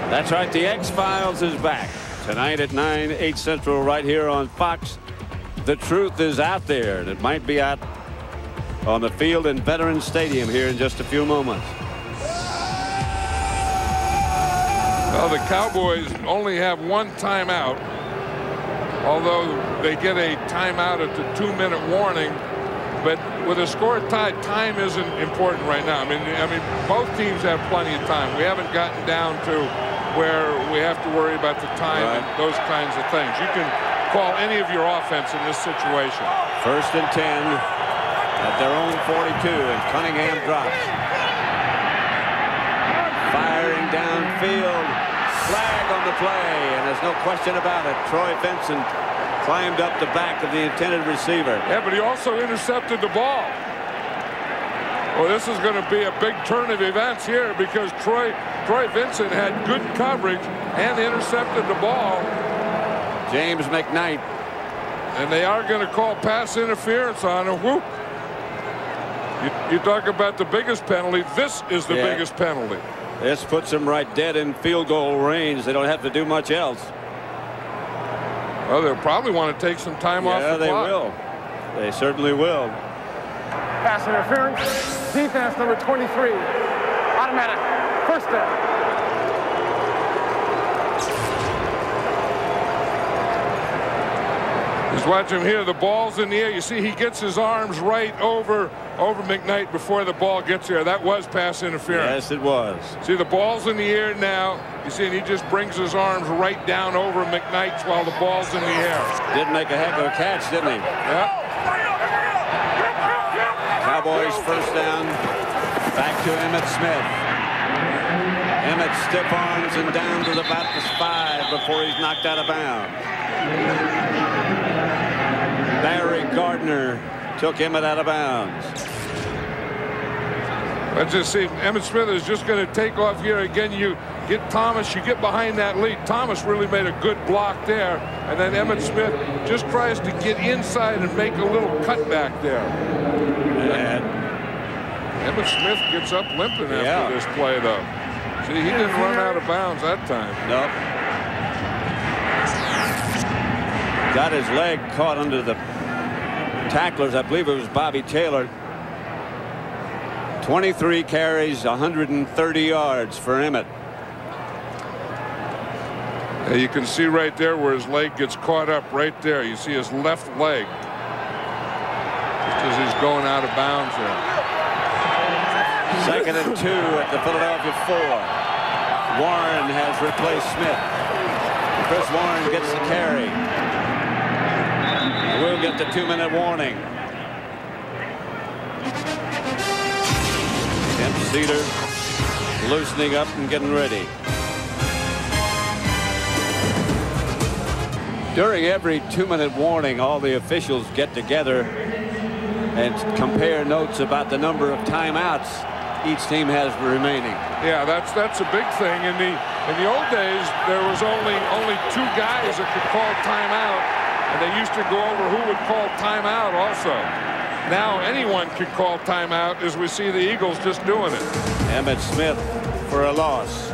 That's right, the X-Files is back. Tonight at 9, 8 Central, right here on Fox. the truth is out there, and it might be out on the field in Veterans Stadium here in just a few moments. Well, the Cowboys only have one timeout, although they get a timeout at the two-minute warning. But with a score tied, time isn't important right now. I mean, I mean, both teams have plenty of time. We haven't gotten down to where we have to worry about the time right. and those kinds of things. You can call any of your offense in this situation. First and 10 at their own 42, and Cunningham drops. Firing downfield. Flag on the play, and there's no question about it. Troy Vincent climbed up the back of the intended receiver. Yeah, but he also intercepted the ball. Well, this is going to be a big turn of events here because Troy, Troy Vincent had good coverage and intercepted the ball. James McKnight. And they are going to call pass interference on him. Whoop. You, you, talk about the biggest penalty. This is the yeah. biggest penalty. This puts them right dead in field goal range. They don't have to do much else. Well, they'll probably want to take some time yeah, off the they clock. will. They certainly will. Pass interference. Defense number 23. Automatic. First down. Just watch him here. The ball's in the air. You see he gets his arms right over over McKnight before the ball gets there. That was pass interference. Yes, it was. See, the ball's in the air now. You see, and he just brings his arms right down over McKnight while the ball's in the air. Didn't make a heck of a catch, didn't he? Yep. Cowboys first down. Back to Emmitt Smith. Emmitt stiff arms and down to the Baptist five before he's knocked out of bounds. Barry Gardner took Emmitt out of bounds. Let's just see. Emmitt Smith is just going to take off here. Again, you get Thomas, you get behind that lead. Thomas really made a good block there. And then Emmitt Smith just tries to get inside and make a little cutback there. And Emmitt Smith gets up limping after yeah. this play, though. See, he didn't run out of bounds that time. Nope. got his leg caught under the tacklers. I believe it was Bobby Taylor. 23 carries, 130 yards for Emmitt. You can see right there where his leg gets caught up right there. You see his left leg just as he's going out of bounds there. Second and two at the Philadelphia four. Warren has replaced Smith. Chris Warren gets the carry. We'll get the two-minute warning. Tim Seder loosening up and getting ready. During every two-minute warning, all the officials get together and compare notes about the number of timeouts each team has remaining. Yeah, that's that's a big thing. In the in the old days, there was only only two guys that could call timeout and they used to go over who would call timeout also. Now anyone can call timeout as we see the Eagles just doing it. Emmitt Smith for a loss.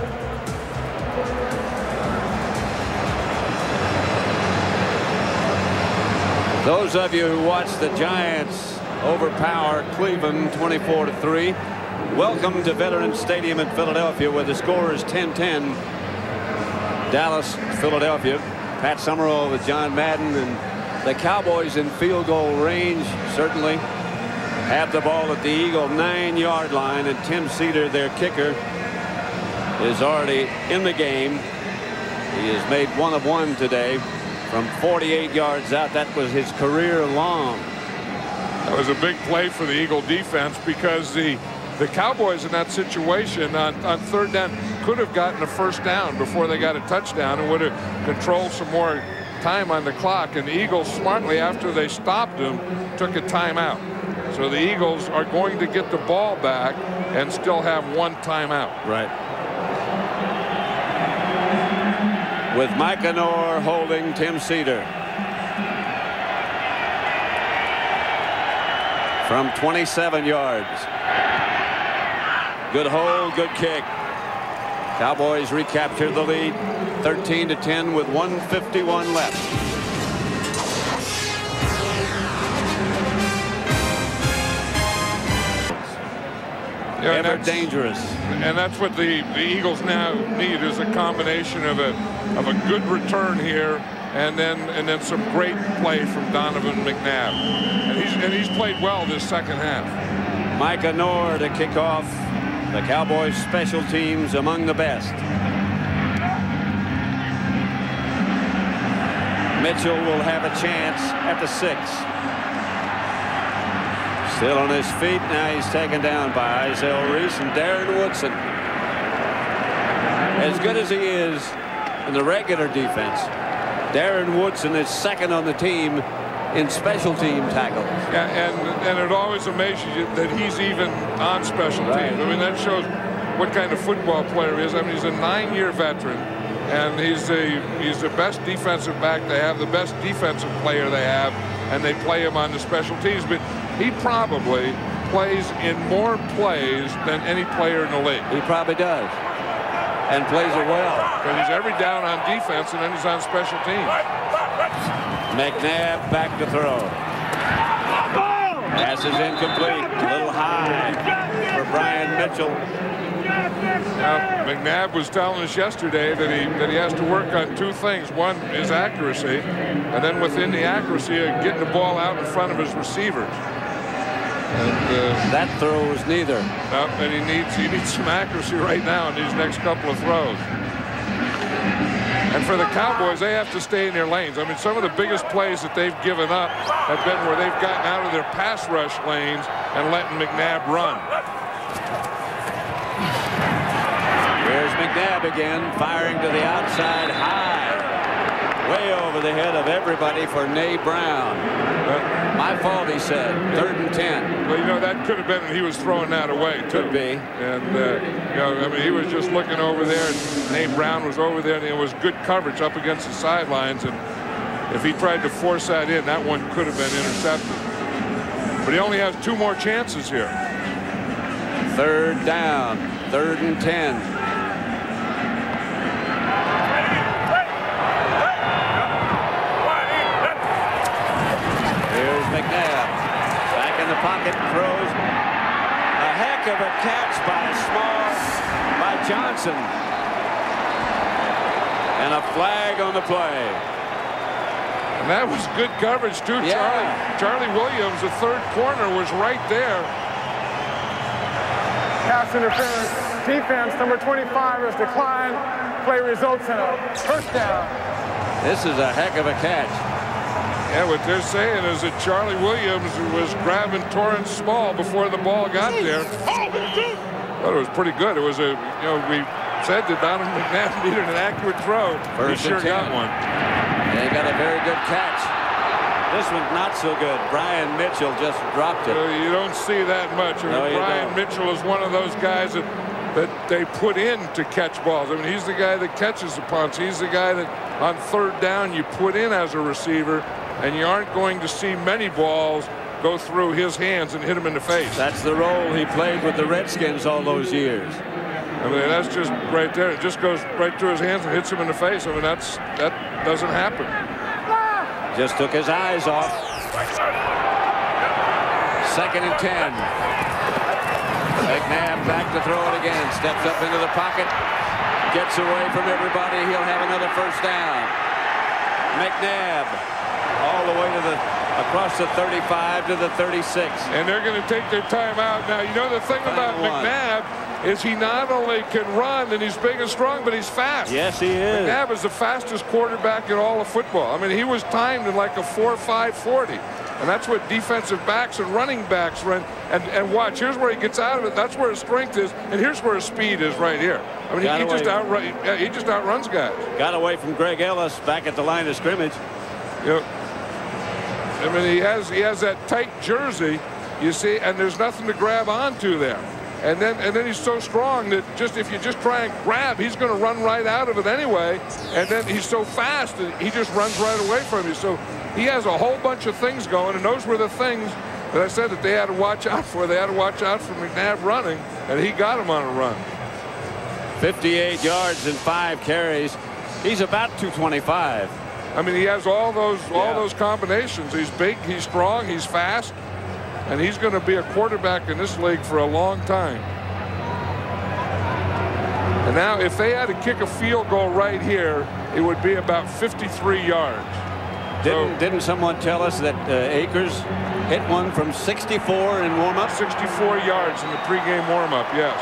Those of you who watched the Giants overpower Cleveland 24 to 3. Welcome to Veterans Stadium in Philadelphia where the score is 10-10. Dallas, Philadelphia. Pat Summerall with John Madden and the Cowboys in field goal range certainly have the ball at the Eagle nine yard line and Tim Seder their kicker is already in the game. He has made one of one today from 48 yards out. That was his career long. That was a big play for the Eagle defense because the the Cowboys in that situation on, on third down could have gotten a first down before they got a touchdown and would have controlled some more time on the clock. And the Eagles smartly, after they stopped them, took a timeout. So the Eagles are going to get the ball back and still have one timeout. Right. With Micah Knorr holding Tim Seder. From 27 yards. Good hold, good kick. Cowboys recapture the lead 13 to 10 with 151 left. Yeah, Ever dangerous. And that's what the, the Eagles now need is a combination of a of a good return here and then and then some great play from Donovan McNabb. And he's and he's played well this second half. Micah Knorr to kick off the Cowboys special teams among the best. Mitchell will have a chance at the six. Still on his feet. Now he's taken down by Izell Reese and Darren Woodson. As good as he is in the regular defense, Darren Woodson is second on the team in special team tackles. Yeah, and and it always amazes you that he's even on special Right. teams. I mean, that shows what kind of football player he is. I mean, he's a nine-year veteran, and he's the he's the best defensive back they have, the best defensive player they have, and they play him on the special teams. But he probably plays in more plays than any player in the league. He probably does. And plays it well. Because he's every down on defense, and then he's on special teams. McNabb back to throw. Pass is incomplete. A little high for Brian Mitchell. Now, McNabb was telling us yesterday that he that he has to work on two things. One is accuracy, and then within the accuracy, of getting the ball out in front of his receivers. And, uh, That throw was neither. uh, and he needs he needs some accuracy right now in these next couple of throws. And for the Cowboys, they have to stay in their lanes. I mean, some of the biggest plays that they've given up have been where they've gotten out of their pass rush lanes and letting McNabb run. Here's McNabb again, firing to the outside high. Way over the head of everybody for Na Brown. Uh, My fault, he said. Third and ten. Well, you know, that could have been he was throwing that away, too. Could be. And, uh, you know, I mean, he was just looking over there, and Na Brown was over there, and it was good coverage up against the sidelines. And if he tried to force that in, that one could have been intercepted. But he only has two more chances here. Third down. Third and ten. Here's McNabb. Back in the pocket, throws. A heck of a catch by Small, by Johnson. And a flag on the play. And that was good coverage, too. Yeah. Charlie, Charlie Williams, the third corner, was right there. Pass interference. Defense number 25 has declined. Play results in a first down. This is a heck of a catch. Yeah, what they're saying is that Charlie Williams was grabbing Torrance Small before the ball got there. But it was pretty good. It was a, you know, we said that Donovan McNabb needed an accurate throw. First he sure and got 10. one. They got a very good catch. This one's not so good. Brian Mitchell just dropped it. Uh, you don't see that much. I mean, No, you Brian don't. Mitchell is one of those guys that that they put in to catch balls. I mean, he's the guy that catches the punts. He's the guy that on third down you put in as a receiver, and you aren't going to see many balls go through his hands and hit him in the face. That's the role he played with the Redskins all those years. I mean, that's just right there. It just goes right through his hands and hits him in the face. I mean, that's that doesn't happen. Just took his eyes off. Second and ten. McNabb back to throw it again. Steps up into the pocket. Gets away from everybody. He'll have another first down. McNabb all the way to the across the 35 to the 36. And they're going to take their time out. Now, you know the thing about one. McNabb is he not only can run and he's big and strong, but he's fast. Yes, he is. McNabb is the fastest quarterback in all of football. I mean, he was timed in like a 4.540. And that's what defensive backs and running backs run. And, and watch, here's where he gets out of it. That's where his strength is. And here's where his speed is right here. I mean, he, he just outrun, he just outruns guys. Got away from Greg Ellis back at the line of scrimmage. You know, I mean, he has he has that tight jersey, you see, and there's nothing to grab onto there. And then and then he's so strong that just if you just try and grab, he's going to run right out of it anyway. And then he's so fast that he just runs right away from you. So he has a whole bunch of things going, and those were the things that I said that they had to watch out for. They had to watch out for McNabb running, and he got him on a run. 58 yards and five carries. He's about 225. I mean, he has all those all Yeah. those combinations. He's big, he's strong, he's fast, and he's going to be a quarterback in this league for a long time. And now if they had to kick a field goal right here, it would be about 53 yards. Didn't, So- didn't someone tell us that uh, Akers hit one from 64 in warm-up? 64 yards in the pregame warm-up, yes.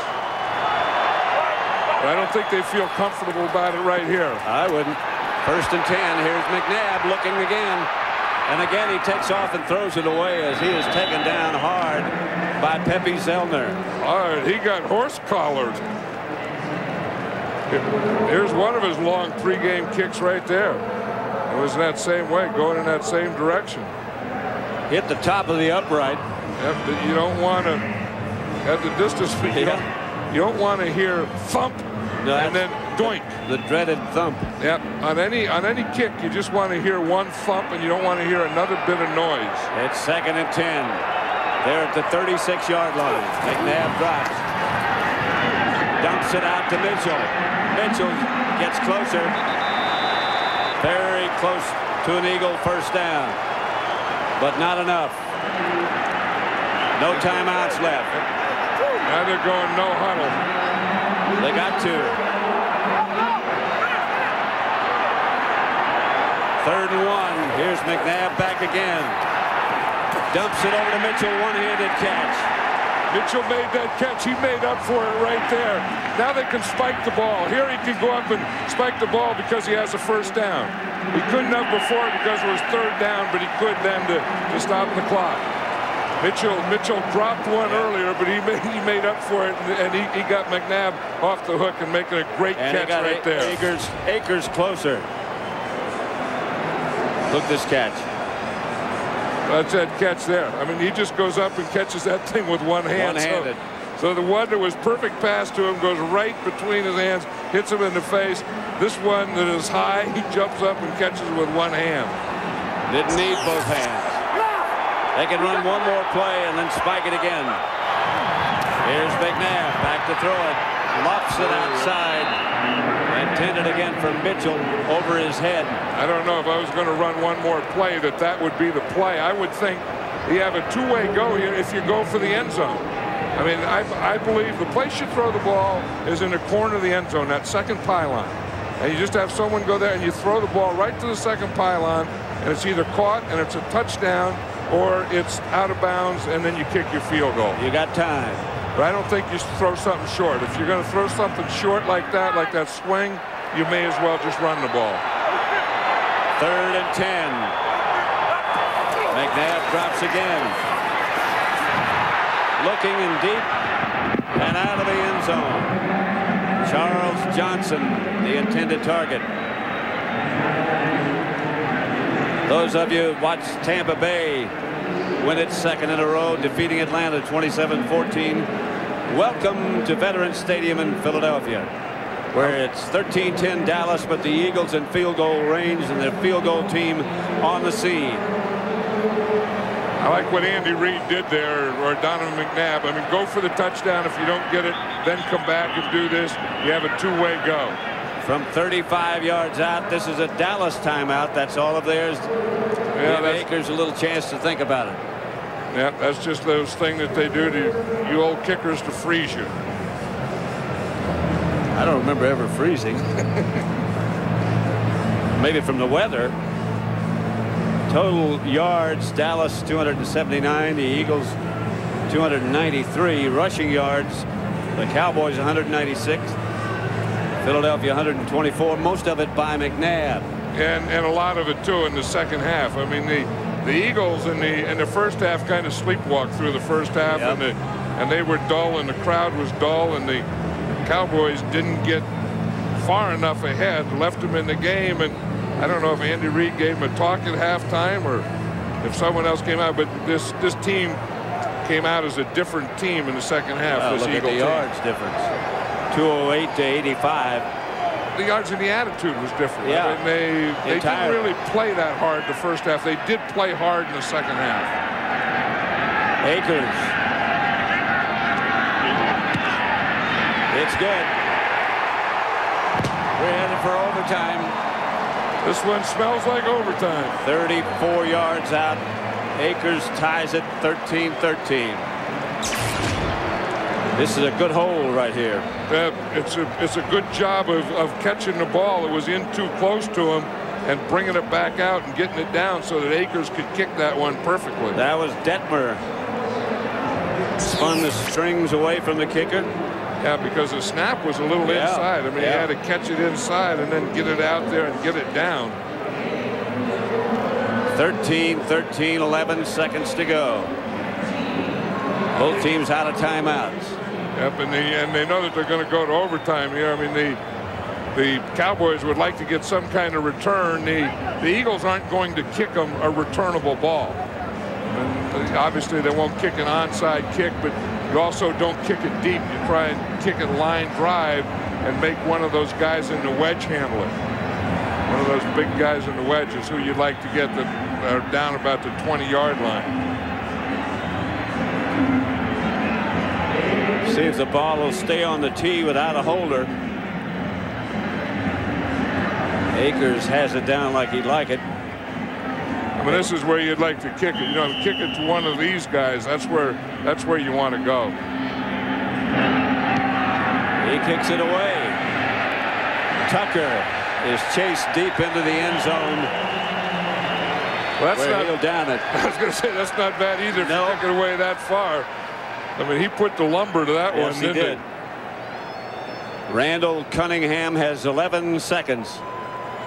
But I don't think they feel comfortable about it right here. I wouldn't. First and 10. Here's McNabb looking again. And again, he takes off and throws it away as he is taken down hard by Peppi Zellner. All right, he got horse collared. Here's one of his long three-game kicks right there. It was in that same way, going in that same direction. Hit the top of the upright. Yep, you don't want to, at the distance, you, Yeah. don't, you don't want to hear thump No, and then doink. The dreaded thump. Yep, on any on any kick, you just want to hear one thump and you don't want to hear another bit of noise. It's second and 10. They're at the 36-yard line. McNabb drops. Dumps it out to Mitchell. Mitchell gets closer. Very close to an Eagle first down. But not enough. No timeouts left. Now they're going no huddle. They got two. Third and one. Here's McNabb back again. Dumps it over to Mitchell. One-handed catch. Mitchell made that catch. He made up for it right there. Now they can spike the ball. Here he can go up and spike the ball because he has a first down. He couldn't have before because it was third down, but he could then to, to stop the clock. Mitchell Mitchell dropped one earlier, but he made, he made up for it, and he, he got McNabb off the hook and making a great And catch right A- there. Akers, Akers closer. Look this catch. That's that catch there. I mean, he just goes up and catches that thing with one hand. So- One-handed. So, the one that was perfect pass to him goes right between his hands, hits him in the face. This one that is high, he jumps up and catches it with one hand. Didn't need both hands. They can run one more play and then spike it again. Here's McNabb back to throw it. Lofts it outside. Intended again for Mitchell over his head. I don't know if I was going to run one more play that that would be the play. I would think you have a two-way go here if you go for the end zone. I mean, I, I believe the place you throw the ball is in the corner of the end zone, that second pylon. And you just have someone go there and you throw the ball right to the second pylon, and it's either caught and it's a touchdown or it's out of bounds and then you kick your field goal. You got time. But I don't think you throw something short. If you're going to throw something short like that, like that swing, you may as well just run the ball. Third and 10. McNabb drops again. Looking in deep and out of the end zone. Charles Johnson, the intended target. Those of you who watched Tampa Bay win its second in a row, defeating Atlanta 27-14. Welcome to Veterans Stadium in Philadelphia, where it's 13-10 Dallas, but the Eagles in field goal range and the field goal team on the scene. I like what Andy Reid did there, or Donovan McNabb. I mean, go for the touchdown. If you don't get it, then come back and do this. You have a two-way go. From 35 yards out, this is a Dallas timeout. That's all of theirs. Yeah, Give Akers a little chance to think about it. yeah, that's just those thing that they do to you old kickers to freeze you. I don't remember ever freezing. Maybe from the weather. Total yards, Dallas 279, the Eagles 293. Rushing yards, the Cowboys 196. Philadelphia 124, most of it by McNabb. and and a lot of it too in the second half. I mean the the Eagles in the in the first half kind of sleepwalked through the first half Yep. and the, and they were dull and the crowd was dull and the Cowboys didn't get far enough ahead, left them in the game and I don't know if Andy Reid gave them a talk at halftime or if someone else came out, but this this team came out as a different team in the second half. This look at the team. yards difference. 208 to 85. the yards and the attitude was different. Yeah. I mean, they they Entire- didn't really play that hard the first half. They did play hard in the second half. Akers. It's good. We're headed for overtime. This one smells like overtime. 34 yards out. Akers ties it 13-13. This is a good hole right here. Uh, it's a it's a good job of, of catching the ball. It was in too close to him and bringing it back out and getting it down so that Akers could kick that one perfectly. That was Detmer. Spun the strings away from the kicker. Yeah, because the snap was a little Yeah. inside. I mean, Yeah. he had to catch it inside and then get it out there and get it down. 13, 13, 11 seconds to go. Both teams out of timeouts. Yep, and they and they know that they're going to go to overtime here. I mean, the the Cowboys would like to get some kind of return. The the Eagles aren't going to kick them a returnable ball. And obviously, they won't kick an onside kick, but you also don't kick it deep. You try and kick it line drive and make one of those guys in the wedge handle it. One of those big guys in the wedges who you'd like to get that are uh, down about the 20-yard line. See if the ball will stay on the tee without a holder. Akers has it down like he'd like it. I mean, this is where you'd like to kick it. You know, kick it to one of these guys. That's where that's where you want to go. He kicks it away. Tucker is chased deep into the end zone. Well, that's where not. he'll down it. I was going to say that's not bad either. No. you kick away that far. I mean, he put the lumber to that Yes, one. he didn't did. Randall Cunningham has 11 seconds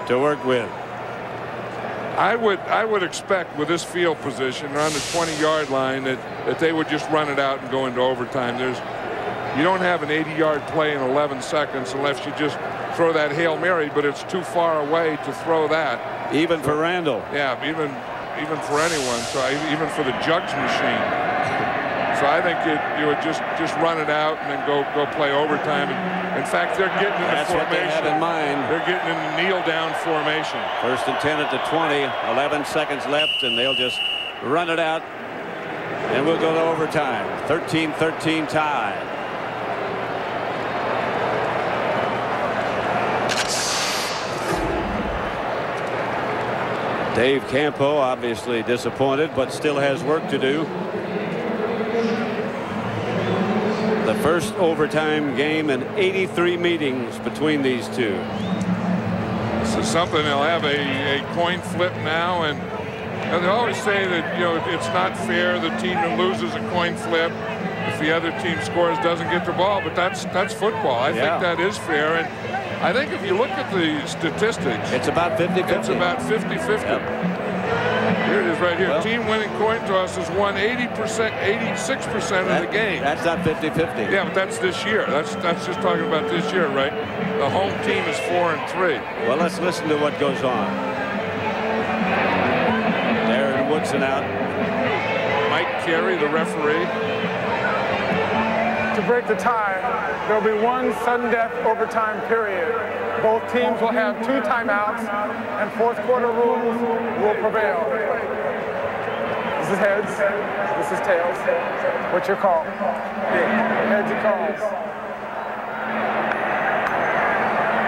to work with. I would I would expect with this field position around the 20 yard line that that they would just run it out and go into overtime. There's you don't have an 80 yard play in 11 seconds unless you just throw that hail mary, but it's too far away to throw that. Even for Randall. Yeah, even even for anyone. So I, even for the jugs machine. So I think it, you would just just run it out and then go go play overtime. And in fact, they're getting into That's what they formation. have in mind. They're getting in the kneel down formation. First and 10 at the 20, 11 seconds left, and they'll just run it out. And we'll go to overtime. 13-13 tie. Dave Campo obviously disappointed, but still has work to do. The first overtime game in 83 meetings between these two. This is something they'll have a, a coin flip now, and, and they always say that you know it's not fair. The team that loses a coin flip, if the other team scores, doesn't get the ball. But that's that's football. I Yeah. think that is fair, and I think if you look at the statistics, It's about 50-50. it's about 50-50. Here it is right here. Well- team winning coin toss has won 80%, 86% of the That- game. That's not 50-50. Yeah, but that's this year. That's that's just talking about this year, right? The home team is four and three. Well, let's listen to what goes on. Darren Woodson out. Mike Carey, the referee. To break the tie, there'll be one sudden death overtime period. Both teams will have two timeouts, and fourth quarter rules will prevail. This is heads. This is tails. What's your call? Heads he calls.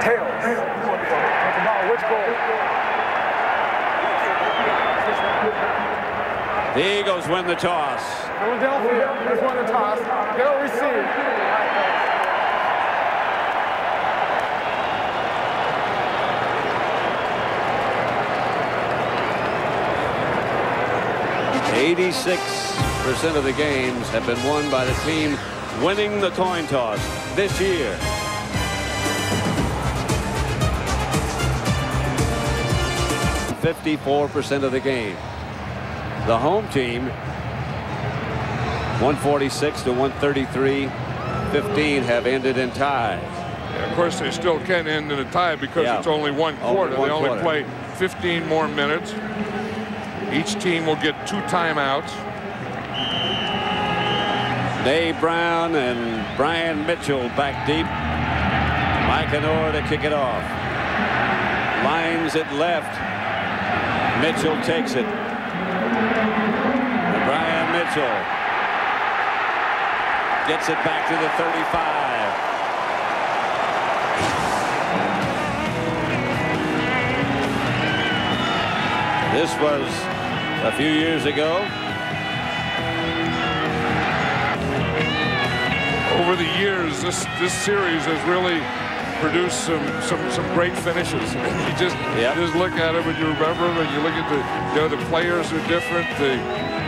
Tails. With the ball, which goal? The Eagles win the toss. Philadelphia has won the toss. They'll receive. Eighty-six percent of the games have been won by the team winning the coin toss this year. Fifty-four percent of the game. The home team 146 to 133 15 have ended in ties. Yeah, of course, they still can end in a tie because Yeah. it's only one Only quarter. one they only quarter. play 15 more minutes. Each team will get two timeouts. Dave Brown and Brian Mitchell back deep. Micah Knorr to kick it off. Lines it left. Mitchell takes it. And Brian Mitchell gets it back to the 35. This was a few years ago. over the years, this this series has really produced some some some great finishes. you just yep. just look at them and you remember them, and you look at the you know the players are different, the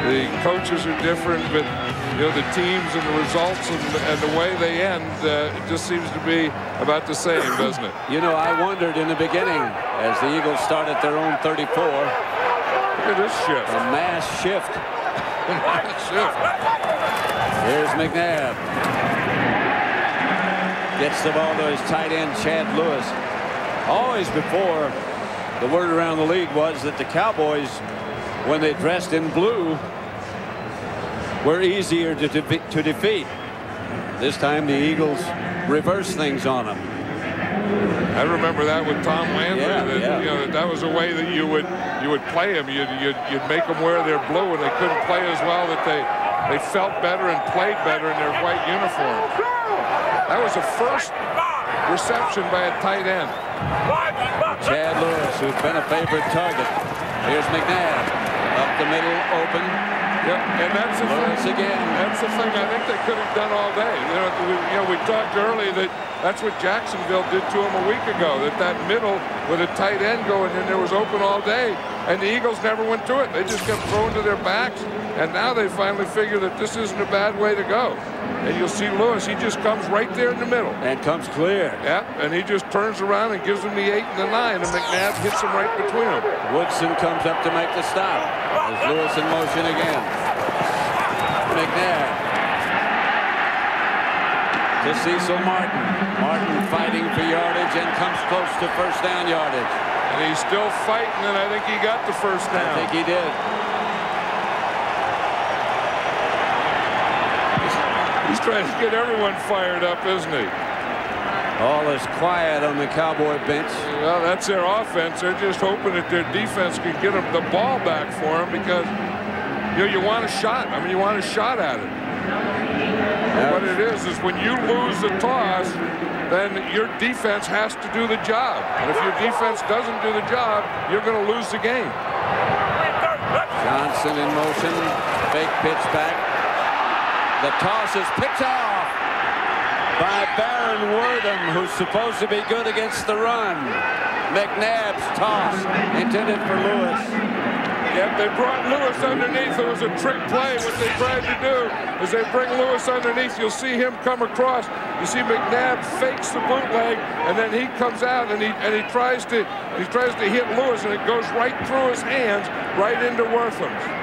the coaches are different, but you know the teams and the results and, and the way they end, uh, it just seems to be about the same, doesn't it? You know, I wondered in the beginning as the Eagles started their own 34. Look at this shift. A mass shift. mass shift. Here's McNabb. Gets the ball to his tight end, Chad Lewis. Always before, the word around the league was that the Cowboys, when they dressed in blue, were easier to, de to defeat. This time the Eagles reverse things on them. I remember that with Tom Landry. Yeah, that, yeah. You know, that was a way that you would you would play them. You'd, you'd, you'd make them wear their blue, and they couldn't play as well. That they they felt better and played better in their white uniforms. That was the first reception by a tight end. Chad Lewis, who's been a favorite target. Here's McNabb. Up the middle, open. Yep, and that's the Lewis thing. again. That's the thing I think they could have done all day. You know, we, you know, we talked early that that's what Jacksonville did to him a week ago. That that middle with a tight end going in there was open all day, and the Eagles never went to it. They just kept throwing to their backs, and now they finally figure that this isn't a bad way to go. And you'll see Lewis, he just comes right there in the middle. And comes clear. Yeah, and he just turns around and gives him the eight and the nine, and McNabb hits him right between them. Woodson comes up to make the stop. There's Lewis in motion again. McNabb. To Cecil Martin. Martin fighting for yardage and comes close to first down yardage. And he's still fighting, and I think he got the first down. I think he did. He's trying to get everyone fired up, isn't he? All is quiet on the Cowboy bench. Well, that's their offense. They're just hoping that their defense can get them the ball back for them because you know you want a shot. I mean, you want a shot at it. Yep. What it is is when you lose the toss, then your defense has to do the job. And if your defense doesn't do the job, you're going to lose the game. Johnson in motion. Fake pitch back. The toss is picked off by Barron Wortham, who's supposed to be good against the run. McNabb's toss intended for Lewis. Yep, they brought Lewis underneath. It was a trick play. What they tried to do is they bring Lewis underneath. You'll see him come across. You see McNabb fakes the bootleg, and then he comes out and he and he tries to he tries to hit Lewis, and it goes right through his hands, right into Wortham's.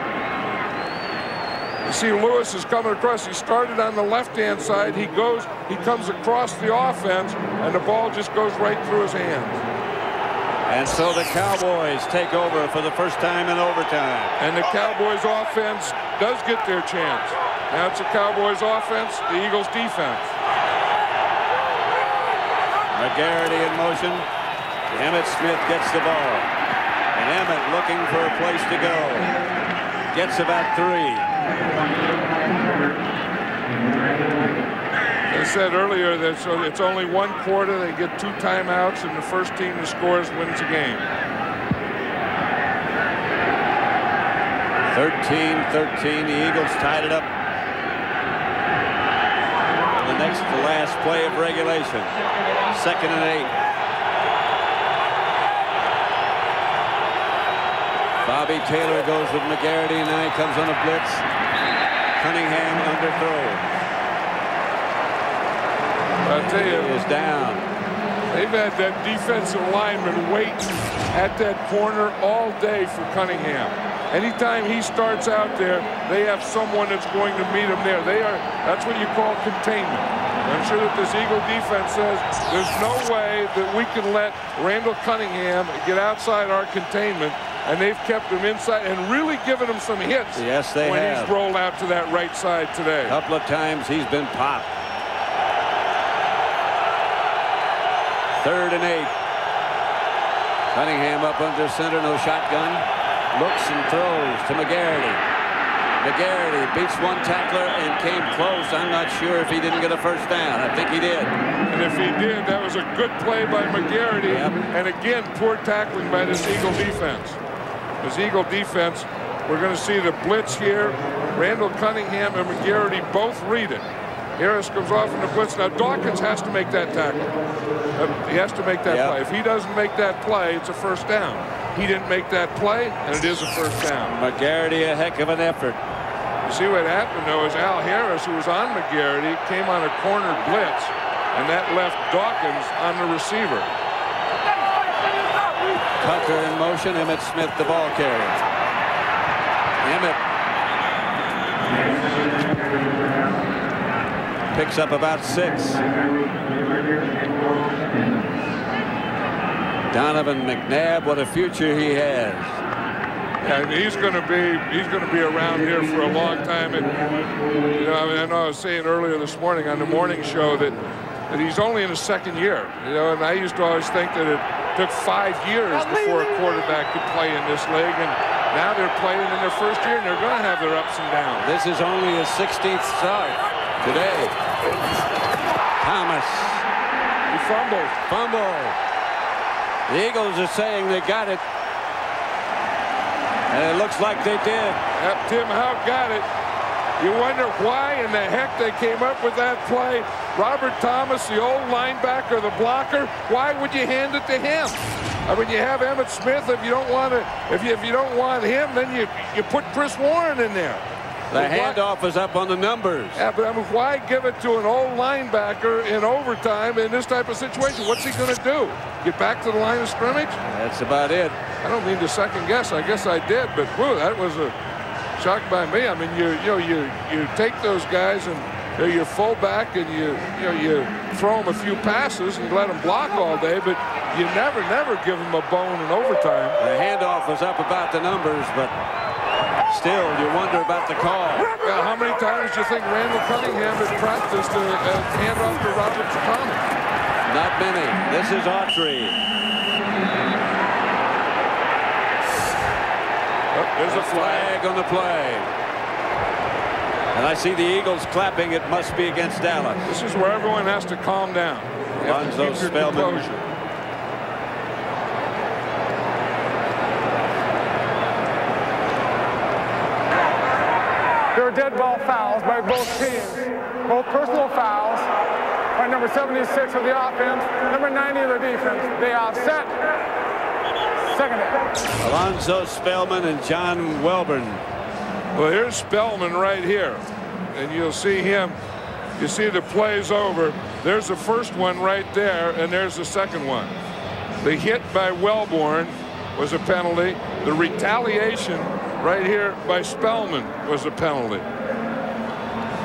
You see Lewis is coming across. He started on the left-hand side. He goes, he comes across the offense, and the ball just goes right through his hands. And so the Cowboys take over for the first time in overtime. And the Cowboys offense does get their chance. Now it's the Cowboys offense, the Eagles defense. McGarity in motion. Emmitt Smith gets the ball. And Emmitt looking for a place to go. Gets about three. They said earlier that so it's only one quarter. They get two timeouts, and the first team that scores wins the game. 13-13. The Eagles tied it up. The next to last play of regulation. Second and eight. Bobby Taylor goes with McGarity, and now he comes on a blitz. Cunningham underthrow. I tell you, is down. They've had that defensive lineman waiting at that corner all day for Cunningham. Anytime he starts out there, they have someone that's going to meet him there. They are. That's what you call containment. I'm sure that this Eagle defense says there's no way that we can let Randall Cunningham get outside our containment and they've kept him inside and really given him some hits. Yes, they when have. When he's rolled out to that right side today. A couple of times he's been popped. Third and eight. Cunningham up under center, no shotgun. Looks and throws to McGarity. McGarity beats one tackler and came close. I'm not sure if he didn't get a first down. I think he did. And if he did, that was a good play by McGarity. Yep. And again, poor tackling by this Eagle defense. This Eagle defense, we're going to see the blitz here. Randall Cunningham and McGarity both read it. Harris comes off in the blitz. Now Dawkins has to make that tackle. Uh, he has to make that Yep. play. If he doesn't make that play, it's a first down. He didn't make that play, and it is a first down. McGarity, a heck of an effort. You see what happened, though, is Al Harris, who was on McGarity, came on a corner blitz, and that left Dawkins on the receiver. Tucker in motion. Emmitt Smith, the ball carrier. Emmitt picks up about six. Donovan McNabb, what a future he has. And he's going to be he's going to be around here for a long time. And you know, I, mean, I know I was saying earlier this morning on the morning show that that he's only in his second year. You know, and I used to always think that it took five years before a quarterback could play in this league, and now they're playing in their first year, and they're going to have their ups and downs. This is only his 16th start today. Thomas He fumbles. fumble. The Eagles are saying they got it. And it looks like they did. Yep, Tim Hauck got it. You wonder why in the heck they came up with that play. Robert Thomas, the old linebacker, the blocker. Why would you hand it to him? I mean, you have Emmitt Smith. If you don't want to, if you if you don't want him, then you you put Chris Warren in there. The why- handoff is up on the numbers. Yeah, but I mean, why give it to an old linebacker in overtime in this type of situation? What's he going to do? Get back to the line of scrimmage? That's about it. I don't mean to second guess. I guess I did, but whoa, that was a shock by me. I mean, you you know you you take those guys and they're your fullback and you you know you throw them a few passes and let them block all day, but you never never give them a bone in overtime. The handoff was up about the numbers, but still, you wonder about the call. How many times do you think Randall Cunningham had practiced a, a handoff to Robert Thomas? Not many. This is Autry. Oh, there's a. Flag on the play. And I see the Eagles clapping. It must be against Dallas. This is where everyone has to calm down. You have Lonzo Spellman. composure. There are dead ball fouls by both teams. Both personal fouls by number 76 of the offense, number 90 of the defense. They offset. Second down. Alonzo Spellman and John Welbourn. Well, here's Spellman right here. And you'll see him. You see the plays over. There's the first one right there, and there's the second one. The hit by Welbourn was a penalty. The retaliation right here by Spellman was a penalty.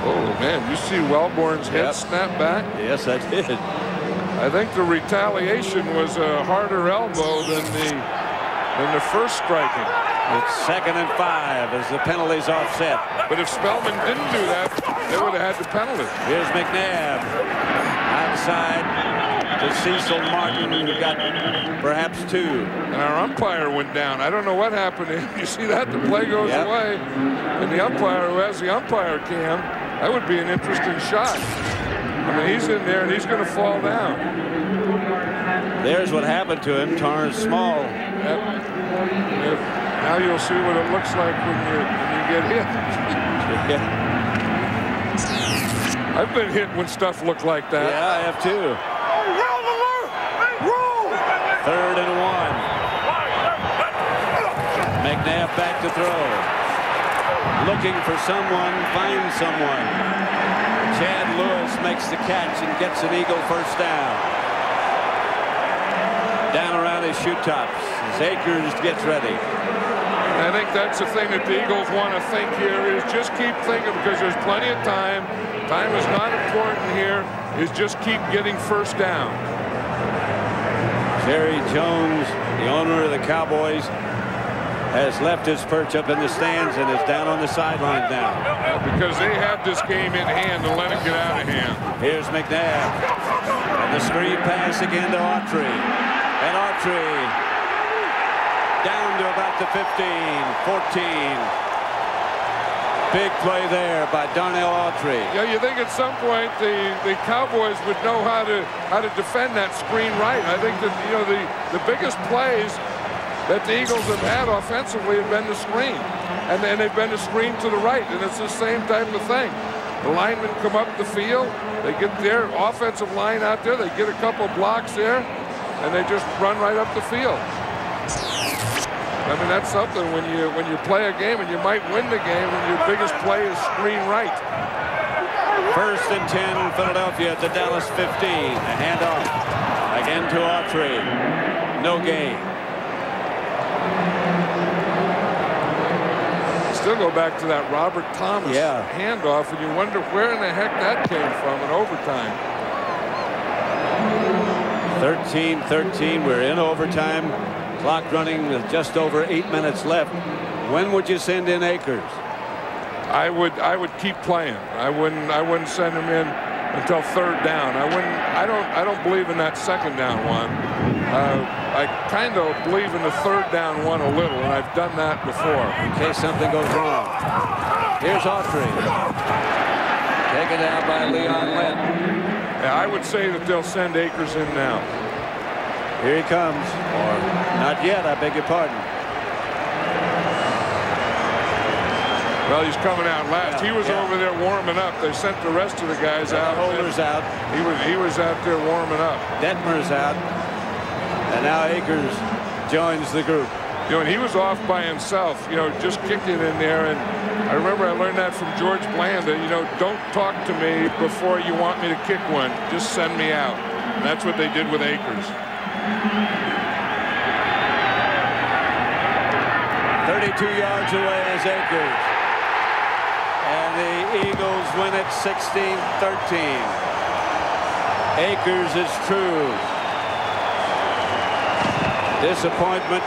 Oh, man, you see Welbourn's head Yep. snap back? Yes, I did. I think the retaliation was a harder elbow than the than the first striking. It's second and five as the penalty's offset. But if Spellman didn't do that, they would have had the penalty. Here's McNabb. Outside to Cecil Martin, who got perhaps two. And our umpire went down. I don't know what happened to him. You see that? The play goes Yep. away. And the umpire who has the umpire cam, that would be an interesting shot. I mean, he's in there and he's going to fall down. There's what happened to him. Torrance Small. Yep. Yep. Now you'll see what it looks like when you, when you get hit. I've been hit when stuff looked like that. Yeah, I have too. Third and one. McNabb back to throw. Looking for someone, finds someone. Chad Lewis makes the catch and gets an Eagle first down. Down around his shoe tops. As Akers gets ready. I think that's the thing that the Eagles want to think here is just keep thinking because there's plenty of time. Time is not important here. Is just keep getting first down. Jerry Jones, the owner of the Cowboys, has left his perch up in the stands and is down on the sideline now. because they have this game in hand to let it get out of hand. Here's McNabb. And the screen pass again to Autry. And Autry down to 15, 14. Big play there by Darnell Autry. Yeah, you think at some point the, the Cowboys would know how to how to defend that screen right. I think that you know the the biggest plays that the Eagles have had offensively have been the screen, and then they've been the screen to the right, and it's the same type of thing. The linemen come up the field. They get their offensive line out there. They get a couple blocks there, and they just run right up the field. I mean, that's something when you when you play a game and you might win the game when your biggest play is screen right. First and 10, Philadelphia at the Dallas 15. A handoff again to Autry. No gain. Still go back to that Robert Thomas Yeah. handoff, and you wonder where in the heck that came from in overtime. 13-13. We're in overtime. Clock running with just over eight minutes left. When would you send in Akers? I would I would keep playing. I wouldn't I wouldn't send him in until third down. I wouldn't I don't I don't believe in that second down one. Uh, I kind of believe in the third down one a little, and I've done that before. in case something goes wrong. Here's Autry. Taken down by Leon Lett. Yeah, I would say that they'll send Akers in now. Here he comes. Or not yet, I beg your pardon. Well, he's coming out last. Yeah, he was yeah. over there warming up. They sent the rest of the guys The out. Holder's out. He was he was out there warming up. Detmer's out. And now Akers joins the group. You know, and he was off by himself, you know, just kicking in there. And I remember I learned that from George Blanda that, you know, don't talk to me before you want me to kick one. Just send me out. And that's what they did with Akers. 32 yards away is Akers. And the Eagles win it 16-13. Akers is true. Disappointment,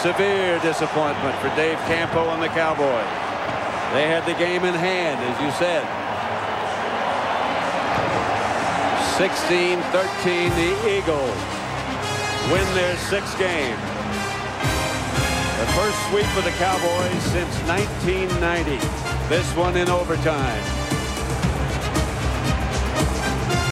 severe disappointment for Dave Campo and the Cowboys. They had the game in hand, as you said. 16-13, the Eagles win their sixth game. The first sweep for the Cowboys since 1990. This one in overtime.